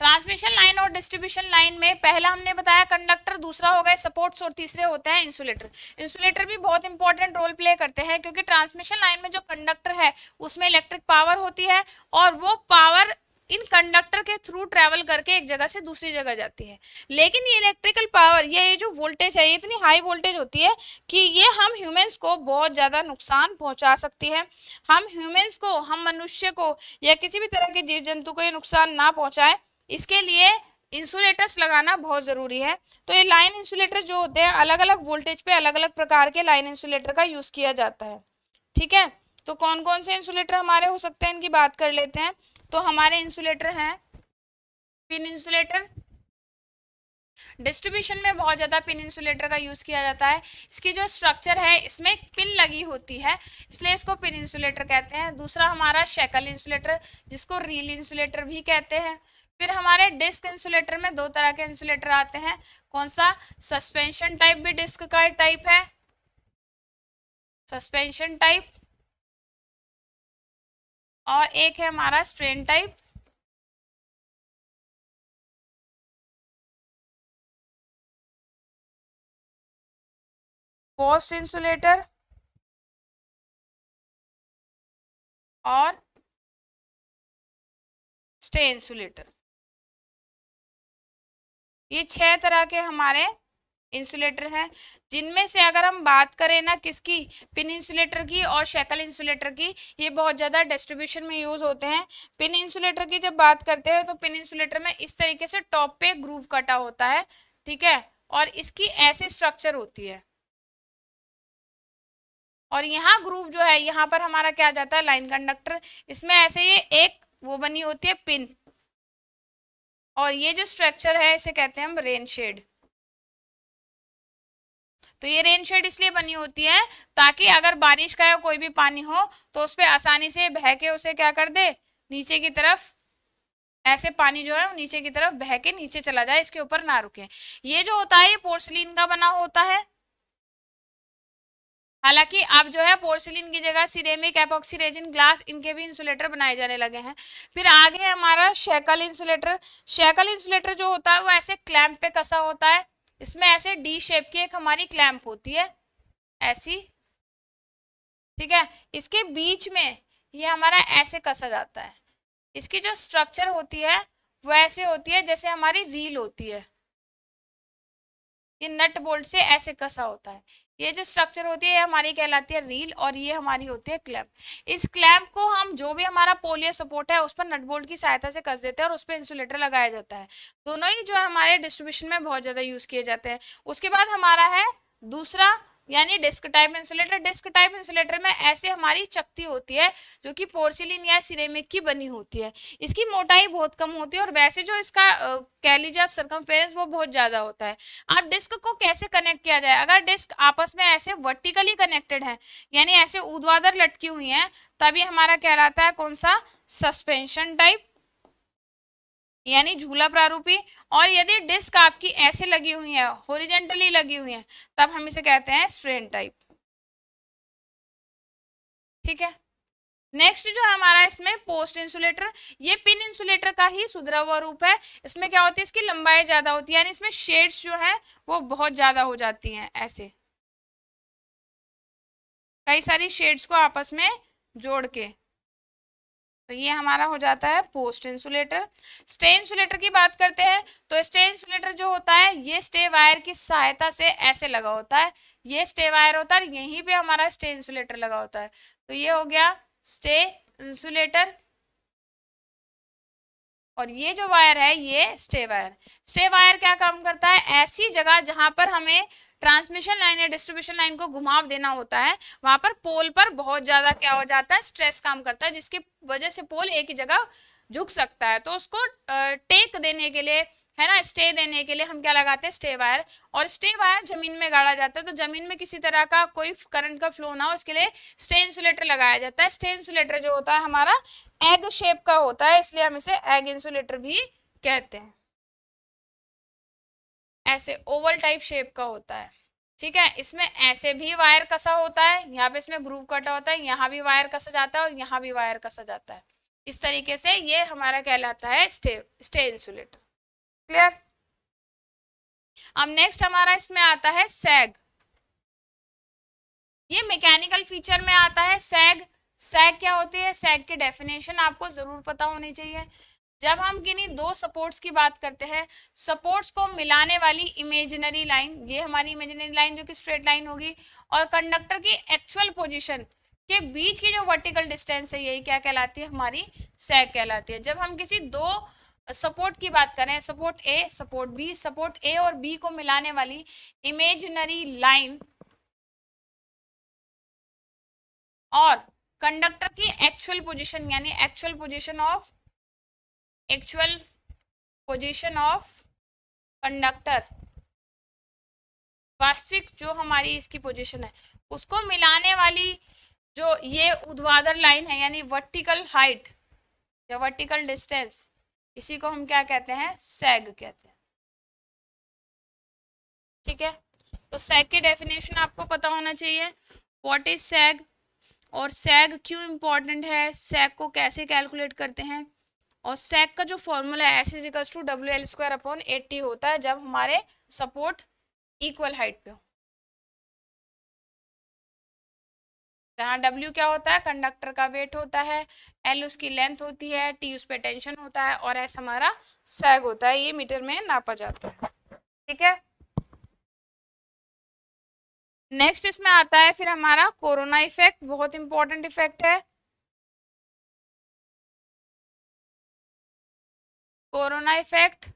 ट्रांसमिशन लाइन और डिस्ट्रीब्यूशन लाइन में पहला हमने बताया कंडक्टर दूसरा हो गए सपोर्ट्स और तीसरे होते हैं इंसुलेटर इंसुलेटर भी बहुत इंपॉर्टेंट रोल प्ले करते हैं, क्योंकि ट्रांसमिशन लाइन में जो कंडक्टर है, उसमें इलेक्ट्रिक पावर होती है और वो पावर इन कंडक्टर के थ्रू ट्रेवल करके एक जगह से दूसरी जगह जाती है। लेकिन ये इलेक्ट्रिकल पावर ये जो वोल्टेज है, ये इतनी हाई वोल्टेज होती है कि ये हम ह्यूमंस को बहुत ज़्यादा नुकसान पहुँचा सकती है। हम ह्यूमंस को, हम मनुष्य को या किसी भी तरह के जीव जंतु को ये नुकसान ना पहुँचाए। इसके लिए इंसुलेटर्स लगाना बहुत ज़रूरी है। तो ये लाइन इंसुलेटर जो होते हैं अलग अलग वोल्टेज पे अलग अलग प्रकार के लाइन इंसुलेटर का यूज़ किया जाता है। ठीक है? तो कौन कौन से इंसुलेटर हमारे हो सकते हैं? इनकी बात कर लेते हैं। तो हमारे इंसुलेटर हैं। Pin insulator. डिस्ट्रीब्यूशन में बहुत ज़्यादा पिन इंसुलेटर का यूज़ किया जाता है। इसकी जो स्ट्रक्चर है, इसमें पिन लगी होती है, इसलिए इसको पिन इंसुलेटर कहते हैं। दूसरा हमारा शैकल इंसुलेटर, जिसको रील इंसुलेटर भी कहते हैं। फिर हमारे डिस्क इंसुलेटर में दो तरह के इंसुलेटर आते हैं। कौन सा? सस्पेंशन टाइप भी डिस्क का टाइप है। Suspension type. और एक है हमारा स्ट्रेन टाइप पोस्ट इंसुलेटर और स्टे इंसुलेटर ये छह तरह के हमारे इंसुलेटर हैं। जिनमें से अगर हम बात करें ना किसकी, पिन इंसुलेटर की और शेकल इंसुलेटर की, ये बहुत ज़्यादा डिस्ट्रीब्यूशन में यूज़ होते हैं। पिन इंसुलेटर की जब बात करते हैं तो पिन इंसुलेटर में इस तरीके से टॉप पे ग्रूव कटा होता है, ठीक है? और इसकी ऐसे स्ट्रक्चर होती है। और यहाँ ग्रूव जो है, यहाँ पर हमारा क्या जाता है? Line conductor. इसमें ऐसे ये एक वो बनी होती है पिन। और ये जो स्ट्रक्चर है, इसे कहते हैं हम रेन शेड। तो ये रेन शेड इसलिए बनी होती है ताकि अगर बारिश का कोई भी पानी हो तो उस पर आसानी से बह के उसे क्या कर दे, नीचे की तरफ़ ऐसे पानी जो है नीचे की तरफ़ बह के नीचे चला जाए, इसके ऊपर ना रुके। ये जो होता है, ये पोर्सलिन का बना होता है। हालाँकि अब जो है पोर्सिलिन की जगह सिरेमिक एपॉक्सी रेजिन ग्लास इनके भी इंसुलेटर बनाए जाने लगे हैं। फिर आगे हमारा शेकल इंसुलेटर शेकल इंसुलेटर जो होता है, वो ऐसे क्लैंप पे कसा होता है इसमें ऐसे डी शेप की एक हमारी क्लैंप होती है, ऐसी। ठीक है? इसके बीच में ये हमारा ऐसे कसा जाता है। इसकी जो स्ट्रक्चर होती है, वो ऐसे होती है जैसे हमारी रील होती है। ये नट बोल्ट से ऐसे कसा होता है। ये जो स्ट्रक्चर होती है हमारी कहलाती है रील और ये हमारी होती है क्लैम्प इस क्लैम्प को हम जो भी हमारा पोलियो सपोर्ट है, उस पर नटबोल्ट की सहायता से कस देते हैं और उस पर इंसुलेटर लगाया जाता है. दोनों ही जो है हमारे डिस्ट्रीब्यूशन में बहुत ज़्यादा यूज़ किए जाते हैं. उसके बाद हमारा है दूसरा यानी disc type insulator, disc type insulator में ऐसे हमारी चक्ति होती है जो कि पोर्सिलिन या सिरेमिक की बनी होती है। इसकी मोटाई बहुत कम होती है और वैसे जो इसका कह लीजिए आप सरकमफेरेंस वो बहुत ज़्यादा होता है। अब डिस्क को कैसे कनेक्ट किया जाए? अगर डिस्क आपस में ऐसे वर्टिकली कनेक्टेड है, यानी ऐसे ऊर्ध्वाधर लटकी हुई है, तभी हमारा कहलाता है कौन सा? सस्पेंशन टाइप यानी झूला प्रारूपी, और यदि डिस्क आपकी ऐसे लगी हुई है होरिजेंटली लगी हुई है, तब हम इसे कहते हैं स्ट्रेन टाइप। ठीक है? नेक्स्ट जो हमारा इसमें पोस्ट इंसुलेटर, ये पिन इंसुलेटर का ही सुधरा हुआ रूप है। इसमें क्या होती है? इसकी लंबाई ज़्यादा होती है, यानी इसमें शेड्स जो है, वो बहुत ज़्यादा हो जाती हैं, ऐसे। कई सारी शेड्स को आपस में जोड़ के। तो ये हमारा हो जाता है पोस्ट इंसुलेटर। स्टे इंसुलेटर की बात करते हैं तो स्टे इंसुलेटर जो होता है, ये स्टे वायर की सहायता से ऐसे लगा होता है। ये स्टे वायर होता है, यहीं पे हमारा स्टे इंसुलेटर लगा होता है। तो ये हो गया स्टे इंसुलेटर। और ये जो वायर है, ये स्टे वायर। स्टे वायर क्या काम करता है? ऐसी जगह जहाँ पर हमें ट्रांसमिशन लाइन या डिस्ट्रीब्यूशन लाइन को घुमाव देना होता है, वहाँ पर पोल पर बहुत ज़्यादा क्या हो जाता है? स्ट्रेस काम करता है, जिसकी वजह से पोल एक ही जगह झुक सकता है। तो उसको टेक देने के लिए, है ना? स्टे देने के लिए हम क्या लगाते हैं? Stay wire. और स्टे वायर ज़मीन में गाड़ा जाता है तो ज़मीन में किसी तरह का कोई करंट का फ्लो ना हो इसके लिए स्टे इंसुलेटर लगाया जाता है। स्टे इंसुलेटर जो होता है हमारा एग शेप का होता है, इसलिए हम इसे एग इंसुलेटर भी कहते हैं। ऐसे ओवल टाइप शेप का होता है, ठीक है? इसमें ऐसे भी वायर कसा होता है, यहाँ पे इसमें ग्रुप कटा होता है, यहाँ भी वायर कसा जाता है और यहाँ भी वायर कसा जाता है। इस तरीके से ये हमारा कहलाता है स्टे स्टे इंसुलेटर क्लियर अब नेक्स्ट हमारा इसमें आता है सैग ये मैकेनिकल फीचर में आता है सैग सैग क्या होती है? सैग की डेफिनेशन आपको ज़रूर पता होनी चाहिए। जब हम किन्हीं दो सपोर्ट्स की बात करते हैं सपोर्ट्स को मिलाने वाली इमेजिनरी लाइन ये हमारी इमेजिनरी लाइन जो कि स्ट्रेट लाइन होगी, और कंडक्टर की एक्चुअल पोजीशन के बीच की जो वर्टिकल डिस्टेंस है, यही क्या कहलाती है? हमारी सैग कहलाती है। जब हम किसी दो सपोर्ट की बात करें support A support B support A और बी को मिलाने वाली इमेजिनरी लाइन और कंडक्टर की एक्चुअल पोजीशन यानी actual position of actual position of conductor वास्तविक जो हमारी इसकी पोजीशन है, उसको मिलाने वाली जो ये उद्वादर लाइन है, यानी वर्टिकल हाइट या वर्टिकल डिस्टेंस इसी को हम क्या कहते हैं? सैग कहते हैं। ठीक है? तो सैग की डेफिनेशन आपको पता होना चाहिए। व्हाट इज़ सैग और सैग क्यों इंपॉर्टेंट है? सैग को कैसे कैलकुलेट करते हैं? और सैग का जो फॉर्मूला है S equals to W L square upon eight T होता है जब हमारे सपोर्ट इक्वल हाइट पे हो। जहाँ डब्ल्यू क्या होता है? कंडक्टर का वेट होता है एल उसकी लेंथ होती है टी उस पर टेंशन होता है, और एस हमारा सैग होता है। ये मीटर में नापा जाता है। ठीक है? नेक्स्ट इसमें आता है फिर हमारा कोरोना इफ़ेक्ट बहुत इंपॉर्टेंट इफ़ेक्ट है। कोरोना इफ़ेक्ट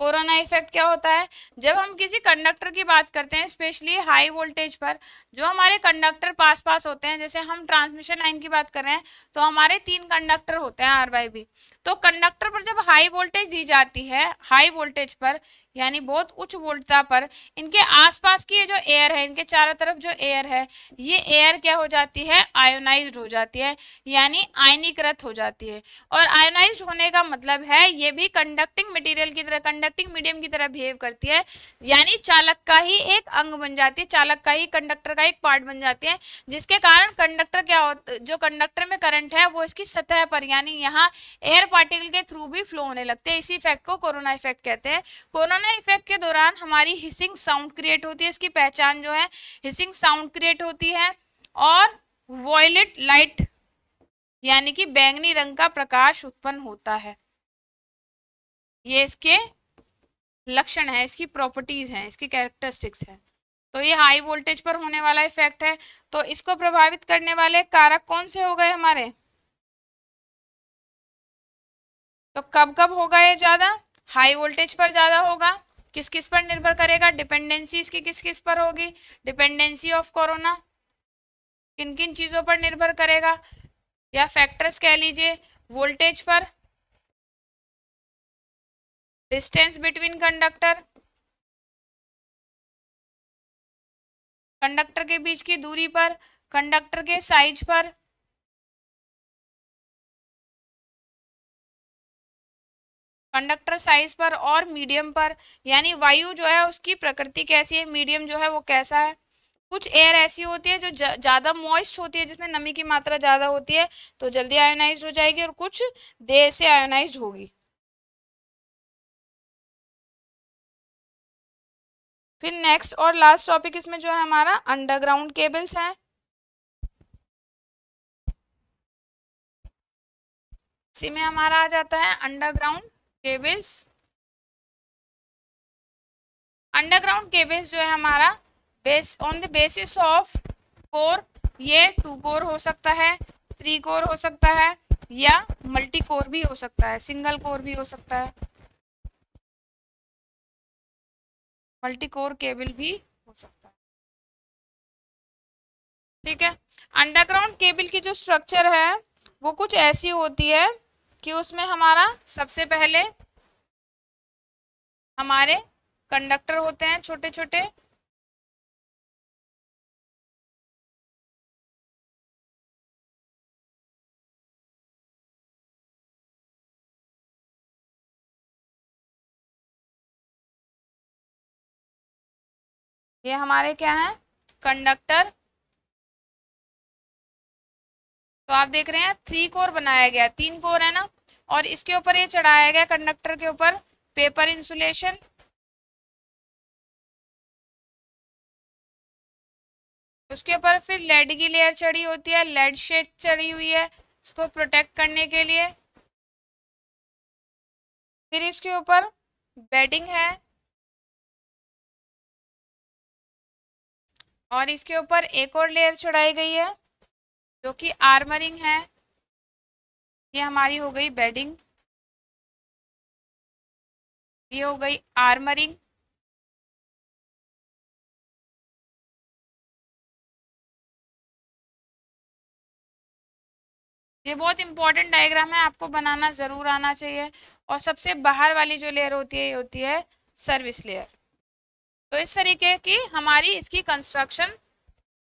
कोरोना इफ़ेक्ट क्या होता है? जब हम किसी कंडक्टर की बात करते हैं, स्पेशली हाई वोल्टेज पर, जो हमारे कंडक्टर पास पास होते हैं, जैसे हम ट्रांसमिशन लाइन की बात कर रहे हैं तो हमारे तीन कंडक्टर होते हैं आर वाई बी तो कंडक्टर पर जब हाई वोल्टेज दी जाती है, हाई वोल्टेज पर यानी बहुत उच्च वोल्टता पर इनके आसपास की जो एयर है, इनके चारों तरफ़ जो एयर है, ये एयर क्या हो जाती है? आयोनाइज हो जाती है, यानी आयनीकृत हो जाती है। और आयोनाइज होने का मतलब है, ये भी कंडक्टिंग मटेरियल की तरह कंडक्टिंग मीडियम की तरह बिहेव करती है। यानी चालक का ही एक अंग बन जाती है, चालक का ही कंडक्टर का एक पार्ट बन जाती है, जिसके कारण कंडक्टर क्या होता जो कंडक्टर में करंट है, वो इसकी सतह पर, यानी यहाँ एयर पार्टिकल के थ्रू भी फ्लो होने लगते हैं। इसी इफ़ेक्ट को कोरोना इफ़ेक्ट कहते हैं। कोरोना कोरोना इफ़ेक्ट के दौरान हमारी हिसिंग साउंड क्रिएट होती है, इसकी पहचान जो है हिसिंग साउंड क्रिएट होती है और वॉयलेट लाइट यानी कि बैंगनी रंग का प्रकाश उत्पन्न होता है। ये इसके लक्षण है, इसकी प्रॉपर्टीज़ हैं, इसकी कैरेक्टरिस्टिक्स हैं। तो ये हाई वोल्टेज पर होने वाला इफ़ेक्ट है। तो इसको प्रभावित करने वाले कारक कौन से हो गए हमारे? तो कब कब होगा ये ज़्यादा? हाई वोल्टेज पर ज़्यादा होगा, किस किस पर निर्भर करेगा? डिपेंडेंसी इसकी किस किस पर होगी? डिपेंडेंसी ऑफ़ कोरोना किन किन चीज़ों पर निर्भर करेगा? या फैक्टर्स कह लीजिए, वोल्टेज पर, डिस्टेंस बिटवीन कंडक्टर कंडक्टर के बीच की दूरी पर, कंडक्टर के साइज़ पर कंडक्टर साइज़ पर और मीडियम पर, यानी वायु जो है उसकी प्रकृति कैसी है मीडियम जो है वो कैसा है। कुछ एयर ऐसी होती है जो ज़्यादा मॉइस्ट होती है, जिसमें नमी की मात्रा ज़्यादा होती है तो जल्दी आयोनाइज हो जाएगी और कुछ देर से आयोनाइज होगी। फिर नेक्स्ट और लास्ट टॉपिक इसमें जो है हमारा अंडरग्राउंड केबल्स हैं। इसी में हमारा आ जाता है अंडरग्राउंड केबल्स अंडरग्राउंड केबल्स जो है हमारा base on the basis of core ये टू कोर हो सकता है थ्री कोर हो सकता है, या मल्टी कोर भी हो सकता है सिंगल कोर भी हो सकता है। मल्टी कोर केबल भी हो सकता है। ठीक है? अंडरग्राउंड केबल की जो स्ट्रक्चर है, वो कुछ ऐसी होती है कि उसमें हमारा सबसे पहले हमारे कंडक्टर होते हैं छोटे छोटे ये हमारे क्या है? कंडक्टर तो आप देख रहे हैं थ्री कोर बनाया गया, तीन कोर है ना? और इसके ऊपर ये चढ़ाया गया कंडक्टर के ऊपर पेपर इंसुलेशन उसके ऊपर फिर लेड की लेयर चढ़ी होती है लेड शेड चढ़ी हुई है, इसको प्रोटेक्ट करने के लिए। फिर इसके ऊपर बेडिंग है। और इसके ऊपर एक और लेयर चढ़ाई गई है। जो कि आर्मरिंग है, ये हमारी हो गई बेडिंग ये हो गई आर्मरिंग ये बहुत इंपॉर्टेंट डायग्राम है, आपको बनाना ज़रूर आना चाहिए। और सबसे बाहर वाली जो लेयर होती है, ये होती है सर्विस लेयर तो इस तरीके की हमारी इसकी कंस्ट्रक्शन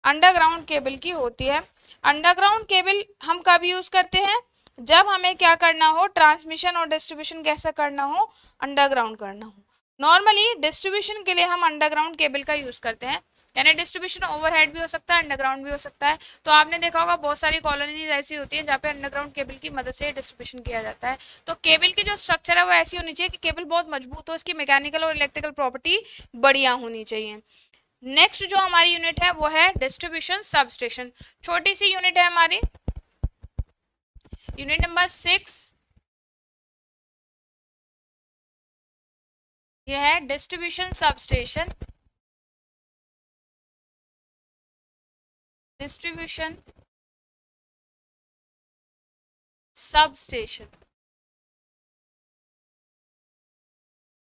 अंडरग्राउंड केबल की होती है। अंडरग्राउंड केबल हम कब यूज़ करते हैं? जब हमें क्या करना हो, ट्रांसमिशन और डिस्ट्रीब्यूशन कैसा करना हो, अंडरग्राउंड करना हो। नॉर्मली डिस्ट्रीब्यूशन के लिए हम अंडरग्राउंड केबल का यूज़ करते हैं। यानी डिस्ट्रीब्यूशन ओवरहेड भी हो सकता है, अंडरग्राउंड भी हो सकता है। तो आपने देखा होगा बहुत सारी कॉलोनीज ऐसी होती हैं जहाँ पे अंडरग्राउंड केबल की मदद से डिस्ट्रीब्यूशन किया जाता है। तो केबल की जो स्ट्रक्चर है वो ऐसी होनी चाहिए कि केबल बहुत मज़बूत हो, इसकी मैकेनिकल और इलेक्ट्रिकल प्रॉपर्टी बढ़िया होनी चाहिए। नेक्स्ट जो हमारी यूनिट है, वो है डिस्ट्रीब्यूशन सब स्टेशन छोटी सी यूनिट है हमारी। यूनिट नंबर सिक्स ये है distribution sub station distribution sub substation.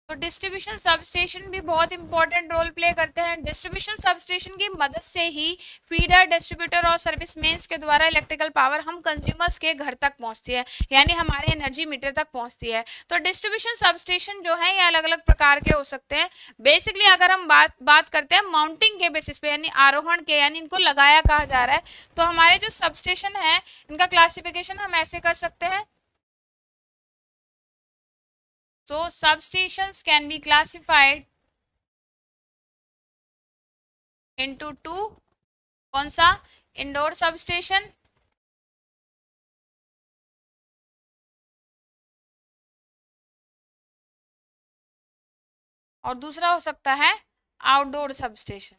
तो डिस्ट्रीब्यूशन सबस्टेशन भी बहुत इंपॉर्टेंट रोल प्ले करते हैं। डिस्ट्रीब्यूशन सबस्टेशन की मदद से ही फीडर डिस्ट्रीब्यूटर और सर्विस मेन्स के द्वारा इलेक्ट्रिकल पावर हम कंज्यूमर्स के घर तक पहुँचती है, यानी हमारे एनर्जी मीटर तक पहुँचती है। तो डिस्ट्रीब्यूशन सबस्टेशन जो है, ये अलग अलग प्रकार के हो सकते हैं। बेसिकली अगर हम बात बात करते हैं माउंटिंग के बेसिस पे, यानी आरोहण के, यानी इनको लगाया कहा जा रहा है तो हमारे जो सबस्टेशन है, इनका क्लासिफिकेशन हम ऐसे कर सकते हैं। So substations can be classified into two कौन सा इंडोर सबस्टेशन और दूसरा हो सकता है आउटडोर सबस्टेशन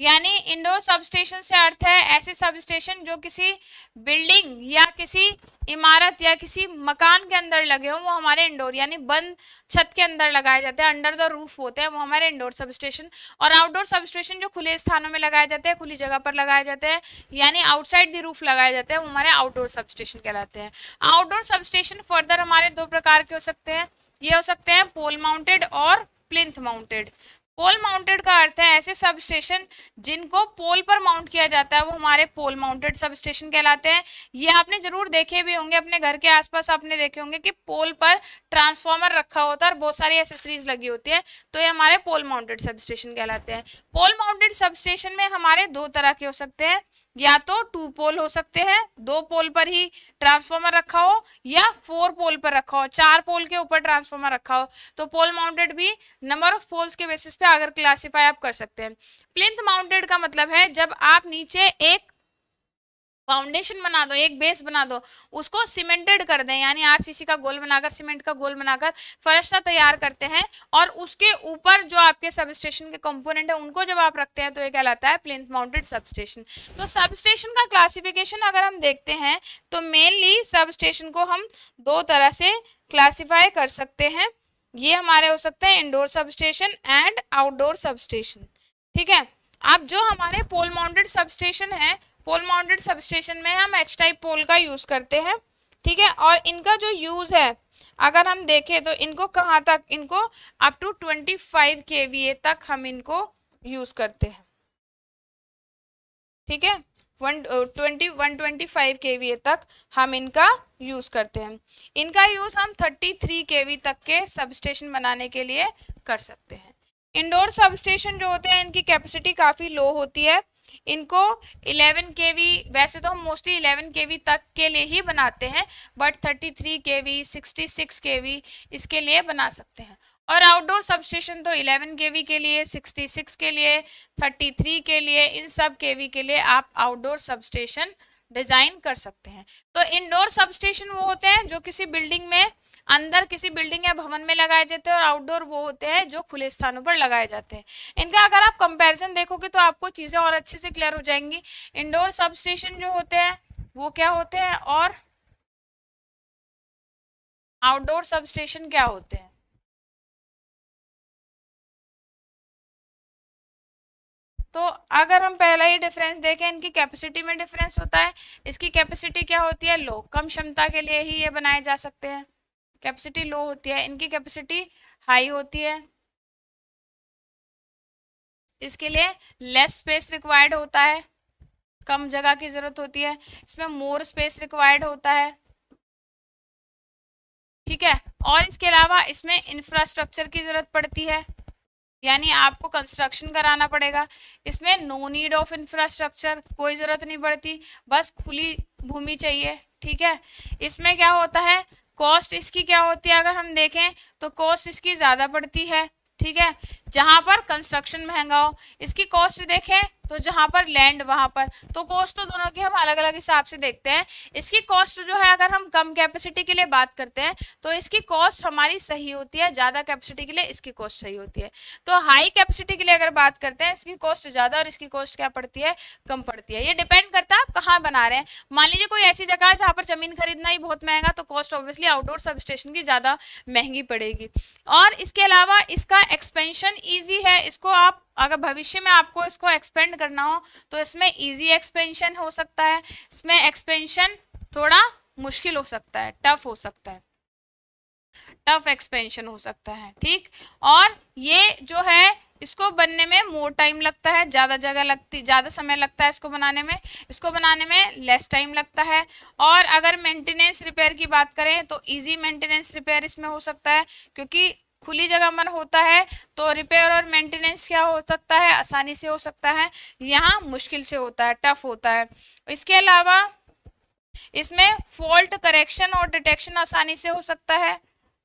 यानी इंडोर सबस्टेशन से अर्थ है ऐसे सबस्टेशन जो किसी बिल्डिंग या किसी इमारत या किसी मकान के अंदर लगे हो, वो हमारे इंडोर यानी बंद छत के अंदर लगाए जाते हैं अंडर द रूफ होते हैं, वो हमारे इंडोर सबस्टेशन और आउटडोर सबस्टेशन जो खुले स्थानों में लगाए जाते हैं, खुली जगह पर लगाए जाते हैं, यानी आउटसाइड द रूफ लगाए जाते हैं, वो हमारे आउटडोर सबस्टेशन कहलाते हैं। आउटडोर सबस्टेशन फर्दर हमारे दो प्रकार के हो सकते हैं। ये हो सकते हैं पोल माउंटेड और प्लिंथ माउंटेड पोल माउंटेड का अर्थ है ऐसे सब स्टेशन जिनको पोल पर माउंट किया जाता है, वो हमारे पोल माउंटेड सब स्टेशन कहलाते हैं। ये आपने ज़रूर देखे भी होंगे, अपने घर के आसपास आपने देखे होंगे कि पोल पर ट्रांसफॉर्मर रखा होता है और बहुत सारी एसेसरीज लगी होती है। तो ये हमारे पोल माउंटेड सब स्टेशन कहलाते हैं। पोल माउंटेड सब स्टेशन में हमारे दो तरह के हो सकते हैं। या तो टू पोल हो सकते हैं, दो पोल पर ही ट्रांसफार्मर रखा हो या फोर पोल पर रखा हो, चार पोल के ऊपर ट्रांसफार्मर रखा हो। तो पोल माउंटेड भी नंबर ऑफ़ पोल्स के बेसिस पे अगर क्लासीफाई आप कर सकते हैं। प्लिंथ माउंटेड का मतलब है जब आप नीचे एक फाउंडेशन बना दो, एक बेस बना दो, उसको सीमेंटेड कर दें, यानी आरसीसी का गोल बनाकर, सीमेंट का गोल बनाकर फरश्ता तैयार करते हैं और उसके ऊपर जो आपके सब स्टेशन के कंपोनेंट है, उनको जब आप रखते हैं तो ये कहलाता है प्लिंथ माउंटेड सब स्टेशन तो सब स्टेशन का क्लासिफिकेशन अगर हम देखते हैं तो मेनली सब स्टेशन को हम दो तरह से क्लासीफाई कर सकते हैं। ये हमारे हो सकते हैं indoor sub station and outdoor sub station ठीक है? अब जो हमारे पोल माउंटेड सब स्टेशन है पोल माउंटेड सबस्टेशन में हम एच टाइप पोल का यूज़ करते हैं, ठीक है? और इनका जो यूज़ है, अगर हम देखें तो इनको कहाँ तक, इनको up to twenty five K V A तक हम इनको यूज़ करते हैं। ठीक है? One twenty one twenty five K V A तक हम इनका यूज़ करते हैं। इनका यूज़ हम थर्टी थ्री के वी तक के सबस्टेशन बनाने के लिए कर सकते हैं। इंडोर सबस्टेशन जो होते हैं, इनकी कैपेसिटी काफ़ी लो होती है। इनको 11 के वी वैसे तो हम मोस्टली 11 के वी तक के लिए ही बनाते हैं बट 33 के वी सिक्सटी इसके लिए बना सकते हैं। और आउटडोर सबस्टेशन तो 11 के वी के लिए 66 के लिए 33 के लिए, इन सब के वी के लिए आप आउटडोर सबस्टेशन डिज़ाइन कर सकते हैं। तो इंडोर सबस्टेशन वो होते हैं जो किसी बिल्डिंग में अंदर किसी बिल्डिंग या भवन में लगाए जाते हैं और आउटडोर वो होते हैं जो खुले स्थानों पर लगाए जाते हैं। इनका अगर आप कंपैरिजन देखोगे तो आपको चीज़ें और अच्छे से क्लियर हो जाएँगी। इंडोर सब स्टेशन जो होते हैं, वो क्या होते हैं और आउटडोर सब स्टेशन क्या होते हैं? तो अगर हम पहला ही डिफरेंस देखें, इनकी कैपेसिटी में डिफरेंस होता है। इसकी कैपेसिटी क्या होती है? लो कम क्षमता के लिए ही ये बनाए जा सकते हैं। कैपेसिटी लो होती है, इनकी कैपेसिटी हाई होती है। इसके लिए लेस स्पेस रिक्वायर्ड होता है, कम जगह की ज़रूरत होती है, इसमें मोर स्पेस रिक्वायर्ड होता है। ठीक है, और इसके अलावा इसमें इंफ्रास्ट्रक्चर की ज़रूरत पड़ती है, यानी आपको कंस्ट्रक्शन कराना पड़ेगा। इसमें नो नीड ऑफ़ इंफ्रास्ट्रक्चर कोई ज़रूरत नहीं पड़ती, बस खुली भूमि चाहिए, ठीक है। इसमें क्या होता है कॉस्ट इसकी क्या होती है? अगर हम देखें तो कॉस्ट इसकी ज़्यादा पड़ती है, ठीक है? जहाँ पर कंस्ट्रक्शन महँगा हो, इसकी कॉस्ट देखें तो जहाँ पर लैंड वहाँ पर। तो कॉस्ट तो दोनों की हम अलग अलग हिसाब से देखते हैं। इसकी कॉस्ट जो है, अगर हम कम कैपेसिटी के लिए बात करते हैं तो इसकी कॉस्ट हमारी सही होती है, ज़्यादा कैपेसिटी के लिए इसकी कॉस्ट सही होती है। तो हाई कैपेसिटी के लिए अगर बात करते हैं, इसकी कॉस्ट ज़्यादा और इसकी कॉस्ट क्या पड़ती है? कम पड़ती है। ये डिपेंड करता है आप कहाँ बना रहे हैं। मान लीजिए कोई ऐसी जगह है जहाँ पर ज़मीन खरीदना ही बहुत महँगा तो cost obviously outdoor sub station की ज़्यादा महँगी पड़ेगी। और इसके अलावा इसका एक्सपेंशन ईजी है। इसको आप अगर भविष्य में आपको इसको एक्सपेंड करना हो तो इसमें इजी एक्सपेंशन हो सकता है। इसमें एक्सपेंशन थोड़ा मुश्किल हो सकता है टफ हो सकता है। टफ एक्सपेंशन हो सकता है, ठीक? और ये जो है, इसको बनने में मोर टाइम लगता है, ज़्यादा जगह लगती, ज़्यादा समय लगता है इसको बनाने में। इसको बनाने में लेस टाइम लगता है। और अगर मेंटेनेंस रिपेयर की बात करें तो इजी मेंटेनेंस रिपेयर इसमें हो सकता है, क्योंकि खुली जगह मन होता है तो रिपेयर और मेंटेनेंस क्या हो सकता है? आसानी से हो सकता है। यहाँ मुश्किल से होता है टफ होता है। इसके अलावा इसमें फॉल्ट करेक्शन और डिटेक्शन आसानी से हो सकता है।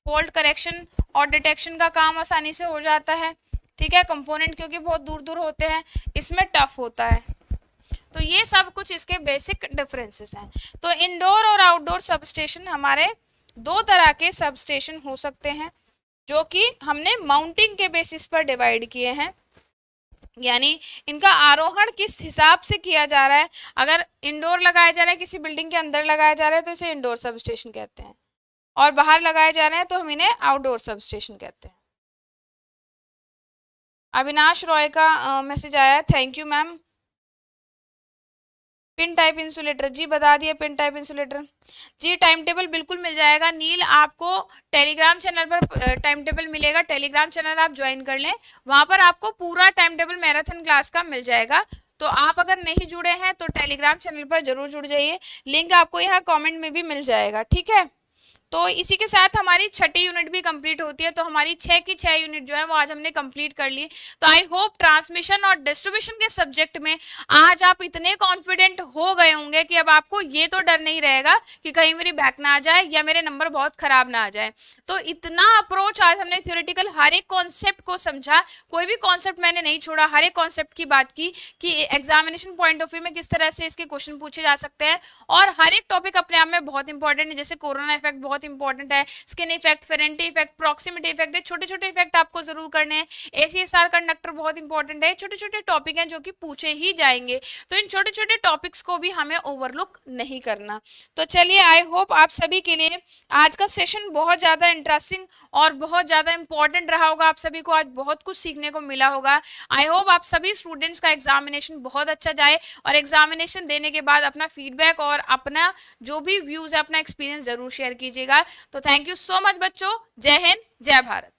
फॉल्ट करेक्शन और डिटेक्शन का काम आसानी से हो जाता है। ठीक है? कंपोनेंट क्योंकि बहुत दूर दूर होते हैं, इसमें टफ होता है। तो ये सब कुछ इसके बेसिक डिफरेंसेस हैं। तो इंडोर और आउटडोर सबस्टेशन हमारे दो तरह के सबस्टेशन हो सकते हैं। जो कि हमने माउंटिंग के बेसिस पर डिवाइड किए हैं। यानी इनका आरोहण किस हिसाब से किया जा रहा है? अगर इंडोर लगाया जा रहा है, किसी बिल्डिंग के अंदर लगाया जा रहा है तो इसे इंडोर सब स्टेशन कहते हैं। और बाहर लगाए जा रहे हैं तो हम इन्हें आउटडोर सब स्टेशन कहते हैं। अविनाश रॉय का मैसेज आया है। Thank you ma'am pin type insulator जी, बता दिए पिन टाइप इंसुलेटर जी टाइम टेबल बिल्कुल मिल जाएगा। नील, आपको टेलीग्राम चैनल पर टाइम टेबल मिलेगा। टेलीग्राम चैनल आप ज्वाइन कर लें। वहाँ पर आपको पूरा टाइम टेबल मैराथन क्लास का मिल जाएगा। तो आप अगर नहीं जुड़े हैं तो टेलीग्राम चैनल पर ज़रूर जुड़ जाइए। लिंक आपको यहाँ कमेंट में भी मिल जाएगा। ठीक है? तो इसी के साथ हमारी छठी यूनिट भी कंप्लीट होती है तो हमारी छः की छः यूनिट जो है वो आज हमने कंप्लीट कर ली। तो आई होप ट्रांसमिशन और डिस्ट्रीब्यूशन के सब्जेक्ट में आज आप इतने कॉन्फिडेंट हो गए होंगे कि अब आपको ये तो डर नहीं रहेगा कि कहीं मेरी बैक ना आ जाए या मेरे नंबर बहुत खराब ना आ जाए। तो इतना अप्रोच आज हमने थ्योरेटिकल हर एक कॉन्सेप्ट को समझा। कोई भी कॉन्सेप्ट मैंने नहीं छोड़ा, हर एक कॉन्सेप्ट की बात की कि एग्जामिनेशन पॉइंट ऑफ़ व्यू में किस तरह से इसके क्वेश्चन पूछे जा सकते हैं। और हर एक टॉपिक अपने आप में बहुत इंपॉर्टेंट है, जैसे कोरोना इफ़ेक्ट बहुत बहुत इंपॉर्टेंट है। Skin effect Ferranti effect proximity effect है छोटे छोटे इफ़ेक्ट आपको ज़रूर करने हैं। एसीएसआर कंडक्टर बहुत इंपॉर्टेंट है। छोटे छोटे टॉपिक हैं जो कि पूछे ही जाएँगे। तो इन छोटे छोटे टॉपिक्स को भी हमें ओवरलुक नहीं करना। तो चलिए आई होप आप सभी के लिए आज का सेशन बहुत ज़्यादा इंटरेस्टिंग और बहुत ज़्यादा इंपॉर्टेंट रहा होगा। आप सभी को आज बहुत कुछ सीखने को मिला होगा। आई होप आप सभी स्टूडेंट्स का एग्जामिनेशन बहुत अच्छा जाए और एग्जामिनेशन देने के बाद अपना फीडबैक और अपना जो भी व्यूज़ है, अपना एक्सपीरियंस ज़रूर शेयर कीजिएगा। तो थैंक यू सो मच बच्चों। जय हिंद जय भारत।